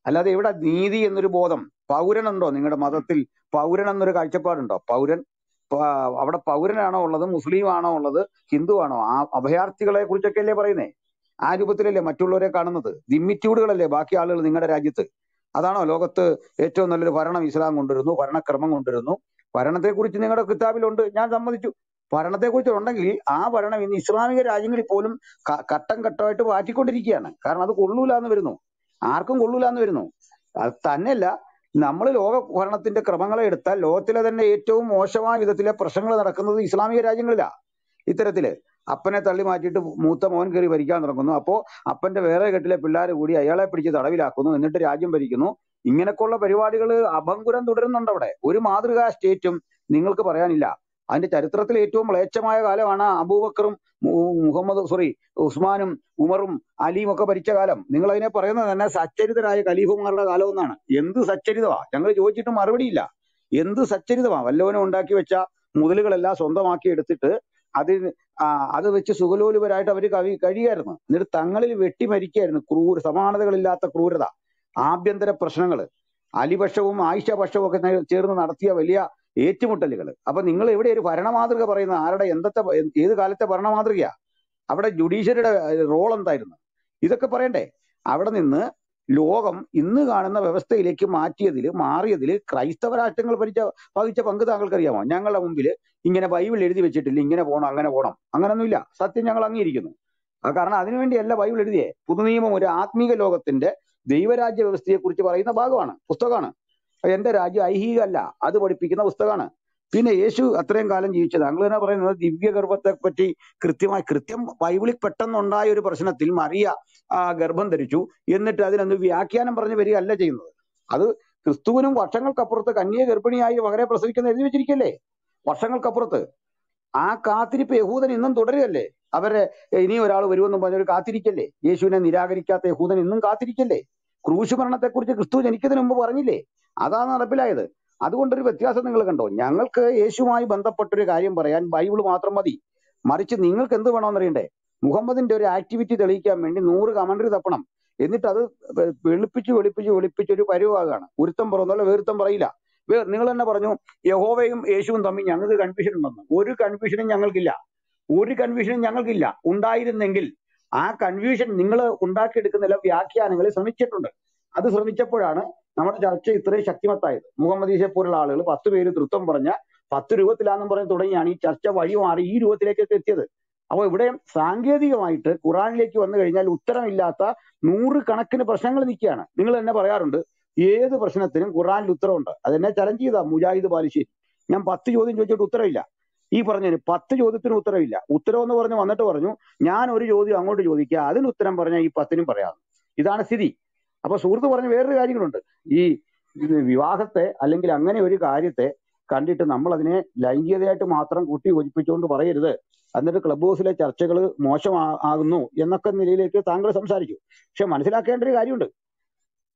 അല്ലാതെ ഇവിടെ നീതി എന്നൊരു ബോധം പൗരനുണ്ടോ നിങ്ങളുടെ മതത്തിൽ? പൗരൻ എന്നൊരു കാഴ്ചപ്പാടുണ്ടോ? പൗരൻ അവിടെ പൗരനാണോ ഉള്ളത്? മുസ്ലിം ആണോ ഉള്ളത്? ഹിന്ദു ആണോ ആ അഭയാർത്ഥികളെ കുറിച്ചൊക്കെ അല്ലേ പറയുന്നേ? ആ രൂപത്തിലല്ലേ മറ്റുള്ളവരെ കാണുന്നത്? ദിമ്മിറ്റ്യൂഡുകളല്ലേ ബാക്കി ആളുകൾ നിങ്ങളുടെ രാജ്യത്ത്? അതാണോ ലോകത്ത് ഏറ്റവും നല്ലൊരു ഭരണം ഇസ്ലാം കൊണ്ടുവരുന്നു ഭരണക്രമം കൊണ്ടുവരുന്നു? ഭരണത്തെക്കുറിച്ച് നിങ്ങളുടെ കിതാബിലുണ്ട് ഞാൻ സമ്മതിച്ചു. ഭരണത്തെക്കുറിച്ച് ഉണ്ടെങ്കിൽ ആ ഭരണം ഇന്ന് ഇസ്ലാമിക രാജ്യങ്ങളിൽ പോലും ഘട്ടം ഘട്ടമായിട്ട് മാറ്റിക്കൊണ്ടിരിക്കുകയാണ്. കാരണം അത് കൊള്ളൂലാന്ന് വരുന്നു. ആർക്കും കൊള്ളൂലാന്ന് വരുന്നു. അത് തന്നെയല്ല നമ്മൾ ലോക ഭരണത്തിന്റെ ക്രമങ്ങളെ എടുത്താൽ ലോകത്തിലെ തന്നെ ഏറ്റവും മോശമായ വിധത്തിലെ പ്രശ്നങ്ങൾ നടക്കുന്നത് ഇസ്ലാമിക രാജ്യങ്ങളിലാണ് ഇത്തരത്തിൽ അപ്പനെ തള്ളി മാറ്റിയിട്ട് മൂത്ത മോൻ കയറി ഭരിക്കാൻ തുടങ്ങുന്നു. അപ്പോ അപ്പന്റെ വേറെ കെട്ടിലെ പിള്ളേർ കൂടി അയാളെ പിടിച്ച് തടവിലാക്കുന്നു. എന്നിട്ട് രാജ്യം ഭരിക്കുന്നു. ഇങ്ങനെയൊക്കെയുള്ള പരിപാടികൾ അഭംഗുരം തുടരുന്നുണ്ട് അവിടെ ഒരു മാതൃകാ സ്റ്റേറ്റും നിങ്ങൾക്ക് പറയാനില്ല. അതിന്റെ ചരിത്രത്തിൽ ഏറ്റവും മ്ലേച്ഛമായ കാലമാണ് അബൂബക്കറും മുഹമ്മദ് സോറി ഉസ്മാനും ഉമറും അലിയും ഒക്കെ ഭരിച്ച കാലം. നിങ്ങൾ അതിനെ പറയുന്നത് തന്നെ സച്ചരിതരായ ഖലീഫുമാരുടെ കാലം എന്നാണ്. എന്ത് സച്ചരിതമാ? ഞങ്ങൾ ചോദിച്ചിട്ട് മറുപടിയില്ല എന്ത് സച്ചരിതമാ? വല്ലവനും ഉണ്ടാക്കി വെച്ച മുതലുകളെല്ലാം സ്വന്തമാക്കി എടുത്തിട്ട് അത് അത് വെച്ച് സുഖലോലുപരായിട്ട് അവർ കവി കഴിയായിരുന്നു. എന്നിട്ട് തങ്ങളിൽ വെട്ടി മരിക്കായിരുന്നു. ക്രൂര സമാനതകളില്ലാത്ത ക്രൂരത. ആഭ്യന്തര പ്രശ്നങ്ങൾ അലിപക്ഷവും ആയിഷ പക്ഷവും ഒക്കെ ചേർന്ന് നടത്തിയ വലിയ ഏറ്റുമുട്ടലുകൾ അപ്പൊ നിങ്ങൾ എവിടെ ഒരു ഭരണമാതൃക പറയുന്നത് ആരുടെ എന്തത്തെ ഏത് കാലത്തെ ഭരണമാതൃകയാ? അവിടെ ജുഡീഷ്യറിയുടെ റോൾ എന്തായിരുന്നു? ഇതൊക്കെ പറയണ്ടേ? അവിടെ നിന്ന് ലോകം ഇന്ന് കാണുന്ന വ്യവസ്ഥയിലേക്ക് മാറ്റിയതിൽ മാറിയതിൽ ക്രൈസ്തവ രാഷ്ട്രങ്ങൾ ഭരിച്ച വഹിച്ച പങ്ക് താങ്കൾക്കറിയാമോ? ഞങ്ങളുടെ മുമ്പിൽ ഇങ്ങനെ ബൈബിൾ എഴുതി വെച്ചിട്ടില്ല ഇങ്ങനെ പോകണം അങ്ങനെ പോകണം അങ്ങനൊന്നുമില്ല. സത്യം ഞങ്ങൾ അംഗീകരിക്കുന്നു. കാരണം അതിനുവേണ്ടിയല്ല ബൈബിൾ എഴുതിയേ. പുതുനിയമം ഒരു ആത്മീക ലോകത്തിന്റെ ദൈവരാജ്യ വ്യവസ്ഥയെ കുറിച്ച് പറയുന്ന ഭാഗമാണ് പുസ്തകമാണ്. എന്റെ രാജ്യം ഐഹികമല്ല. അത് പഠിപ്പിക്കുന്ന പുസ്തകമാണ്. പിന്നെ യേശു അത്രയും കാലം ജീവിച്ചത്. താങ്കൾ തന്നെ പറയുന്നത് ദിവ്യഗർഭത്തെ പറ്റി കൃത്യമായി കൃത്യം ബൈബിളിൽ പെട്ടെന്നുണ്ടായ ഒരു പ്രശ്നത്തിൽ മറിയ ഗർഭം ധരിച്ചു. എന്നിട്ട് അതിനൊന്ന് വ്യാഖ്യാനം പറഞ്ഞു വരികയല്ല ചെയ്യുന്നത്. അത് ക്രിസ്തുവിനും വർഷങ്ങൾക്കപ്പുറത്ത് കന്യ ഗർഭിണിയായി മകനെ പ്രസവിക്കുന്ന എഴുതി വെച്ചിരിക്കല്ലേ? വർഷങ്ങൾക്കപ്പുറത്ത്. ആ കാത്തിരിപ്പ് യഹൂദൻ ഇന്നും തുടരുകയല്ലേ? അവരെ ഇനി ഒരാൾ വരുമെന്നും പറഞ്ഞൊരു കാത്തിരിക്കല്ലേ? യേശുവിനെ നിരാകരിക്കാത്ത യഹൂദൻ ഇന്നും കാത്തിരിക്കല്ലേ? ക്രൂശ് മരണത്തെക്കുറിച്ച് ക്രിസ്തു ജനിക്കുന്നതിന് മുമ്പ് പറഞ്ഞില്ലേ? അതാണ് നടപ്പിലായത്. അതുകൊണ്ടൊരു വ്യത്യാസം നിങ്ങൾ കണ്ടോ? ഞങ്ങൾക്ക് യേശുമായി ബന്ധപ്പെട്ടൊരു കാര്യം പറയാൻ ബൈബിൾ മാത്രം മതി. മറിച്ച് നിങ്ങൾക്ക് എന്ത് വേണമെന്നറിയണ്ടേ മുഹമ്മദിന്റെ ഒരു ആക്ടിവിറ്റി തെളിയിക്കാൻ വേണ്ടി നൂറ് കമന്ററി തപ്പണം. എന്നിട്ട് അത് വെളുപ്പിച്ച് വെളുപ്പിച്ച് വെളുപ്പിച്ച് ഒരു പരുവാകാണ്. ഒരുത്തം പറയുന്നല്ലോ വേറുത്തം പറയില്ല. നിങ്ങൾ തന്നെ പറഞ്ഞു യഹോവയും യേശുവും തമ്മിൽ ഞങ്ങൾക്ക് കൺഫ്യൂഷൻ ഉണ്ടെന്ന്. ഒരു കൺഫ്യൂഷനും ഞങ്ങൾക്കില്ല. ഒരു കൺഫ്യൂഷനും ഞങ്ങൾക്കില്ല. ഉണ്ടായിരുന്നെങ്കിൽ ആ കൺഫ്യൂഷൻ നിങ്ങൾ ഉണ്ടാക്കിയെടുക്കുന്ന വ്യാഖ്യാനങ്ങളെ ശ്രമിച്ചിട്ടുണ്ട്. അത് ശ്രമിച്ചപ്പോഴാണ് നമ്മുടെ ചർച്ച ഇത്രയും ശക്തിമത്തായത്. മുഹമ്മദ് ഈസെ പോലുള്ള ആളുകൾ പത്ത് പേര് തൃത്വം പറഞ്ഞ പത്ത് രൂപത്തിലാന്നും പറഞ്ഞ് തുടങ്ങിയാണ് ഈ ചർച്ച വഴി മാറി ഈ രൂപത്തിലേക്കൊക്കെ എത്തിയത്. അപ്പോൾ ഇവിടെ സാങ്കേതികമായിട്ട് ഖുറാനിലേക്ക് വന്നു കഴിഞ്ഞാൽ ഉത്തരമില്ലാത്ത നൂറ് കണക്കിന് പ്രശ്നങ്ങൾ നിൽക്കുകയാണ്. നിങ്ങൾ തന്നെ പറയാറുണ്ട് ഏത് പ്രശ്നത്തിനും ഖുറാനിൽ ഉത്തരവുണ്ട്. അതെന്നെ ചലഞ്ച് ചെയ്താ മുജാഹിദ് ബാലുശ്ശേരി ഞാൻ പത്ത് ചോദ്യം ചോദിച്ചിട്ട് ഉത്തരവില്ല. ഈ പറഞ്ഞതിന് പത്ത് ചോദ്യത്തിന് ഉത്തരവില്ല. ഉത്തരം എന്ന് പറഞ്ഞ് വന്നിട്ട് പറഞ്ഞു ഞാൻ ഒരു ചോദ്യം അങ്ങോട്ട് ചോദിക്കുക അതിന് ഉത്തരം പറഞ്ഞാൽ ഈ പത്തിനും പറയാം. ഇതാണ് സ്ഥിതി. അപ്പൊ സുഹൃത്ത് പറഞ്ഞ വേറൊരു കാര്യങ്ങളുണ്ട്. ഈ വിവാഹത്തെ അല്ലെങ്കിൽ അങ്ങനെ ഒരു കാര്യത്തെ കണ്ടിട്ട് നമ്മൾ അതിനെ ലൈംഗികതയായിട്ട് മാത്രം കൂട്ടി യോജിപ്പിച്ചുകൊണ്ട് പറയരുത്. എന്നിട്ട് ക്ലബ് ഹൗസിലെ ചർച്ചകൾ മോശമാകുന്നു എന്നൊക്കെ നിലയിലേക്ക് താങ്കൾ സംസാരിച്ചു. പക്ഷെ മനസ്സിലാക്കേണ്ട ഒരു കാര്യമുണ്ട്.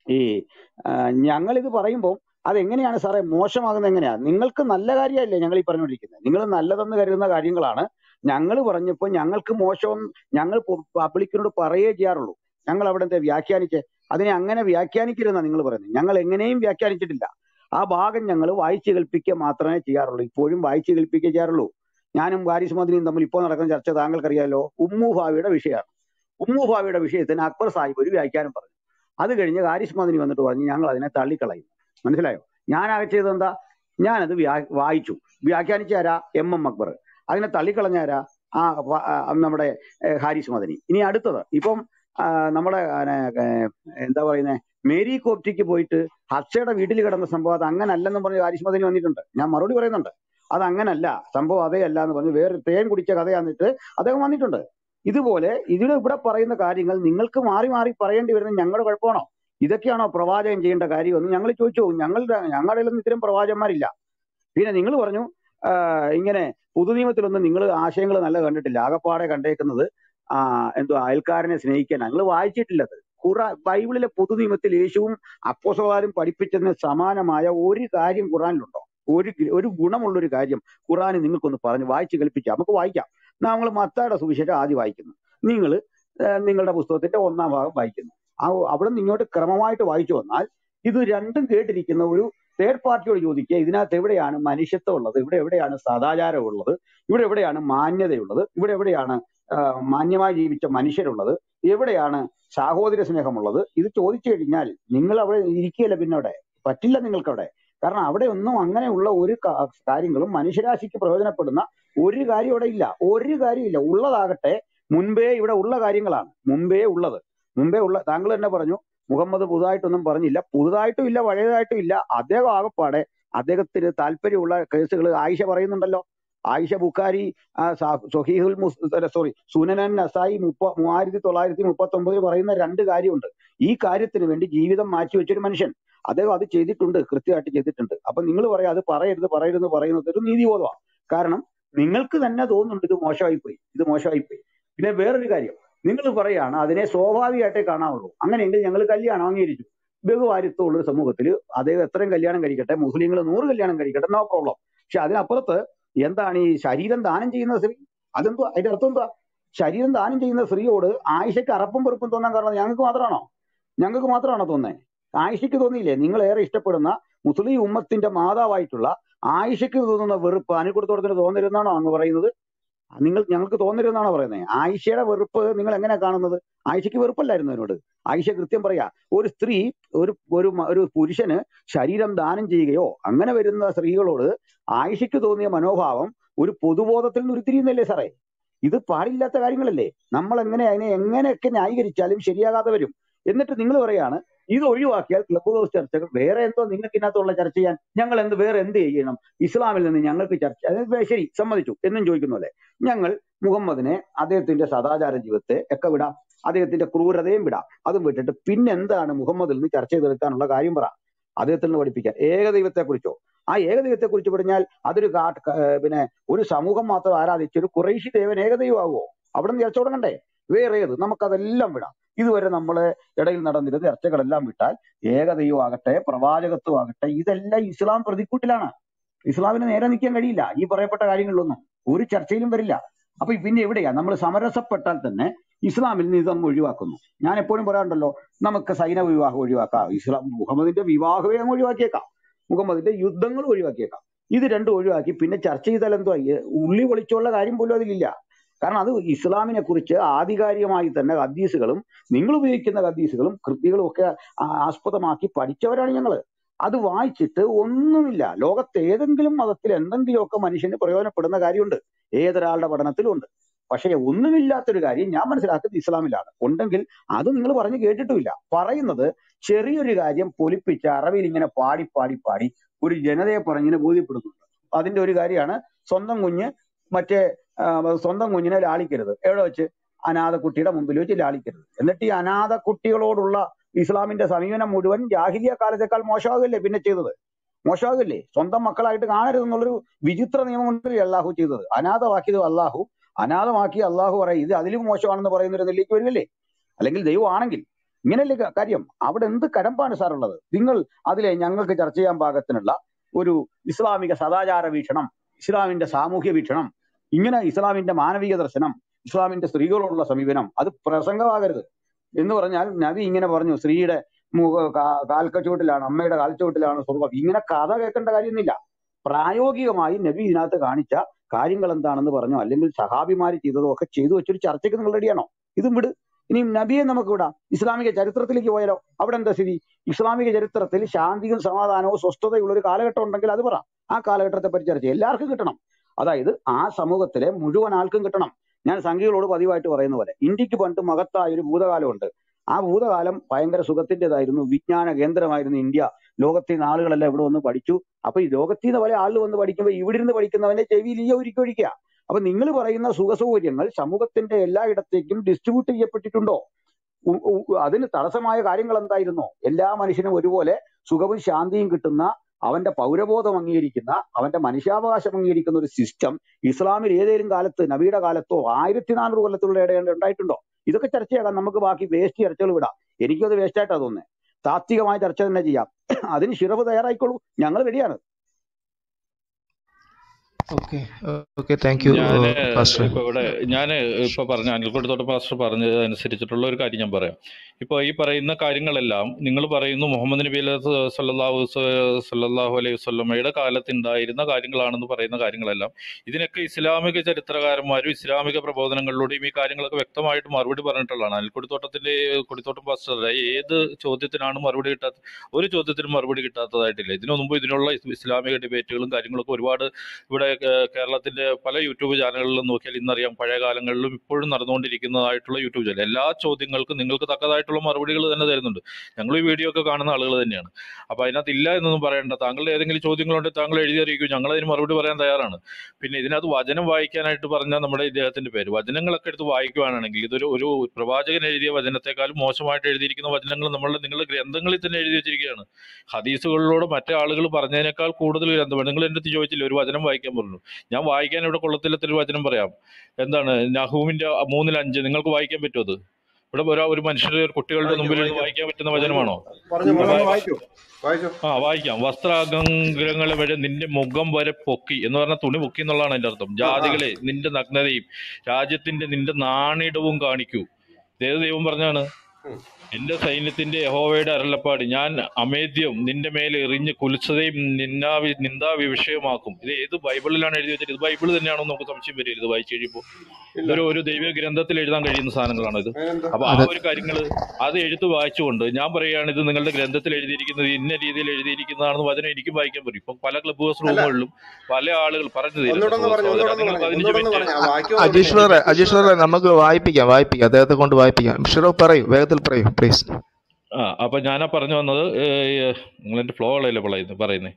ഈ ഞങ്ങൾ ഇത് പറയുമ്പോൾ അതെങ്ങനെയാണ് സാറേ മോശമാകുന്നത് എങ്ങനെയാണ് നിങ്ങൾക്ക് നല്ല കാര്യമല്ലേ ഞങ്ങൾ ഈ പറഞ്ഞുകൊണ്ടിരിക്കുന്നത്? നിങ്ങൾ നല്ലതെന്ന് കരുതുന്ന കാര്യങ്ങളാണ് ഞങ്ങൾ പറഞ്ഞപ്പോൾ ഞങ്ങൾക്ക് മോശം ഞങ്ങൾ പബ്ലിക്കിനോട് പറയേ ചെയ്യാറുള്ളൂ. ഞങ്ങൾ അവിടെ എന്താ വ്യാഖ്യാനിച്ചേ? അതിനെ അങ്ങനെ വ്യാഖ്യാനിക്കരുതെന്നാണ് നിങ്ങൾ പറയുന്നത്. ഞങ്ങൾ എങ്ങനെയും വ്യാഖ്യാനിച്ചിട്ടില്ല. ആ ഭാഗം ഞങ്ങൾ വായിച്ചു കേൾപ്പിക്കുക മാത്രമേ ചെയ്യാറുള്ളൂ. ഇപ്പോഴും വായിച്ചു കേൾപ്പിക്കുക ചെയ്യാറുള്ളൂ. ഞാനും വാരിസ് മദിനിയും തമ്മിൽ ഇപ്പോൾ നടക്കുന്ന ചർച്ച താങ്കൾക്കറിയാലോ? ഉമ്മു ഭാവിയുടെ വിഷയമാണ്. ഉമ്മു ഭാവിയുടെ വിഷയത്തിന് അക്ബർ സാഹിബ് ഒരു വ്യാഖ്യാനം പറഞ്ഞു. അത് കഴിഞ്ഞ് ഹാരിസ് മദിനി വന്നിട്ട് പറഞ്ഞു ഞങ്ങൾ അതിനെ തള്ളിക്കളയും മനസ്സിലായോ? ഞാനാകെ ചെയ്തെന്താ ഞാനത് വ്യാ വായിച്ചു. വ്യാഖ്യാനിച്ച ആരാ? M M Akbar. അതിനെ തള്ളിക്കളഞ്ഞ ആരാ? ആ നമ്മുടെ ഹാരിസ് മദനി ഇനി അടുത്തത്. ഇപ്പം നമ്മുടെ എന്താ പറയുന്നത് മേരി കോപ്റ്റിക്ക് പോയിട്ട് ഹർഷയുടെ വീട്ടിൽ കിടന്ന സംഭവം അത് അങ്ങനെ അല്ലെന്നും പറഞ്ഞ് ആരിഷ്മതിന് വന്നിട്ടുണ്ട്. ഞാൻ മറുപടി പറയുന്നുണ്ട്. അത് അങ്ങനല്ല. സംഭവം അതേ അല്ല എന്ന് പറഞ്ഞ് വേറെ തേൻ കുടിച്ച കഥയാന്നിട്ട് അദ്ദേഹം വന്നിട്ടുണ്ട്. ഇതുപോലെ ഇതിൽ ഇവിടെ പറയുന്ന കാര്യങ്ങൾ നിങ്ങൾക്ക് മാറി മാറി പറയേണ്ടി വരുന്നത് ഞങ്ങളുടെ കുഴപ്പമാണോ? ഇതൊക്കെയാണോ പ്രവാചകം ചെയ്യേണ്ട കാര്യമെന്ന് ഞങ്ങൾ ചോദിച്ചു. ഞങ്ങളുടെ ഞങ്ങളുടെ ഒന്നും ഇത്തരം പ്രവാചകന്മാരില്ല. പിന്നെ നിങ്ങൾ പറഞ്ഞു ഇങ്ങനെ പുതുനിയമത്തിലൊന്നും നിങ്ങൾ ആശയങ്ങൾ നല്ല കണ്ടിട്ടില്ല. ആകപ്പാടെ കണ്ടേക്കുന്നത് ആ എന്തോ അയൽക്കാരനെ സ്നേഹിക്കാൻ. ഞങ്ങൾ വായിച്ചിട്ടില്ലത്. ഖുറ ബൈബിളിലെ പൊതു നിയമത്തിൽ യേശുവും അപ്പോസവാരും പഠിപ്പിച്ചതിന് സമാനമായ ഒരു കാര്യം ഖുറാനിലുണ്ടോ? ഒരു ഒരു ഗുണമുള്ള ഒരു കാര്യം ഖുറാന് നിങ്ങൾക്കൊന്ന് പറഞ്ഞ് വായിച്ച് കേൾപ്പിക്കാം. നമുക്ക് വായിക്കാം. നമ്മൾ മത്തായുടെ സുവിശേഷം ആദ്യം വായിക്കുന്നു. നിങ്ങൾ നിങ്ങളുടെ പുസ്തകത്തിന്റെ ഒന്നാം ഭാഗം വായിക്കുന്നു. ആ അവിടെ നിന്ന് ഇങ്ങോട്ട് ക്രമമായിട്ട് വായിച്ചു വന്നാൽ ഇത് രണ്ടും കേട്ടിരിക്കുന്ന ഒരു തേർഡ് പാർട്ടിയോട് ചോദിക്കുക ഇതിനകത്ത് എവിടെയാണ് മനുഷ്യത്വം ഉള്ളത്? ഇവിടെ എവിടെയാണ് സദാചാരം ഉള്ളത് ഇവിടെ എവിടെയാണ് മാന്യതയുള്ളത്? ഇവിടെ എവിടെയാണ് മാന്യമായി ജീവിച്ച മനുഷ്യരുള്ളത്. എവിടെയാണ് സാഹോദര്യ സ്നേഹമുള്ളത്? ഇത് ചോദിച്ചു കഴിഞ്ഞാൽ നിങ്ങൾ അവിടെ ഇരിക്കുകയല്ല പിന്നെ അവിടെ പറ്റില്ല നിങ്ങൾക്കവിടെ. കാരണം അവിടെ ഒന്നും അങ്ങനെയുള്ള ഒരു കാര്യങ്ങളും മനുഷ്യരാശിക്ക് പ്രയോജനപ്പെടുന്ന ഒരു കാര്യം ഇവിടെ ഇല്ല. ഒരു കാര്യമില്ല ഉള്ളതാകട്ടെ മുൻപേ ഇവിടെ ഉള്ള കാര്യങ്ങളാണ്. മുൻപേ ഉള്ളത്. മുൻപേ ഉള്ള താങ്കൾ തന്നെ പറഞ്ഞു മുഹമ്മദ് പുതുതായിട്ടൊന്നും പറഞ്ഞില്ല. പുതുതായിട്ടും ഇല്ല പഴയതായിട്ടും ഇല്ല. അദ്ദേഹം ആകപ്പാടെ അദ്ദേഹത്തിന് താല്പര്യമുള്ള കേസുകൾ ആയിഷ പറയുന്നുണ്ടല്ലോ. ആയിഷ സ- സൊഹീഹുൽ സോറി സുനനൻ നസായി മുപ്പ മൂവായിരത്തി തൊള്ളായിരത്തി മുപ്പത്തി ഒമ്പതിൽ പറയുന്ന രണ്ട് കാര്യമുണ്ട്. ഈ കാര്യത്തിന് വേണ്ടി ജീവിതം മാറ്റി വെച്ചൊരു മനുഷ്യൻ. അദ്ദേഹം അത് ചെയ്തിട്ടുണ്ട് കൃത്യമായിട്ട് ചെയ്തിട്ടുണ്ട്. അപ്പൊ നിങ്ങൾ പറയാം അത് പറയരുത് പറയരുത് പറയുന്നത് ഒരു നീതിബോധമാണ്. കാരണം നിങ്ങൾക്ക് തന്നെ തോന്നുന്നുണ്ട് ഇത് മോശമായി പോയി ഇത് മോശമായി പോയി പിന്നെ വേറൊരു കാര്യം നിങ്ങൾ പറയാണ് അതിനെ സ്വാഭാവികമായിട്ടേ കാണാവുള്ളൂ. അങ്ങനെയെങ്കിൽ ഞങ്ങൾ കല്യാണം അംഗീകരിച്ചു. ബഹുവാരിത്വമുള്ള ഒരു സമൂഹത്തിൽ അദ്ദേഹം എത്രയും കല്യാണം കഴിക്കട്ടെ മുസ്ലിങ്ങൾ നൂറ് കല്യാണം കഴിക്കട്ടെ നോ പ്രോബ്ലം. പക്ഷെ അതിനപ്പുറത്ത് എന്താണ് ഈ ശരീരം ദാനം ചെയ്യുന്ന സ്ത്രീ? അതെന്തോ അതിന്റെ അർത്ഥം എന്താ? ശരീരം ദാനം ചെയ്യുന്ന സ്ത്രീയോട് ആയിഷയ്ക്ക് അറപ്പും വെറുപ്പും തോന്നാൻ കാരണം ഞങ്ങൾക്ക് മാത്രമാണോ? ഞങ്ങൾക്ക് മാത്രമാണോ തോന്നേ? ആയിഷയ്ക്ക് തോന്നിയില്ലേ? നിങ്ങൾ ഏറെ ഇഷ്ടപ്പെടുന്ന മുസ്ലിം ഉമ്മത്തിന്റെ മാതാവായിട്ടുള്ള ആയിഷയ്ക്ക് തോന്നുന്ന വെറുപ്പ് അനുകൂലത്തോടത്തിന് തോന്നരുതെന്നാണോ അങ്ങ് പറയുന്നത്? നിങ്ങൾ ഞങ്ങൾക്ക് തോന്നരുതെന്നാണോ പറയുന്നത് ആയിഷയുടെ വെറുപ്പ് നിങ്ങൾ എങ്ങനെയാ കാണുന്നത്? ആയിഷയ്ക്ക് വെറുപ്പല്ലായിരുന്നു അതിനോട് ആയിഷ കൃത്യം പറയാ ഒരു സ്ത്രീ ഒരു ഒരു ഒരു പുരുഷന് ശരീരം ദാനം ചെയ്യുകയോ അങ്ങനെ വരുന്ന സ്ത്രീകളോട് ആയിഷയ്ക്ക് തോന്നിയ മനോഭാവം ഒരു പൊതുബോധത്തിൽ നിന്ന് ഉരുത്തിരിയുന്നല്ലേ സാറേ? ഇത് പാടില്ലാത്ത കാര്യങ്ങളല്ലേ? നമ്മൾ എങ്ങനെ അതിനെ എങ്ങനെയൊക്കെ ന്യായീകരിച്ചാലും ശരിയാകാതെ വരും. എന്നിട്ട് നിങ്ങൾ പറയാണ് ഇത് ഒഴിവാക്കിയാൽ ക്ലബ് ഹൗസ് ചർച്ചകൾ വേറെ എന്തോ നിങ്ങൾക്ക് ഇതിനകത്തുള്ള ചർച്ച ചെയ്യാൻ ഞങ്ങൾ എന്ത് വേറെ എന്ത് ചെയ്യണം? ഇസ്ലാമിൽ നിന്ന് ഞങ്ങൾക്ക് ചർച്ച ശരി സമ്മതിച്ചു. എന്നും ചോദിക്കുന്നു പോലെ. ഞങ്ങൾ മുഹമ്മദിനെ അദ്ദേഹത്തിന്റെ സദാചാര ജീവിതത്തെ ഒക്കെ വിടാം. അദ്ദേഹത്തിന്റെ ക്രൂരതയും വിടാം. അതും വിട്ടിട്ട് പിന്നെന്താണ് മുഹമ്മദിൽ നിന്ന് ചർച്ച ചെയ്തെടുക്കാനുള്ള കാര്യം പറ. അദ്ദേഹത്തിൽ നിന്ന് ഏകദൈവത്തെ കുറിച്ചോ ആ ഏകദൈവത്തെ കുറിച്ച് പറഞ്ഞാൽ അതൊരു പിന്നെ ഒരു സമൂഹം മാത്രം ആരാധിച്ചൊരു കുറേശി ദേവൻ ഏകദൈവമാവോ അവിടെ നിന്ന് ചർച്ച തുടങ്ങണ്ടേ? വേറെ ഏത്? നമുക്കതെല്ലാം വിടാം. ഇതുവരെ നമ്മളെ ഇടയിൽ നടന്നിരുന്ന ചർച്ചകളെല്ലാം വിട്ടാൽ ഏകദൈവമാകട്ടെ പ്രവാചകത്വമാകട്ടെ ഇതെല്ലാം ഇസ്ലാം പ്രതിക്കൂട്ടിലാണ്. ഇസ്ലാമിന് നേരെ നിൽക്കാൻ കഴിയില്ല. ഈ പറയപ്പെട്ട കാര്യങ്ങളിലൊന്നും ഒരു ചർച്ചയിലും വരില്ല. അപ്പൊ പിന്നെ എവിടെയാ? നമ്മൾ സമരസപ്പെട്ടാൽ തന്നെ ഇസ്ലാമിൽ നിന്ന് ഒഴിവാക്കുന്നു. ഞാൻ എപ്പോഴും പറയാറുണ്ടല്ലോ നമുക്ക് സൈന വിവാഹം ഒഴിവാക്കാം. ഇസ്ലാം മുഹമ്മദിന്റെ വിവാഹമേ അങ്ങ് ഒഴിവാക്കിയേക്കാം. മുഹമ്മദിന്റെ യുദ്ധങ്ങൾ ഒഴിവാക്കിയേക്കാം. ഇത് രണ്ടും ഒഴിവാക്കി പിന്നെ ചർച്ച ചെയ്താൽ എന്തോ ഉള്ളി പൊളിച്ചുള്ള കാര്യം പോലും അതിലില്ല. കാരണം അത് ഇസ്ലാമിനെ കുറിച്ച് ആധികാരികമായി തന്നെ ഹദീസുകളും നിങ്ങൾ ഉപയോഗിക്കുന്ന ഹദീസുകളും കൃതികളും ഒക്കെ ആസ്പദമാക്കി പഠിച്ചവരാണ് ഞങ്ങൾ അത് വായിച്ചിട്ട് ഒന്നുമില്ല. ലോകത്ത് ഏതെങ്കിലും മതത്തിൽ എന്തെങ്കിലുമൊക്കെ മനുഷ്യന് പ്രയോജനപ്പെടുന്ന കാര്യമുണ്ട്. ഏതൊരാളുടെ പഠനത്തിലും ഉണ്ട്. പക്ഷേ ഒന്നുമില്ലാത്തൊരു കാര്യം ഞാൻ മനസ്സിലാക്കുന്നത് ഇസ്ലാമിലാണ്. ഉണ്ടെങ്കിൽ അത് നിങ്ങൾ പറഞ്ഞു കേട്ടിട്ടുമില്ല. പറയുന്നത് ചെറിയൊരു കാര്യം പൊലിപ്പിച്ച് അറബിയിൽ ഇങ്ങനെ പാടി പാടി പാടി ഒരു ജനതയെ പറഞ്ഞിങ്ങനെ ബോധ്യപ്പെടുന്നുണ്ട് അതിന്റെ ഒരു കാര്യമാണ് സ്വന്തം കുഞ്ഞ് മറ്റേ സ്വന്തം കുഞ്ഞിനെ ലാളിക്കരുത്. എവിടെ വെച്ച്? അനാഥ കുട്ടിയുടെ മുമ്പിൽ വെച്ച് ലാളിക്കരുത്. എന്നിട്ട് ഈ അനാഥ കുട്ടികളോടുള്ള ഇസ്ലാമിന്റെ സമീപനം മുഴുവൻ ജാഹിലിയ കാലത്തേക്കാൾ മോശമാകില്ലേ പിന്നെ ചെയ്തത്? മോശമാകില്ലേ സ്വന്തം മക്കളായിട്ട് കാണരുത് എന്നുള്ളൊരു വിചിത്ര നിയമം കൊണ്ടല്ലേ അള്ളാഹു ചെയ്തത്? അനാഥമാക്കിയത് അള്ളാഹു അനാഥമാക്കി അള്ളാഹു പറയും ഇത് അതിലും മോശമാണെന്ന് പറയുന്ന ഒരു നിലയ്ക്ക് വരില്ലേ അല്ലെങ്കിൽ ദൈവമാണെങ്കിൽ. ഇങ്ങനെയല്ലേ കാര്യം. അവിടെ എന്ത് കരമ്പാണ് സാർ ഉള്ളത് നിങ്ങൾ അതിലെ ഞങ്ങൾക്ക് ചർച്ച ചെയ്യാൻ പാകത്തിനുള്ള ഒരു ഇസ്ലാമിക സദാചാര വീക്ഷണം ഇസ്ലാമിന്റെ സാമൂഹ്യ വീക്ഷണം ഇങ്ങനെ ഇസ്ലാമിന്റെ മാനവിക ദർശനം ഇസ്ലാമിന്റെ സ്ത്രീകളോടുള്ള സമീപനം അത് പ്രസംഗമാകരുത്. എന്ന് പറഞ്ഞാൽ നബി ഇങ്ങനെ പറഞ്ഞു സ്ത്രീയുടെ കാൽക്കച്ചുവട്ടിലാണ് അമ്മയുടെ കാൽച്ചുവട്ടിലാണ് സ്വർഗം ഇങ്ങനെ കഥ കേൾക്കേണ്ട കാര്യമൊന്നുമില്ല. പ്രായോഗികമായി നബി ഇതിനകത്ത് കാണിച്ച കാര്യങ്ങൾ എന്താണെന്ന് പറഞ്ഞോ അല്ലെങ്കിൽ സഹാബിമാര് ചെയ്തതോ ഒക്കെ ചെയ്തു വെച്ചൊരു ചർച്ചയ്ക്ക് നിങ്ങൾ റെഡിയാണോ? ഇതും വിട്. ഇനിയും നബിയെ നമുക്ക് വിടാം. ഇസ്ലാമിക ചരിത്രത്തിലേക്ക് പോയാലോ? അവിടെ എന്താ സ്ഥിതി? ഇസ്ലാമിക ചരിത്രത്തിൽ ശാന്തിയും സമാധാനവും സ്വസ്ഥതയുള്ള ഒരു കാലഘട്ടം ഉണ്ടെങ്കിൽ അത് പറ. ആ കാലഘട്ടത്തെ പറ്റി ചർച്ച എല്ലാവർക്കും കിട്ടണം. അതായത് ആ സമൂഹത്തിലെ മുഴുവൻ ആൾക്കും കിട്ടണം. ഞാൻ സംഘികളോട് പതിവായിട്ട് പറയുന്ന പോലെ ഇന്ത്യയ്ക്ക് പണ്ട് മഹത്തായ ഒരു ഭൂതകാലമുണ്ട്. ആ ഭൂതകാലം ഭയങ്കര സുഖത്തിന്റെതായിരുന്നു. വിജ്ഞാന കേന്ദ്രമായിരുന്നു ഇന്ത്യ. ലോകത്തിൽ നിന്ന് ആളുകളെല്ലാം ഇവിടെ വന്ന് പഠിച്ചു. അപ്പൊ ഈ ലോകത്തിൽ നിന്ന് പല ആളുകൾ വന്ന് പഠിക്കുമ്പോൾ ഇവിടെ ഇരുന്ന് പഠിക്കുന്നവന്റെ ചെവിയിൽ ഈ ഒരുക്കി ഒഴിക്കുക. അപ്പൊ നിങ്ങൾ പറയുന്ന സുഖസൗകര്യങ്ങൾ സമൂഹത്തിന്റെ എല്ലായിടത്തേക്കും ഡിസ്ട്രിബ്യൂട്ട് ചെയ്യപ്പെട്ടിട്ടുണ്ടോ? അതിന് തടസ്സമായ കാര്യങ്ങൾ എന്തായിരുന്നു? എല്ലാ മനുഷ്യനും ഒരുപോലെ സുഖവും ശാന്തിയും കിട്ടുന്ന അവന്റെ പൗരബോധം അംഗീകരിക്കുന്ന അവന്റെ മനുഷ്യാവകാശം അംഗീകരിക്കുന്ന ഒരു സിസ്റ്റം ഇസ്ലാമിൽ ഏതെങ്കിലും കാലത്ത് നബിയുടെ കാലത്തോ ആയിരത്തി നാനൂറ് കൊല്ലത്തിലുള്ള ഇടയിൽ ഉണ്ടായിട്ടുണ്ടോ? ഇതൊക്കെ ചർച്ചയാകാം നമുക്ക് ബാക്കി വേസ്റ്റ് ചർച്ചകൾ വിടാം. എനിക്കത് വേസ്റ്റായിട്ടാണ് തോന്നുന്നത് താത്വികമായ ചർച്ച തന്നെ ചെയ്യാം. അതിന് ശിറവ് തയ്യാറായിക്കോളൂ. ഞങ്ങൾ റെഡിയാണ് ഓക്കെ ഓക്കെ താങ്ക് യു ഞാൻ പാസ്റ്റർ ഇപ്പൊ ഇവിടെ ഞാൻ ഇപ്പൊ പറഞ്ഞ അനിൽക്കുടത്തോട്ട് പാസ്റ്റർ പറഞ്ഞത് അനുസരിച്ചിട്ടുള്ള ഒരു കാര്യം ഞാൻ പറയാം. ഇപ്പൊ ഈ പറയുന്ന കാര്യങ്ങളെല്ലാം നിങ്ങൾ പറയുന്നു മുഹമ്മദ് നബി അലൈഹി സല്ലല്ലാഹു സല്ലല്ലാഹു അലൈഹി സ്വല്ലമ്മയുടെ കാലത്ത് ഉണ്ടായിരുന്ന കാര്യങ്ങളാണെന്ന് പറയുന്ന കാര്യങ്ങളെല്ലാം ഇതിനൊക്കെ ഇസ്ലാമിക ചരിത്രകാരന്മാരും ഇസ്ലാമിക പ്രബോധനങ്ങളിലൂടെയും ഈ കാര്യങ്ങളൊക്കെ വ്യക്തമായിട്ട് മറുപടി പറഞ്ഞിട്ടുള്ളതാണ്. അനിൽക്കുടത്തോട്ടത്തിന്റെ കുടിത്തോട്ടം പാസ്റ്ററുടെ ഏത് ചോദ്യത്തിനാണ് മറുപടി കിട്ടാത്ത ഒരു ചോദ്യത്തിനും മറുപടി കിട്ടാത്തതായിട്ടില്ല. ഇതിനു മുമ്പ് ഇതിനുള്ള ഇസ്ലാമിക ഡിബേറ്റുകളും കാര്യങ്ങളൊക്കെ ഒരുപാട് ഇവിടെ കേരളത്തിന്റെ പല യൂട്യൂബ് ചാനലുകളിലും നോക്കിയാൽ ഇന്നറിയാം പഴയ കാലങ്ങളിലും ഇപ്പോഴും നടന്നുകൊണ്ടിരിക്കുന്നതായിട്ടുള്ള യൂട്യൂബ് ചാനൽ. എല്ലാ ചോദ്യങ്ങൾക്കും നിങ്ങൾക്ക് തക്കതായിട്ടുള്ള മറുപടികൾ തന്നെ തരുന്നുണ്ട്. ഞങ്ങൾ ഈ വീഡിയോ ഒക്കെ കാണുന്ന ആളുകൾ തന്നെയാണ്. അപ്പൊ അതിനകത്ത് ഇല്ല എന്നൊന്നും പറയേണ്ട. താങ്കളുടെ ഏതെങ്കിലും ചോദ്യങ്ങളുണ്ടെങ്കിൽ താങ്കൾ എഴുതി അറിയിക്കും. ഞങ്ങൾ അതിന് മറുപടി പറയാൻ തയ്യാറാണ്. പിന്നെ ഇതിനകത്ത് വചനം വായിക്കാനായിട്ട് പറഞ്ഞ നമ്മുടെ ഇദ്ദേഹത്തിന്റെ പേര്. വചനങ്ങളൊക്കെ എടുത്ത് വായിക്കുവാണെങ്കിൽ ഇതൊരു ഒരു പ്രവാചകൻ എഴുതിയ വചനത്തെക്കാളും മോശമായിട്ട് എഴുതിയിരിക്കുന്ന വചനങ്ങൾ നമ്മളുടെ നിങ്ങളുടെ ഗ്രന്ഥങ്ങളിൽ തന്നെ എഴുതി വെച്ചിരിക്കുകയാണ്. ഹദീസുകളിലൂടെ മറ്റേ ആളുകൾ പറഞ്ഞതിനേക്കാൾ കൂടുതൽ ഗ്രന്ഥമാണ് നിങ്ങൾ എന്റെ അടുത്ത് ചോദിച്ചില്ല ഒരു വചനം വായിക്കാൻ പറഞ്ഞു. ഞാൻ വായിക്കാൻ ഇവിടെ കൊള്ളത്തിലത്തിൽ ഒരു വചനം പറയാം. എന്താണ്? നഹൂമിന്റെ മൂന്നിൽ അഞ്ച്. നിങ്ങൾക്ക് വായിക്കാൻ പറ്റുമോ അത്? ഇവിടെ ഒരാ മനുഷ്യരുടെ കുട്ടികളുടെ മുമ്പിൽ വായിക്കാൻ പറ്റുന്ന വചനമാണോ? പറഞ്ഞു ആ, വായിക്കൂ. വസ്ത്രാഗ്രങ്ങളെ വരെ നിന്റെ മുഖം വരെ പൊക്കി എന്ന് പറഞ്ഞ തുണി പൊക്കി എന്നുള്ളതാണ് അതിന്റെ അർത്ഥം. ജാതികളെ നിന്റെ നഗ്നതയും രാജ്യത്തിന്റെ നിന്റെ നാണിടവും കാണിക്കൂ. ദേവദൈവം ദൈവം പറഞ്ഞാണ്. എന്റെ സൈന്യത്തിന്റെ യഹോവയുടെ അരുളപ്പാട്. ഞാൻ അമേദ്യം നിന്റെ മേൽ എറിഞ്ഞ് കുലിച്ചതയും നിന്നാവി നിന്ദാവി വിഷയമാക്കും. ഇത് ഏത് ബൈബിളിലാണ് എഴുതി വെച്ചത് ഇത് ബൈബിൾ തന്നെയാണോ നമുക്ക് സംശയം വരും. ഇത് വായിച്ചു കഴിയുമ്പോൾ ഒരു ഇതൊരു ഒരു ദൈവിക ഗ്രന്ഥത്തിൽ എഴുതാൻ കഴിയുന്ന സാധനങ്ങളാണ് ഇത്. അപ്പൊ ആ ഒരു കാര്യങ്ങൾ അത് എഴുത്ത് വായിച്ചുകൊണ്ട് ഞാൻ പറയുകയാണ് ഇത് നിങ്ങളുടെ ഗ്രന്ഥത്തിൽ എഴുതിയിരിക്കുന്നത് ഇന്ന രീതിയിൽ എഴുതിയിരിക്കുന്നതാണെന്ന് വചനം എനിക്കും വായിക്കാൻ പറ്റും. ഇപ്പൊ പല ക്ലബ് ഹൗസ് റൂമുകളിലും പല ആളുകൾ പറഞ്ഞു അജീഷ് അജീഷ് നമുക്ക് വായിപ്പിക്കാം വായിപ്പിക്കാം. അദ്ദേഹത്തെ കൊണ്ട് വായിപ്പിക്കാം. ഷിറോ പറയൂ വേഗത്തിൽ പറയൂ. പ്ലീസ് ആ അപ്പൊ ഞാനാ പറഞ്ഞു വന്നത് നിങ്ങൾ ഫ്ലോ പറയുന്നത് പറയുന്നത്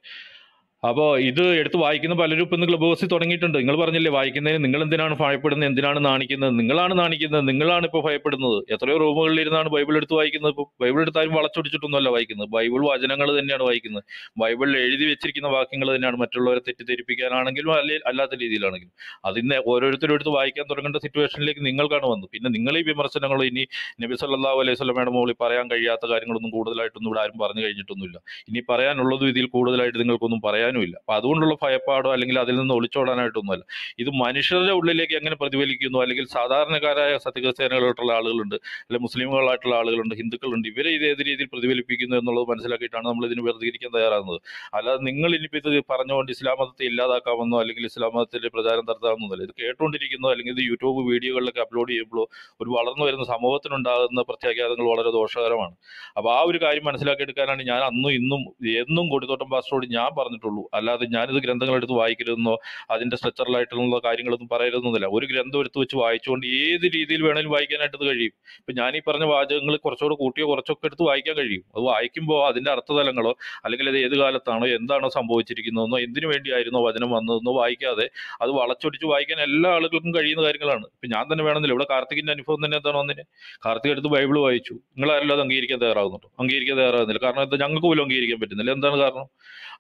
അപ്പോൾ ഇത് എടുത്ത് വായിക്കുന്ന പലരും ഇപ്പം ക്ലബ് ഹൗസിൽ തുടങ്ങിയിട്ടുണ്ട്. നിങ്ങൾ പറഞ്ഞില്ലേ വായിക്കുന്നതിന് നിങ്ങൾ എന്തിനാണ് ഭയപ്പെടുന്നത് എന്തിനാണ് നാണിക്കുന്നത് നിങ്ങളാണ് നാണിക്കുന്നത് നിങ്ങളാണ് ഇപ്പോൾ ഭയപ്പെടുന്നത്. എത്രയോ റൂമുകളിൽ ഇരുന്നാണ് ബൈബിൾ എടുത്ത് വായിക്കുന്നത്. ഇപ്പോൾ ബൈബിൾ എടുത്താലും വളച്ചൊടിച്ചിട്ടൊന്നുമല്ല വായിക്കുന്നത്. ബൈബിൾ വചനങ്ങൾ തന്നെയാണ് വായിക്കുന്നത്. ബൈബിളിൽ എഴുതി വെച്ചിരിക്കുന്ന വാക്യങ്ങൾ തന്നെയാണ് മറ്റുള്ളവരെ തെറ്റിദ്ധരിപ്പിക്കാനാണെങ്കിലും അല്ലെ അല്ലാത്ത രീതിയിലാണെങ്കിലും. അതിന്ന് ഓരോരുത്തരും എടുത്ത് വായിക്കാൻ തുടങ്ങേണ്ട സിറ്റുവേഷനിലേക്ക് നിങ്ങൾക്കാണ് വന്നത്. പിന്നെ നിങ്ങൾ ഈ വിമർശനങ്ങൾ ഇനി നബി സല്ലാ അലൈഹി സ്വലമയുടെ മുകളിൽ പറയാൻ കഴിയാത്ത കാര്യങ്ങളൊന്നും കൂടുതലായിട്ടൊന്നും ഇവിടെ ആരും പറഞ്ഞു കഴിഞ്ഞിട്ടൊന്നുമില്ല. ഇനി പറയാനുള്ളതും ഇതിൽ കൂടുതലായിട്ട് നിങ്ങൾക്കൊന്നും പറയാനുമില്ല. അപ്പൊ അതുകൊണ്ടുള്ള ഭയപ്പാടോ അല്ലെങ്കിൽ അതിൽ നിന്ന് ഒളിച്ചോടാനായിട്ടൊന്നുമല്ല. ഇത് മനുഷ്യരുടെ ഉള്ളിലേക്ക് എങ്ങനെ പ്രതിഫലിക്കുന്നു? അല്ലെങ്കിൽ സാധാരണക്കാരായ സത്യക്രിസ്ത്യാനികളായിട്ടുള്ള ആളുകളുണ്ട് അല്ലെങ്കിൽ മുസ്ലിമുകളായിട്ടുള്ള ആളുകളുണ്ട് ഹിന്ദുക്കളുണ്ട് ഇവരെ ഇത് ഏത് രീതിയിൽ പ്രതിഫലിപ്പിക്കുന്നു എന്നുള്ളത് മനസ്സിലാക്കിയിട്ടാണ് നമ്മൾ ഇതിന് വേർതിരിക്കാൻ തയ്യാറാകുന്നത്. അല്ലാതെ നിങ്ങൾ ഇനിയിപ്പോൾ ഇത് പറഞ്ഞുകൊണ്ട് ഇസ്ലാം മതത്തെ ഇല്ലാതാക്കാമെന്നോ അല്ലെങ്കിൽ ഇസ്ലാം മതത്തിന്റെ പ്രചാരം നടത്താമെന്നല്ല ഇത് കേട്ടുകൊണ്ടിരിക്കുന്നോ അല്ലെങ്കിൽ ഇത് യൂട്യൂബ് വീഡിയോകളിലൊക്കെ അപ്ലോഡ് ചെയ്യുമ്പോൾ ഒരു വളർന്നു വരുന്ന സമൂഹത്തിനുണ്ടാകുന്ന പ്രത്യാഘാതങ്ങൾ വളരെ ദോഷകരമാണ്. അപ്പോൾ ആ ഒരു കാര്യം മനസ്സിലാക്കിയെടുക്കാനാണ് ഞാൻ അന്നും ഇന്നും എന്നും കൊടിത്തോട്ടം പാസ്റ്ററോട് ഞാൻ പറഞ്ഞിട്ടുള്ളൂ. അല്ലാതെ ഞാനിത് ഗ്രന്ഥങ്ങൾ എടുത്ത് വായിക്കരുതെന്നോ അതിന്റെ സ്ട്രക്ചറലായിട്ടുള്ള കാര്യങ്ങളൊന്നും പറയരുതെന്നില്ല ഒരു ഗ്രന്ഥം എടുത്ത് വെച്ച് വായിച്ചുകൊണ്ട് ഏത് രീതിയിൽ വേണമെങ്കിലും വായിക്കാനായിട്ട് കഴിയും. ഇപ്പൊ ഞാൻ ഈ പറഞ്ഞ വാചകങ്ങൾ കുറച്ചുകൂടെ കൂട്ടിയോ കുറച്ചൊക്കെ എടുത്ത് വായിക്കാൻ കഴിയും. അത് വായിക്കുമ്പോൾ അതിന്റെ അർത്ഥതലങ്ങളോ അല്ലെങ്കിൽ അത് ഏത് കാലത്താണോ എന്താണോ സംഭവിച്ചിരിക്കുന്നതെന്നോ എന്തിനു വേണ്ടിയായിരുന്നോ വചനം വന്നതെന്നോ വായിക്കാതെ അത് വളച്ചൊടിച്ച് വായിക്കാൻ എല്ലാ ആളുകൾക്കും കഴിയുന്ന കാര്യങ്ങളാണ്. ഇപ്പൊ ഞാൻ തന്നെ വേണമെന്നില്ല. ഇവിടെ കാർത്തികിന്റെ അനുഭവം തന്നെ എന്താണ് വന്നിന് കാർത്തിക് എടുത്ത് ബൈബിൾ വായിച്ചു. നിങ്ങൾ ആരെല്ലാം അത് അംഗീകരിക്കാൻ തയ്യാറാകുന്നുണ്ടോ? അംഗീകരിക്കാൻ തയ്യാറാകുന്നില്ല. കാരണം എന്താ? ഞങ്ങൾക്ക് പോലും അംഗീകരിക്കാൻ പറ്റുന്നില്ല. എന്താണ് കാരണം?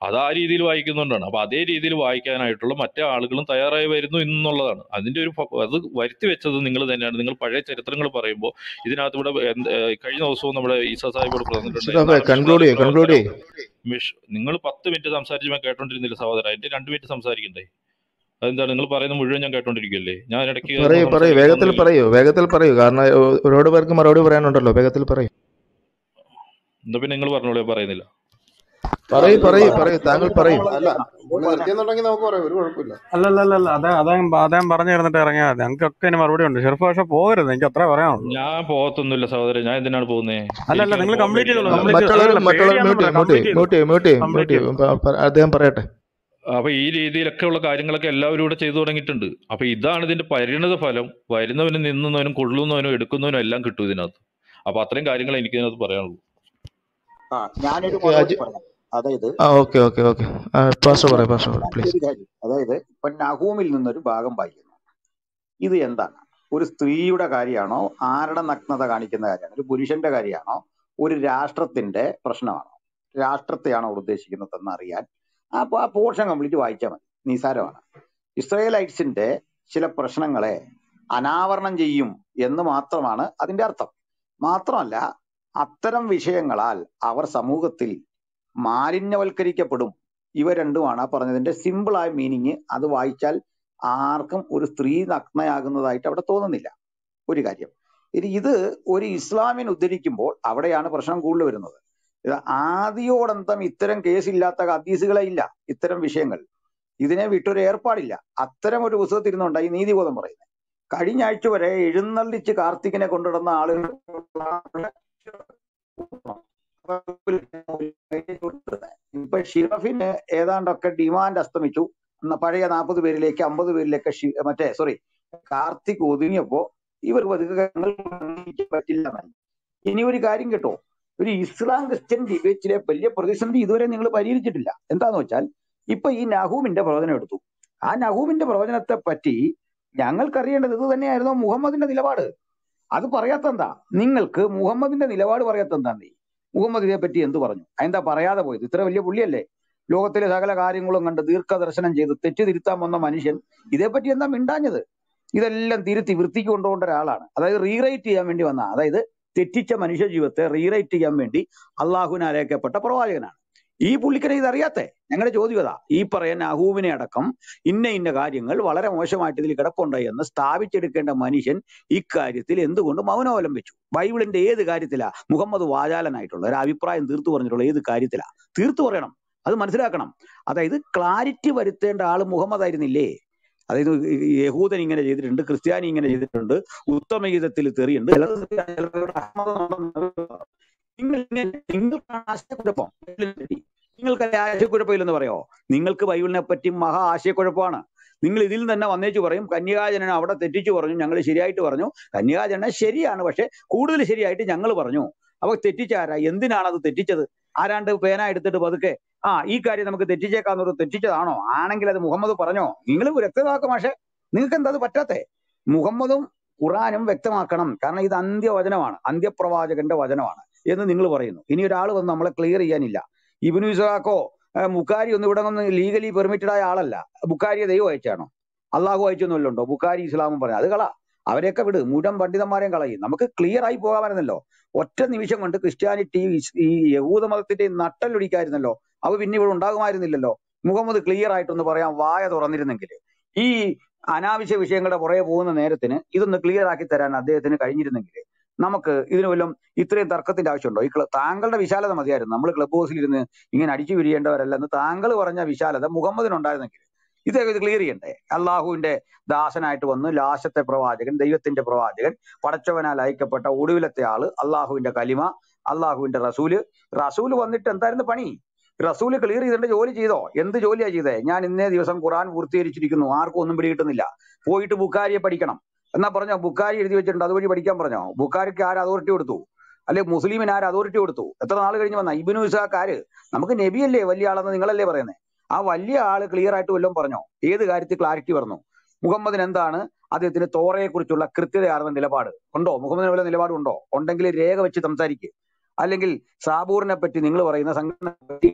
അത് ആ രീതിയിൽ വായിക്കുന്നുകൊണ്ടാണ് അപ്പൊ അതേ രീതിയിൽ വായിക്കാനായിട്ടുള്ള മറ്റേ ആളുകളും തയ്യാറായി വരുന്നു എന്നുള്ളതാണ് അതിന്റെ ഒരു അത് വരുത്തി വെച്ചത് നിങ്ങൾ തന്നെയാണ്. നിങ്ങൾ പഴയ ചരിത്രങ്ങൾ പറയുമ്പോൾ ഇതിനകത്ത് ഇവിടെ കഴിഞ്ഞ ദിവസവും നമ്മുടെ ഈസാ സാഹിബ് ഇവിടെ പറഞ്ഞിട്ടുണ്ട് നിങ്ങൾ പത്ത് മിനിറ്റ് സംസാരിച്ച് ഞാൻ കേട്ടോണ്ടിരുന്നില്ല സഹോദര. എന്റെ രണ്ട് മിനിറ്റ് സംസാരിക്കണ്ടേ? അതെന്താണ്? നിങ്ങൾ പറയുന്നത് മുഴുവൻ ഞാൻ കേട്ടോണ്ടിരിക്കുകയല്ലേ ഞാൻ ഇടയ്ക്ക് പറയൂ ഒന്നും പറയൂ വേഗത്തിൽ പറയൂ വേഗത്തിൽ പറയൂ. കാരണം ഒരുപാട് പേർക്ക് മറുപടി പറയാനുണ്ടല്ലോ. വേഗത്തിൽ പറയൂ. എന്താ പിന്നെ നിങ്ങൾ പറഞ്ഞോളൂ പറയുന്നില്ല. പറയൂ പറയൂ പറ പറയൂ താങ്കൾ പറയൂ. അല്ല ഒരു കുഴപ്പമില്ല. അല്ലല്ലല്ല അദ്ദേഹം പറഞ്ഞു തരുന്നിട്ട് ഇറങ്ങിയാൽ മതി. ഞങ്ങൾക്കൊക്കെ ഇനി മറുപടി ഉണ്ട്. ഷെർഫ് പക്ഷെ പോകരുത്. എനിക്ക് അത്ര പറയാനുള്ളൂ. ഞാൻ പോകത്തൊന്നുമില്ല സഹോദരൻ. ഞാൻ എന്തിനാണ് പോകുന്നത് അല്ലല്ല നിങ്ങൾ കംപ്ലീറ്റ് ചെയ്തോളൂ. അല്ലല്ല അദ്ദേഹം പറയട്ടെ. അപ്പൊ ഈ രീതിയിലൊക്കെ ഉള്ള കാര്യങ്ങളൊക്കെ എല്ലാവരും ഇവിടെ ചെയ്തു തുടങ്ങിയിട്ടുണ്ട്. അപ്പൊ ഇതാണ് ഇതിന്റെ പരിണത ഫലം. വരുന്നവനും നിന്നുന്നവനും കൊള്ളുന്നവനും എടുക്കുന്നവനും എല്ലാം കിട്ടും ഇതിനകത്ത്. അപ്പൊ അത്രയും കാര്യങ്ങൾ എനിക്ക് ഇതിനകത്ത് പറയാനുള്ളൂ. ആ ഞാനൊരു പറയാം. അതായത് ഓക്കെ ഓക്കെ ഓക്കെ. പാസ്റ്റർ പറയാം പാസ്റ്റർ പ്ലീസ്. അതായത് ഇപ്പൊ നഹൂമിൽ നിന്നൊരു ഭാഗം വായിക്കുന്നു. ഇത് എന്താണ്? ഒരു സ്ത്രീയുടെ കാര്യമാണോ? ആരുടെ നഗ്നത കാണിക്കുന്ന കാര്യമാണ്? ഒരു പുരുഷന്റെ കാര്യമാണോ? ഒരു രാഷ്ട്രത്തിന്റെ പ്രശ്നമാണോ? രാഷ്ട്രത്തെയാണോ ഉദ്ദേശിക്കുന്നതെന്ന് അറിയാൻ ആ ആ പോർഷൻ കംപ്ലീറ്റ് വായിച്ചാൽ മതി. നിസാരമാണ് ഇസ്രയേലൈറ്റ്സിന്റെ ചില പ്രശ്നങ്ങളെ അനാവരണം ചെയ്യും എന്ന് മാത്രമാണ് അതിന്റെ അർത്ഥം. മാത്രമല്ല അത്തരം വിഷയങ്ങളാൽ അവർ സമൂഹത്തിൽ മാലിന്യവൽക്കരിക്കപ്പെടും. ഇവ രണ്ടുമാണ് ആ പറഞ്ഞതിന്റെ സിമ്പിളായ മീനിങ് അത് വായിച്ചാൽ ആർക്കും ഒരു സ്ത്രീ നഗ്നയാകുന്നതായിട്ട് അവിടെ തോന്നുന്നില്ല. ഒരു കാര്യം. ഇനി ഇത് ഒരു ഇസ്ലാമിന് ഉദ്ധരിക്കുമ്പോൾ അവിടെയാണ് പ്രശ്നം കൂടുതൽ വരുന്നത്. ഇത് ആദിയോടന്തം ഇത്തരം കേസില്ലാത്ത ഹദീസുകളെ ഇല്ല. ഇത്തരം വിഷയങ്ങൾ. ഇതിനെ വിട്ടൊരു ഏർപ്പാടില്ല. അത്തരം ഒരു പുസ്തകത്തിൽ ഇരുന്നുണ്ടായി നീതിബോധം പറയുന്നത്. കഴിഞ്ഞ ആഴ്ച വരെ എഴുന്നള്ളിച്ച് കാർത്തികിനെ കൊണ്ടുവന്ന ആളുകൾ ഇപ്പൊ ഷിറഫിന് ഏതാണ്ടൊക്കെ ഡിമാൻഡ് അസ്തമിച്ചു. പഴയ നാൽപ്പത് പേരിലേക്ക് അമ്പത് പേരിലേക്ക് മറ്റേ സോറി കാർത്തിക് ഒതുങ്ങിയപ്പോ ഇവർ പറ്റില്ല ഇനി ഒരു കാര്യം കേട്ടോ. ഒരു ഇസ്ലാം ക്രിസ്ത്യൻ ഡിബേറ്റിലെ വലിയ പ്രതിസന്ധി ഇതുവരെ നിങ്ങൾ പരിഹരിച്ചിട്ടില്ല. എന്താന്ന് വെച്ചാൽ ഇപ്പൊ ഈ നഹൂമിന്റെ പ്രവചനം എടുത്തു. ആ നഹൂമിന്റെ പ്രവചനത്തെ പറ്റി ഞങ്ങൾക്കറിയേണ്ടത് ഇത് തന്നെയായിരുന്നു മുഹമ്മദിന്റെ നിലപാട്. അത് പറയാത്ത എന്താ നിങ്ങൾക്ക് മുഹമ്മദിന്റെ നിലപാട് പറയാത്ത ഇതേ പറ്റി എന്ത് പറഞ്ഞു? എന്താ പറയാതെ പോയത്? ഇത്ര വലിയ പുള്ളിയല്ലേ? ലോകത്തിലെ സകല കാര്യങ്ങളും കണ്ട് ദീർഘദർശനം ചെയ്ത് തെറ്റ് തിരുത്താൻ വന്ന മനുഷ്യൻ ഇതേപ്പറ്റി എന്താ മിണ്ടാഞ്ഞത്? ഇതെല്ലാം തിരുത്തി വൃത്തിക്ക് കൊണ്ടുപോകേണ്ട ഒരാളാണ്. അതായത് റീറൈറ്റ് ചെയ്യാൻ വേണ്ടി വന്ന അതായത് തെറ്റിച്ച മനുഷ്യ ജീവിതത്തെ റീറൈറ്റ് ചെയ്യാൻ വേണ്ടി അള്ളാഹുവിനെ അരയക്കപ്പെട്ട പ്രവാചകനാണ്. ഈ പുള്ളിക്കനെ ഇതറിയാത്തേ? ഞങ്ങളുടെ ചോദ്യം അതാ. ഈ പറയുന്ന അഹൂവിനെ അടക്കം ഇന്ന ഇന്ന കാര്യങ്ങൾ വളരെ മോശമായിട്ട് ഇതിൽ കിടപ്പുണ്ട് എന്ന് സ്ഥാപിച്ചെടുക്കേണ്ട മനുഷ്യൻ ഇക്കാര്യത്തിൽ എന്തുകൊണ്ട് മൗനാവലംബിച്ചു ബൈബിളിന്റെ ഏത് കാര്യത്തിലാ മുഹമ്മദ് വാചാലനായിട്ടുള്ള ഒരു അഭിപ്രായം തീർത്തു പറഞ്ഞിട്ടുള്ള ഏത് കാര്യത്തിലാ? തീർത്തു പറയണം. അത് മനസ്സിലാക്കണം. അതായത് ക്ലാരിറ്റി വരുത്തേണ്ട ആൾ മുഹമ്മദ് ആയിരുന്നില്ലേ? അതായത് യഹൂദൻ ഇങ്ങനെ ചെയ്തിട്ടുണ്ട് ക്രിസ്ത്യാനി ഇങ്ങനെ ചെയ്തിട്ടുണ്ട് ഉത്തമഗീതത്തിൽ തെറിയുണ്ട്. നിങ്ങൾ നിങ്ങൾക്കാണ് ആശയക്കുഴപ്പം നിങ്ങൾക്ക് ആശയക്കുഴപ്പമില്ലെന്ന് പറയോ നിങ്ങൾക്ക് ബൈബിളിനെ പറ്റി മഹാ ആശയക്കുഴപ്പമാണ്. നിങ്ങൾ ഇതിൽ തന്നെ വന്നേച്ചു പറയും കന്യകാജനനെ അവിടെ തെറ്റിച്ചു പറഞ്ഞു ഞങ്ങൾ ശരിയായിട്ട് പറഞ്ഞു. കന്യകാജനൻ ശരിയാണ് പക്ഷെ കൂടുതൽ ശരിയായിട്ട് ഞങ്ങൾ പറഞ്ഞു. അപ്പൊ തെറ്റിച്ചാരാ? എന്തിനാണ് അത് തെറ്റിച്ചത്? ആരാണ്ട് പേന എടുത്തിട്ട് പതുക്കെ ആ ഈ കാര്യം നമുക്ക് തെറ്റിച്ചേക്കാന്നൊരു തെറ്റിച്ചതാണോ? ആണെങ്കിൽ അത് മുഹമ്മദ് പറഞ്ഞോ? നിങ്ങൾ വ്യക്തമാക്കും പക്ഷേ നിങ്ങൾക്ക് എന്താ അത് പറ്റാത്തെ? മുഹമ്മദും ഖുറാനും വ്യക്തമാക്കണം കാരണം ഇത് അന്ത്യവചനമാണ് അന്ത്യപ്രവാചകന്റെ വചനമാണ്. എന്ന് നിങ്ങൾ പറയുന്നു. ഇനി ഒരാൾ വന്ന് നമ്മളെ ക്ലിയർ ചെയ്യാനില്ല. ഇബിനു ഇസ്ഹാക്കോ മുക്കാരി ഒന്നും ഇവിടെ നിന്ന് ലീഗലി പെർമിറ്റഡ് ആയ ആളല്ല. ബുക്കാരിയെ ദൈവം അയച്ചാണോ? അള്ളാഹു അയച്ചൊന്നുമല്ലോ ബുക്കാരി ഇസ്ലാമും പറയാം. അത് കള. അവരെയൊക്കെ വിട്. മുഴുവൻ പണ്ഡിതന്മാരെയും കളയും. നമുക്ക് ക്ലിയർ ആയി പോകാമായിരുന്നല്ലോ. ഒറ്റ നിമിഷം കൊണ്ട് ക്രിസ്ത്യാനിറ്റി ഈ യഹൂദ മതത്തിന്റെ നട്ടലൊടിക്കായിരുന്നല്ലോ. അവ പിന്നെ ഇവിടെ ഉണ്ടാകുമായിരുന്നില്ലല്ലോ. മുഹമ്മദ് ക്ലിയർ ആയിട്ടൊന്ന് പറയാം. വായ തുറന്നിരുന്നെങ്കിൽ. ഈ അനാവശ്യ വിഷയങ്ങളുടെ പുറകെ പോകുന്ന നേരത്തിന് ഇതൊന്ന് ക്ലിയർ ആക്കി തരാൻ അദ്ദേഹത്തിന് കഴിഞ്ഞിരുന്നെങ്കിൽ നമുക്ക് ഇതിന് വല്ലതും ഇത്രയും തർക്കത്തിന്റെ ആവശ്യമുണ്ടോ? ഈ താങ്കളുടെ വിശാലത മതിയായിരുന്നു. നമ്മൾ ക്ലബ് ഹൗസിൽ ഇരുന്ന് ഇങ്ങനെ അടിച്ചു പിരിയേണ്ടവരല്ലെന്ന് താങ്കൾ പറഞ്ഞ വിശാലത മുഹമ്മദിനുണ്ടായിരുന്നെങ്കിൽ ഇതൊക്കെ ഇത് ക്ലിയർ ചെയ്യണ്ടേ? അള്ളാഹുവിന്റെ ദാസനായിട്ട് വന്ന് ലാശത്തെ പ്രവാചകൻ ദൈവത്തിന്റെ പ്രവാചകൻ പടച്ചവനാൽ അയക്കപ്പെട്ട ഒടുവിലത്തെ ആൾ അള്ളാഹുവിന്റെ കലിമ അള്ളാഹുവിന്റെ റസൂൽ. റസൂൽ വന്നിട്ട് എന്തായിരുന്നു പണി? റസൂൽ ക്ലിയർ ചെയ്തിട്ട് ജോലി ചെയ്തോ? എന്ത് ജോലിയാ ചെയ്തേ? ഞാൻ ഇന്നേ ദിവസം ഖുറാൻ പൂർത്തീകരിച്ചിരിക്കുന്നു. ആർക്കും ഒന്നും പിടികിട്ടുന്നില്ല. പോയിട്ട് ബുക്കാരിയെ പഠിക്കണം. എന്നാ പറഞ്ഞോ? ബുക്കാരി എഴുതി വെച്ചിട്ടുണ്ട്. അതുവഴി പഠിക്കാൻ പറഞ്ഞോ? ബുക്കാരിക്ക് ആര് അതോറിറ്റി കൊടുത്തു? അല്ലെ മുസ്ലിമിന് ആര് അതോറിറ്റി കൊടുത്തു? എത്ര നാൾ കഴിഞ്ഞ് വന്ന? ഇബിനു ഇസാഖ് ആര്? നമുക്ക് നബിയല്ലേ വലിയ ആളെന്ന് നിങ്ങളല്ലേ പറയുന്നത് ആ വലിയ ആൾ ക്ലിയർ ആയിട്ട് വല്ലതും പറഞ്ഞോ? ഏത് കാര്യത്തിൽ ക്ലാരിറ്റി പറഞ്ഞു മുഹമ്മദിന് എന്താണ് അദ്ദേഹത്തിന് തോറയെ കുറിച്ചുള്ള കൃത്യതയാർന്ന നിലപാട്? ഉണ്ടോ? മുഹമ്മദിന് വല്ല നിലപാടുണ്ടോ ഉണ്ടെങ്കിൽ രേഖ വെച്ച് സംസാരിക്കുക അല്ലെങ്കിൽ സാബൂറിനെ പറ്റി നിങ്ങൾ പറയുന്ന സംഘടന പറ്റി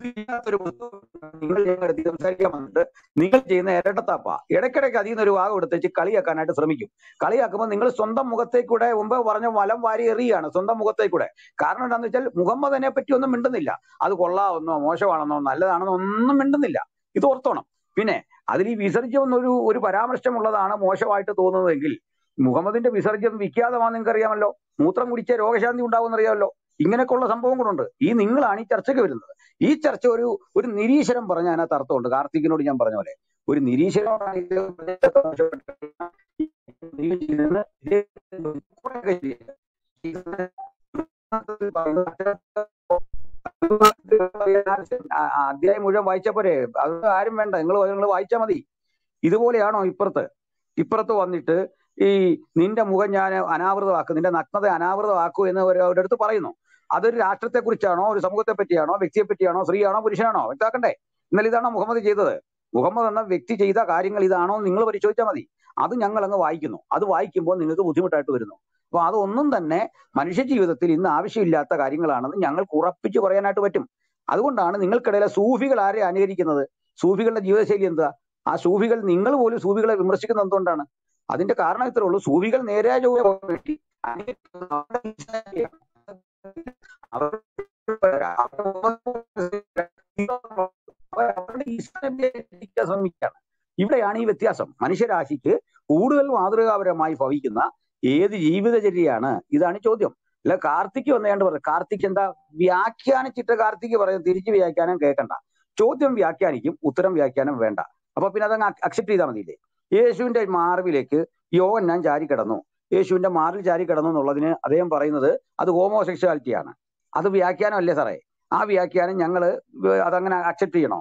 പുസ്തകം നിങ്ങൾ ഞങ്ങളുടെ സംസാരിക്കാൻ വന്നിട്ട് നിങ്ങൾ ചെയ്യുന്ന ഇരട്ടത്താപ്പ. ഇടയ്ക്കിടയ്ക്ക് അതിൽ നിന്ന് ഒരു ഭാഗം എടുത്തേച്ച് കളിയാക്കാനായിട്ട് ശ്രമിക്കും. കളിയാക്കുമ്പോൾ നിങ്ങൾ സ്വന്തം മുഖത്തേക്കൂടെ മുമ്പ് പറഞ്ഞ വലം വാരി എറിയാണ് സ്വന്തം മുഖത്തേക്കൂടെ. കാരണം എന്താണെന്ന് വെച്ചാൽ മുഹമ്മദിനെ പറ്റി ഒന്നും മിണ്ടുന്നില്ല. അത് കൊള്ളാമെന്നോ മോശമാണെന്നോ നല്ലതാണെന്നോ ഒന്നും മിണ്ടുന്നില്ല. ഇത് ഓർത്തോണം. പിന്നെ അതിൽ ഈ വിസർജ്യം എന്നൊരു ഒരു പരാമർശമുള്ളതാണ് മോശമായിട്ട് തോന്നുന്നതെങ്കിൽ മുഹമ്മദിന്റെ വിസർജ്യം വിഖ്യാതമാണെന്ന് നിങ്ങൾക്ക് അറിയാമല്ലോ മൂത്രം കുടിച്ച രോഗശാന്തി ഉണ്ടാവുമെന്ന് സംഭവം കൂടെ ഉണ്ട്. ഈ നിങ്ങളാണ് ഈ ചർച്ചയ്ക്ക് വരുന്നത്. ഈ ചർച്ച ഒരു ഒരു നിരീശ്വരം പറഞ്ഞ അതിനകത്ത് അർത്ഥമുണ്ട്. കാർത്തികിനോട് ഞാൻ പറഞ്ഞ പോലെ. ഒരു ആ അധ്യായം മുഴുവൻ വായിച്ച പോരെ. അത് ആരും വേണ്ട. നിങ്ങൾ നിങ്ങൾ വായിച്ചാൽ മതി. ഇതുപോലെയാണോ ഇപ്പുറത്ത്? ഇപ്പുറത്ത് വന്നിട്ട് ഈ നിന്റെ മുഖം ഞാൻ അനാവൃതമാക്കും. നിന്റെ നഗ്നത അനാവൃതമാക്കൂ എന്ന് അവരുടെ അടുത്ത് പറയുന്നു. അതൊരു രാഷ്ട്രത്തെ കുറിച്ചാണോ ഒരു സമൂഹത്തെ പറ്റിയാണോ വ്യക്തിയെ പറ്റിയാണോ സ്ത്രീയാണോ പുരുഷനാണോ? വ്യക്താക്കണ്ടേ എന്നാൽ ഇതാണോ മുഹമ്മദ് ചെയ്തത്. മുഹമ്മദ് എന്ന വ്യക്തി ചെയ്ത കാര്യങ്ങൾ ഇതാണോ നിങ്ങൾ പരിശോധിച്ചാൽ മതി. അത് ഞങ്ങൾ അങ്ങ് വായിക്കുന്നു. അത് വായിക്കുമ്പോൾ നിങ്ങൾക്ക് ബുദ്ധിമുട്ടായിട്ട് വരുന്നു. അപ്പൊ അതൊന്നും തന്നെ മനുഷ്യ ജീവിതത്തിൽ ഇന്ന് ആവശ്യമില്ലാത്ത കാര്യങ്ങളാണെന്ന് ഞങ്ങൾക്ക് ഉറപ്പിച്ച് പറയാനായിട്ട് പറ്റും. അതുകൊണ്ടാണ് നിങ്ങൾക്കിടയിലെ സൂഫികൾ ആരെ അനുകരിക്കുന്നത്? സൂഫികളുടെ ജീവിതശൈലി എന്താ ആ സൂഫികൾ നിങ്ങൾ പോലും സൂഫികളെ വിമർശിക്കുന്നത് എന്തുകൊണ്ടാണ്? അതിന്റെ കാരണം ഇത്രേ ഉള്ളൂ. സൂഫികൾ നേരെ ചൊവ്വേ ശ്രമിക്കുകയാണ് ഇവിടെയാണ് ഈ വ്യത്യാസം. മനുഷ്യരാശിക്ക് കൂടുതൽ മാതൃകാപരമായി ഭവിക്കുന്ന ഏത് ജീവിതചര്യയാണ്? ഇതാണ് ചോദ്യം. അല്ല കാർത്തിക് വന്നേണ്ട പറഞ്ഞു. കാർത്തിക് എന്താ? വ്യാഖ്യാനിച്ചിട്ട് കാർത്തിക് പറയുന്നത് തിരിച്ച് വ്യാഖ്യാനം കേൾക്കണ്ട. ചോദ്യം വ്യാഖ്യാനിക്കും ഉത്തരം വ്യാഖ്യാനം വേണ്ട. അപ്പൊ പിന്നെ അതങ്ങ് അക്സെപ്റ്റ് ചെയ്താൽ മതിയില്ലേ? യേശുവിന്റെ മാർവിലേക്ക് യോവന്നാൻ ചാരി കിടന്നു യേശുവിന്റെ മാറിൽ ചാരി കിടന്നു എന്നുള്ളതിന് അദ്ദേഹം പറയുന്നത് അത് ഹോമോസെക്ഷുവാലിറ്റിയാണ് അത് വ്യാഖ്യാനം അല്ലേ സാറേ? ആ വ്യാഖ്യാനം ഞങ്ങൾ അതങ്ങനെ അക്സെപ്റ്റ് ചെയ്യണോ?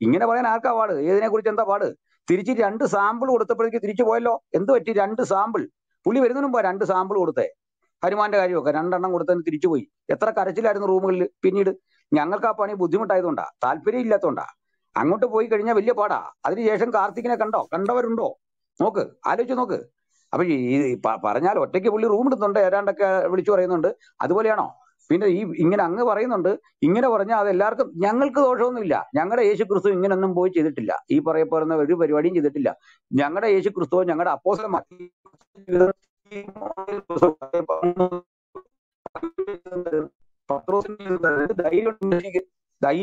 ഇങ്ങനെ പറയാൻ ആർക്കാ പാട്? ഏതിനെ കുറിച്ച് എന്താ പാട്? തിരിച്ച് രണ്ട് സാമ്പിൾ കൊടുത്തപ്പോഴേക്ക് തിരിച്ചു പോയല്ലോ? എന്ത് പറ്റി? രണ്ട് സാമ്പിൾ പുലി വരുന്നതിന് മുമ്പ് രണ്ട് സാമ്പിൾ കൊടുത്തേ. ഹനുമാന്റെ കാര്യമൊക്കെ രണ്ടെണ്ണം കൊടുത്തതിന് തിരിച്ചു പോയി. എത്ര കരച്ചിലായിരുന്നു റൂമുകളിൽ പിന്നീട്? ഞങ്ങൾക്ക് ആ പണി ബുദ്ധിമുട്ടായതുകൊണ്ടാ. താല്പര്യം ഇല്ലാത്തതുകൊണ്ടാ അങ്ങോട്ട് പോയി കഴിഞ്ഞാൽ വലിയ പാടാ. അതിനുശേഷം കാർത്തികിനെ കണ്ടോ? കണ്ടവരുണ്ടോ? നോക്ക്. ആലോചിച്ച് നോക്ക്. അപ്പൊ ഈ പറഞ്ഞാൽ ഒറ്റയ്ക്ക് പുള്ളി റൂം എടുത്തുണ്ട് ഏതാണ്ടൊക്കെ വിളിച്ചു പറയുന്നുണ്ട്. അതുപോലെയാണോ? പിന്നെ ഈ ഇങ്ങനെ അങ്ങ് പറയുന്നുണ്ട് ഇങ്ങനെ പറഞ്ഞാൽ അത് എല്ലാവർക്കും ഞങ്ങൾക്ക് ദോഷമൊന്നുമില്ല. ഞങ്ങളുടെ യേശു ക്രിസ്തു ഇങ്ങനൊന്നും പോയി ചെയ്തിട്ടില്ല. ഈ പറയപ്പെടുന്ന ഒരു പരിപാടിയും ചെയ്തിട്ടില്ല. ഞങ്ങളുടെ യേശു ക്രിസ്തു ഞങ്ങളുടെ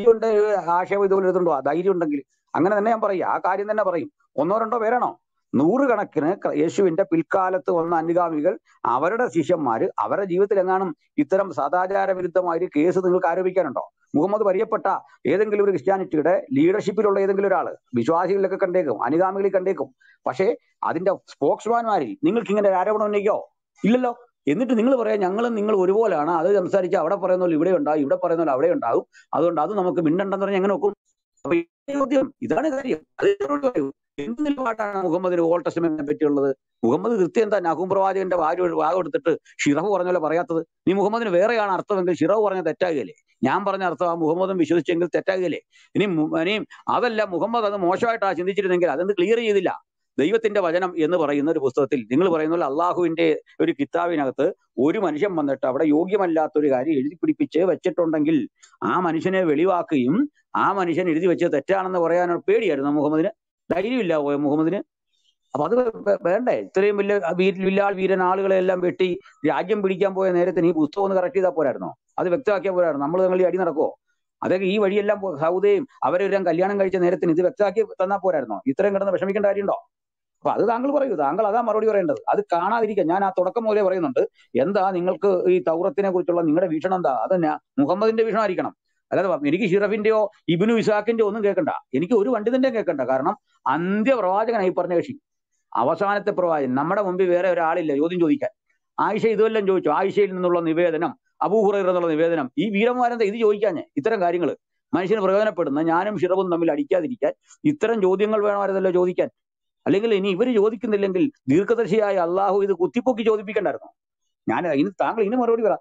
ഉണ്ട് ആശയം ഇതുപോലെ എഴുതുണ്ടോ ആ ധൈര്യം ഉണ്ടെങ്കിൽ അങ്ങനെ തന്നെ ഞാൻ പറയും. ആ കാര്യം തന്നെ പറയും. ഒന്നോ രണ്ടോ പേരാണോ? നൂറുകണക്കിന് യേശുവിന്റെ പിൽക്കാലത്ത് വന്ന അനുഗാമികൾ അവരുടെ ശിഷ്യന്മാര് അവരുടെ ജീവിതത്തിൽ എങ്ങാനും ഇത്തരം സദാചാര വിരുദ്ധമായ ഒരു കേസ് നിങ്ങൾക്ക് ആരോപിക്കാനുണ്ടോ? മുഹമ്മദ് പറയപ്പെട്ട ഏതെങ്കിലും ഒരു ക്രിസ്ത്യാനിറ്റിയുടെ ലീഡർഷിപ്പിലുള്ള ഏതെങ്കിലും ഒരാൾ വിശ്വാസികളിലൊക്കെ കണ്ടേക്കും അനുഗാമികളിൽ കണ്ടേക്കും. പക്ഷേ അതിന്റെ സ്പോക്സ്മാൻമാരിൽ നിങ്ങൾക്ക് ഇങ്ങനെ ഒരു ആരോപണം ഉന്നയിക്കോ? ഇല്ലല്ലോ. എന്നിട്ട് നിങ്ങൾ പറയാം ഞങ്ങളും നിങ്ങൾ ഒരുപോലെയാണ് അത് സംസാരിച്ച് അവിടെ പറയുന്ന പോലെ ഇവിടെ ഉണ്ടാവും ഇവിടെ പറയുന്ന പോലെ അവിടെ ഉണ്ടാവും. അതുകൊണ്ട് അത് നമുക്ക് മിണ്ടണ്ടെന്ന് പറഞ്ഞാൽ എങ്ങനെ നോക്കും ഇതാണ് കാര്യം. എന്ത് നിലപാടാണ് മുഹമ്മദിന് ഓൾ ടെസ്റ്റമെന്റിനെ പറ്റിയുള്ളത്? മുഹമ്മദ് കൃത്യം എന്താ? നഹൂം പ്രവാചകന്റെ വാരി വാഗം എടുത്തിട്ട് ഷിറഫ് പറഞ്ഞ പോലെ പറയാത്തത്? നീ മുഹമ്മദിന് വേറെയാണ് അർത്ഥമെങ്കിൽ ഷിറഫ് പറഞ്ഞ തെറ്റാകുകയല്ലേ? ഞാൻ പറഞ്ഞ അർത്ഥം ആ മുഹമ്മദും വിശ്വസിച്ചെങ്കിൽ തെറ്റാകുകയല്ലേ? ഇനി ഇനിയും ഇനി അതല്ല മുഹമ്മദ് അത് മോശമായിട്ടാണ് ചിന്തിച്ചിരുന്നെങ്കിൽ അതെന്ത് ക്ലിയർ ചെയ്തില്ല? ദൈവത്തിന്റെ വചനം എന്ന് പറയുന്ന ഒരു പുസ്തകത്തിൽ നിങ്ങൾ പറയുന്ന പോലെ അള്ളാഹുവിന്റെ ഒരു കിതാബിനകത്ത് ഒരു മനുഷ്യൻ വന്നിട്ട് അവിടെ യോഗ്യമല്ലാത്ത ഒരു കാര്യം എഴുതി പിടിപ്പിച്ച് വെച്ചിട്ടുണ്ടെങ്കിൽ ആ മനുഷ്യനെ വെളിവാക്കുകയും ആ മനുഷ്യൻ എഴുതി വെച്ചത് തെറ്റാണെന്ന് പറയാനുള്ള പേടിയായിരുന്നു മുഹമ്മദിന്. ധൈര്യമില്ല പോയ മുഹമ്മദിന്. അപ്പൊ അത് വേണ്ടേ? ഇത്രയും വലിയ വില്ലാൾ വീരൻ ആളുകളെ എല്ലാം വെട്ടി രാജ്യം പിടിക്കാൻ പോയ നേരത്തിന് ഈ പുസ്തകം ഒന്ന് കറക്റ്റ് ചെയ്താൽ പോരായിരുന്നോ? അത് വ്യക്തമാക്കിയാൽ പോരായിരുന്നു? നമ്മൾ തങ്ങൾ ഈ അടി നടക്കുവോ? അതൊക്കെ ഈ വഴിയെല്ലാം സൗദയും അവരെല്ലാം കല്യാണം കഴിച്ച നേരത്തിന് ഇത് വ്യക്തമാക്കി തന്നാൽ പോരായിരുന്നോ? ഇത്രയും കിടന്ന് വിഷമിക്കേണ്ട കാര്യമുണ്ടോ? അപ്പൊ അത് താങ്കൾ പറയൂ. താങ്കൾ അതാ മറുപടി പറയേണ്ടത്. അത് കാണാതിരിക്കാൻ ഞാൻ ആ തുടക്കം മുതലേ പറയുന്നുണ്ട്. എന്താ നിങ്ങൾക്ക് ഈ തൗറത്തിനെ കുറിച്ചുള്ള നിങ്ങളുടെ വീക്ഷണം എന്താ? അത് മുഹമ്മദിന്റെ വീക്ഷണമായിരിക്കണം. അല്ലാതെ എനിക്ക് ഷിറഫിന്റെയോ ഇബിനു ഇസാഖിന്റെയോ ഒന്നും കേൾക്കണ്ട. എനിക്ക് ഒരു പണ്ഡിതന്റെയും കേൾക്കണ്ട. കാരണം അന്ത്യ പ്രവാചകനായി പറഞ്ഞ കക്ഷി. അവസാനത്തെ പ്രവാചകൻ. നമ്മുടെ മുമ്പിൽ വേറെ ഒരാളില്ല ചോദ്യം ചോദിക്കാൻ. ആയിഷ ഇതുവെല്ലാം ചോദിച്ചു. ആയിഷയിൽ നിന്നുള്ള നിവേദനം അബൂഹുറയിൽ നിന്നുള്ള നിവേദനം. ഈ വീരന്മാരെന്താ ഇത് ചോദിക്കാഞ്ഞേ? ഇത്തരം കാര്യങ്ങൾ. മനുഷ്യന് പ്രയോജനപ്പെടുന്ന ഞാനും ഷിറവും തമ്മിൽ അടിക്കാതിരിക്കാൻ ഇത്തരം ചോദ്യങ്ങൾ വേണമായിരുന്നല്ലോ ചോദിക്കാൻ. അല്ലെങ്കിൽ ഇനി ഇവർ ചോദിക്കുന്നില്ലെങ്കിൽ ദീർഘദർശിയായ അള്ളാഹു ഇത് കുത്തിപ്പൊക്കി ചോദിപ്പിക്കണ്ടായിരുന്നു. ഞാൻ ഇനി താങ്കൾ ഇനി മറുപടി പറ.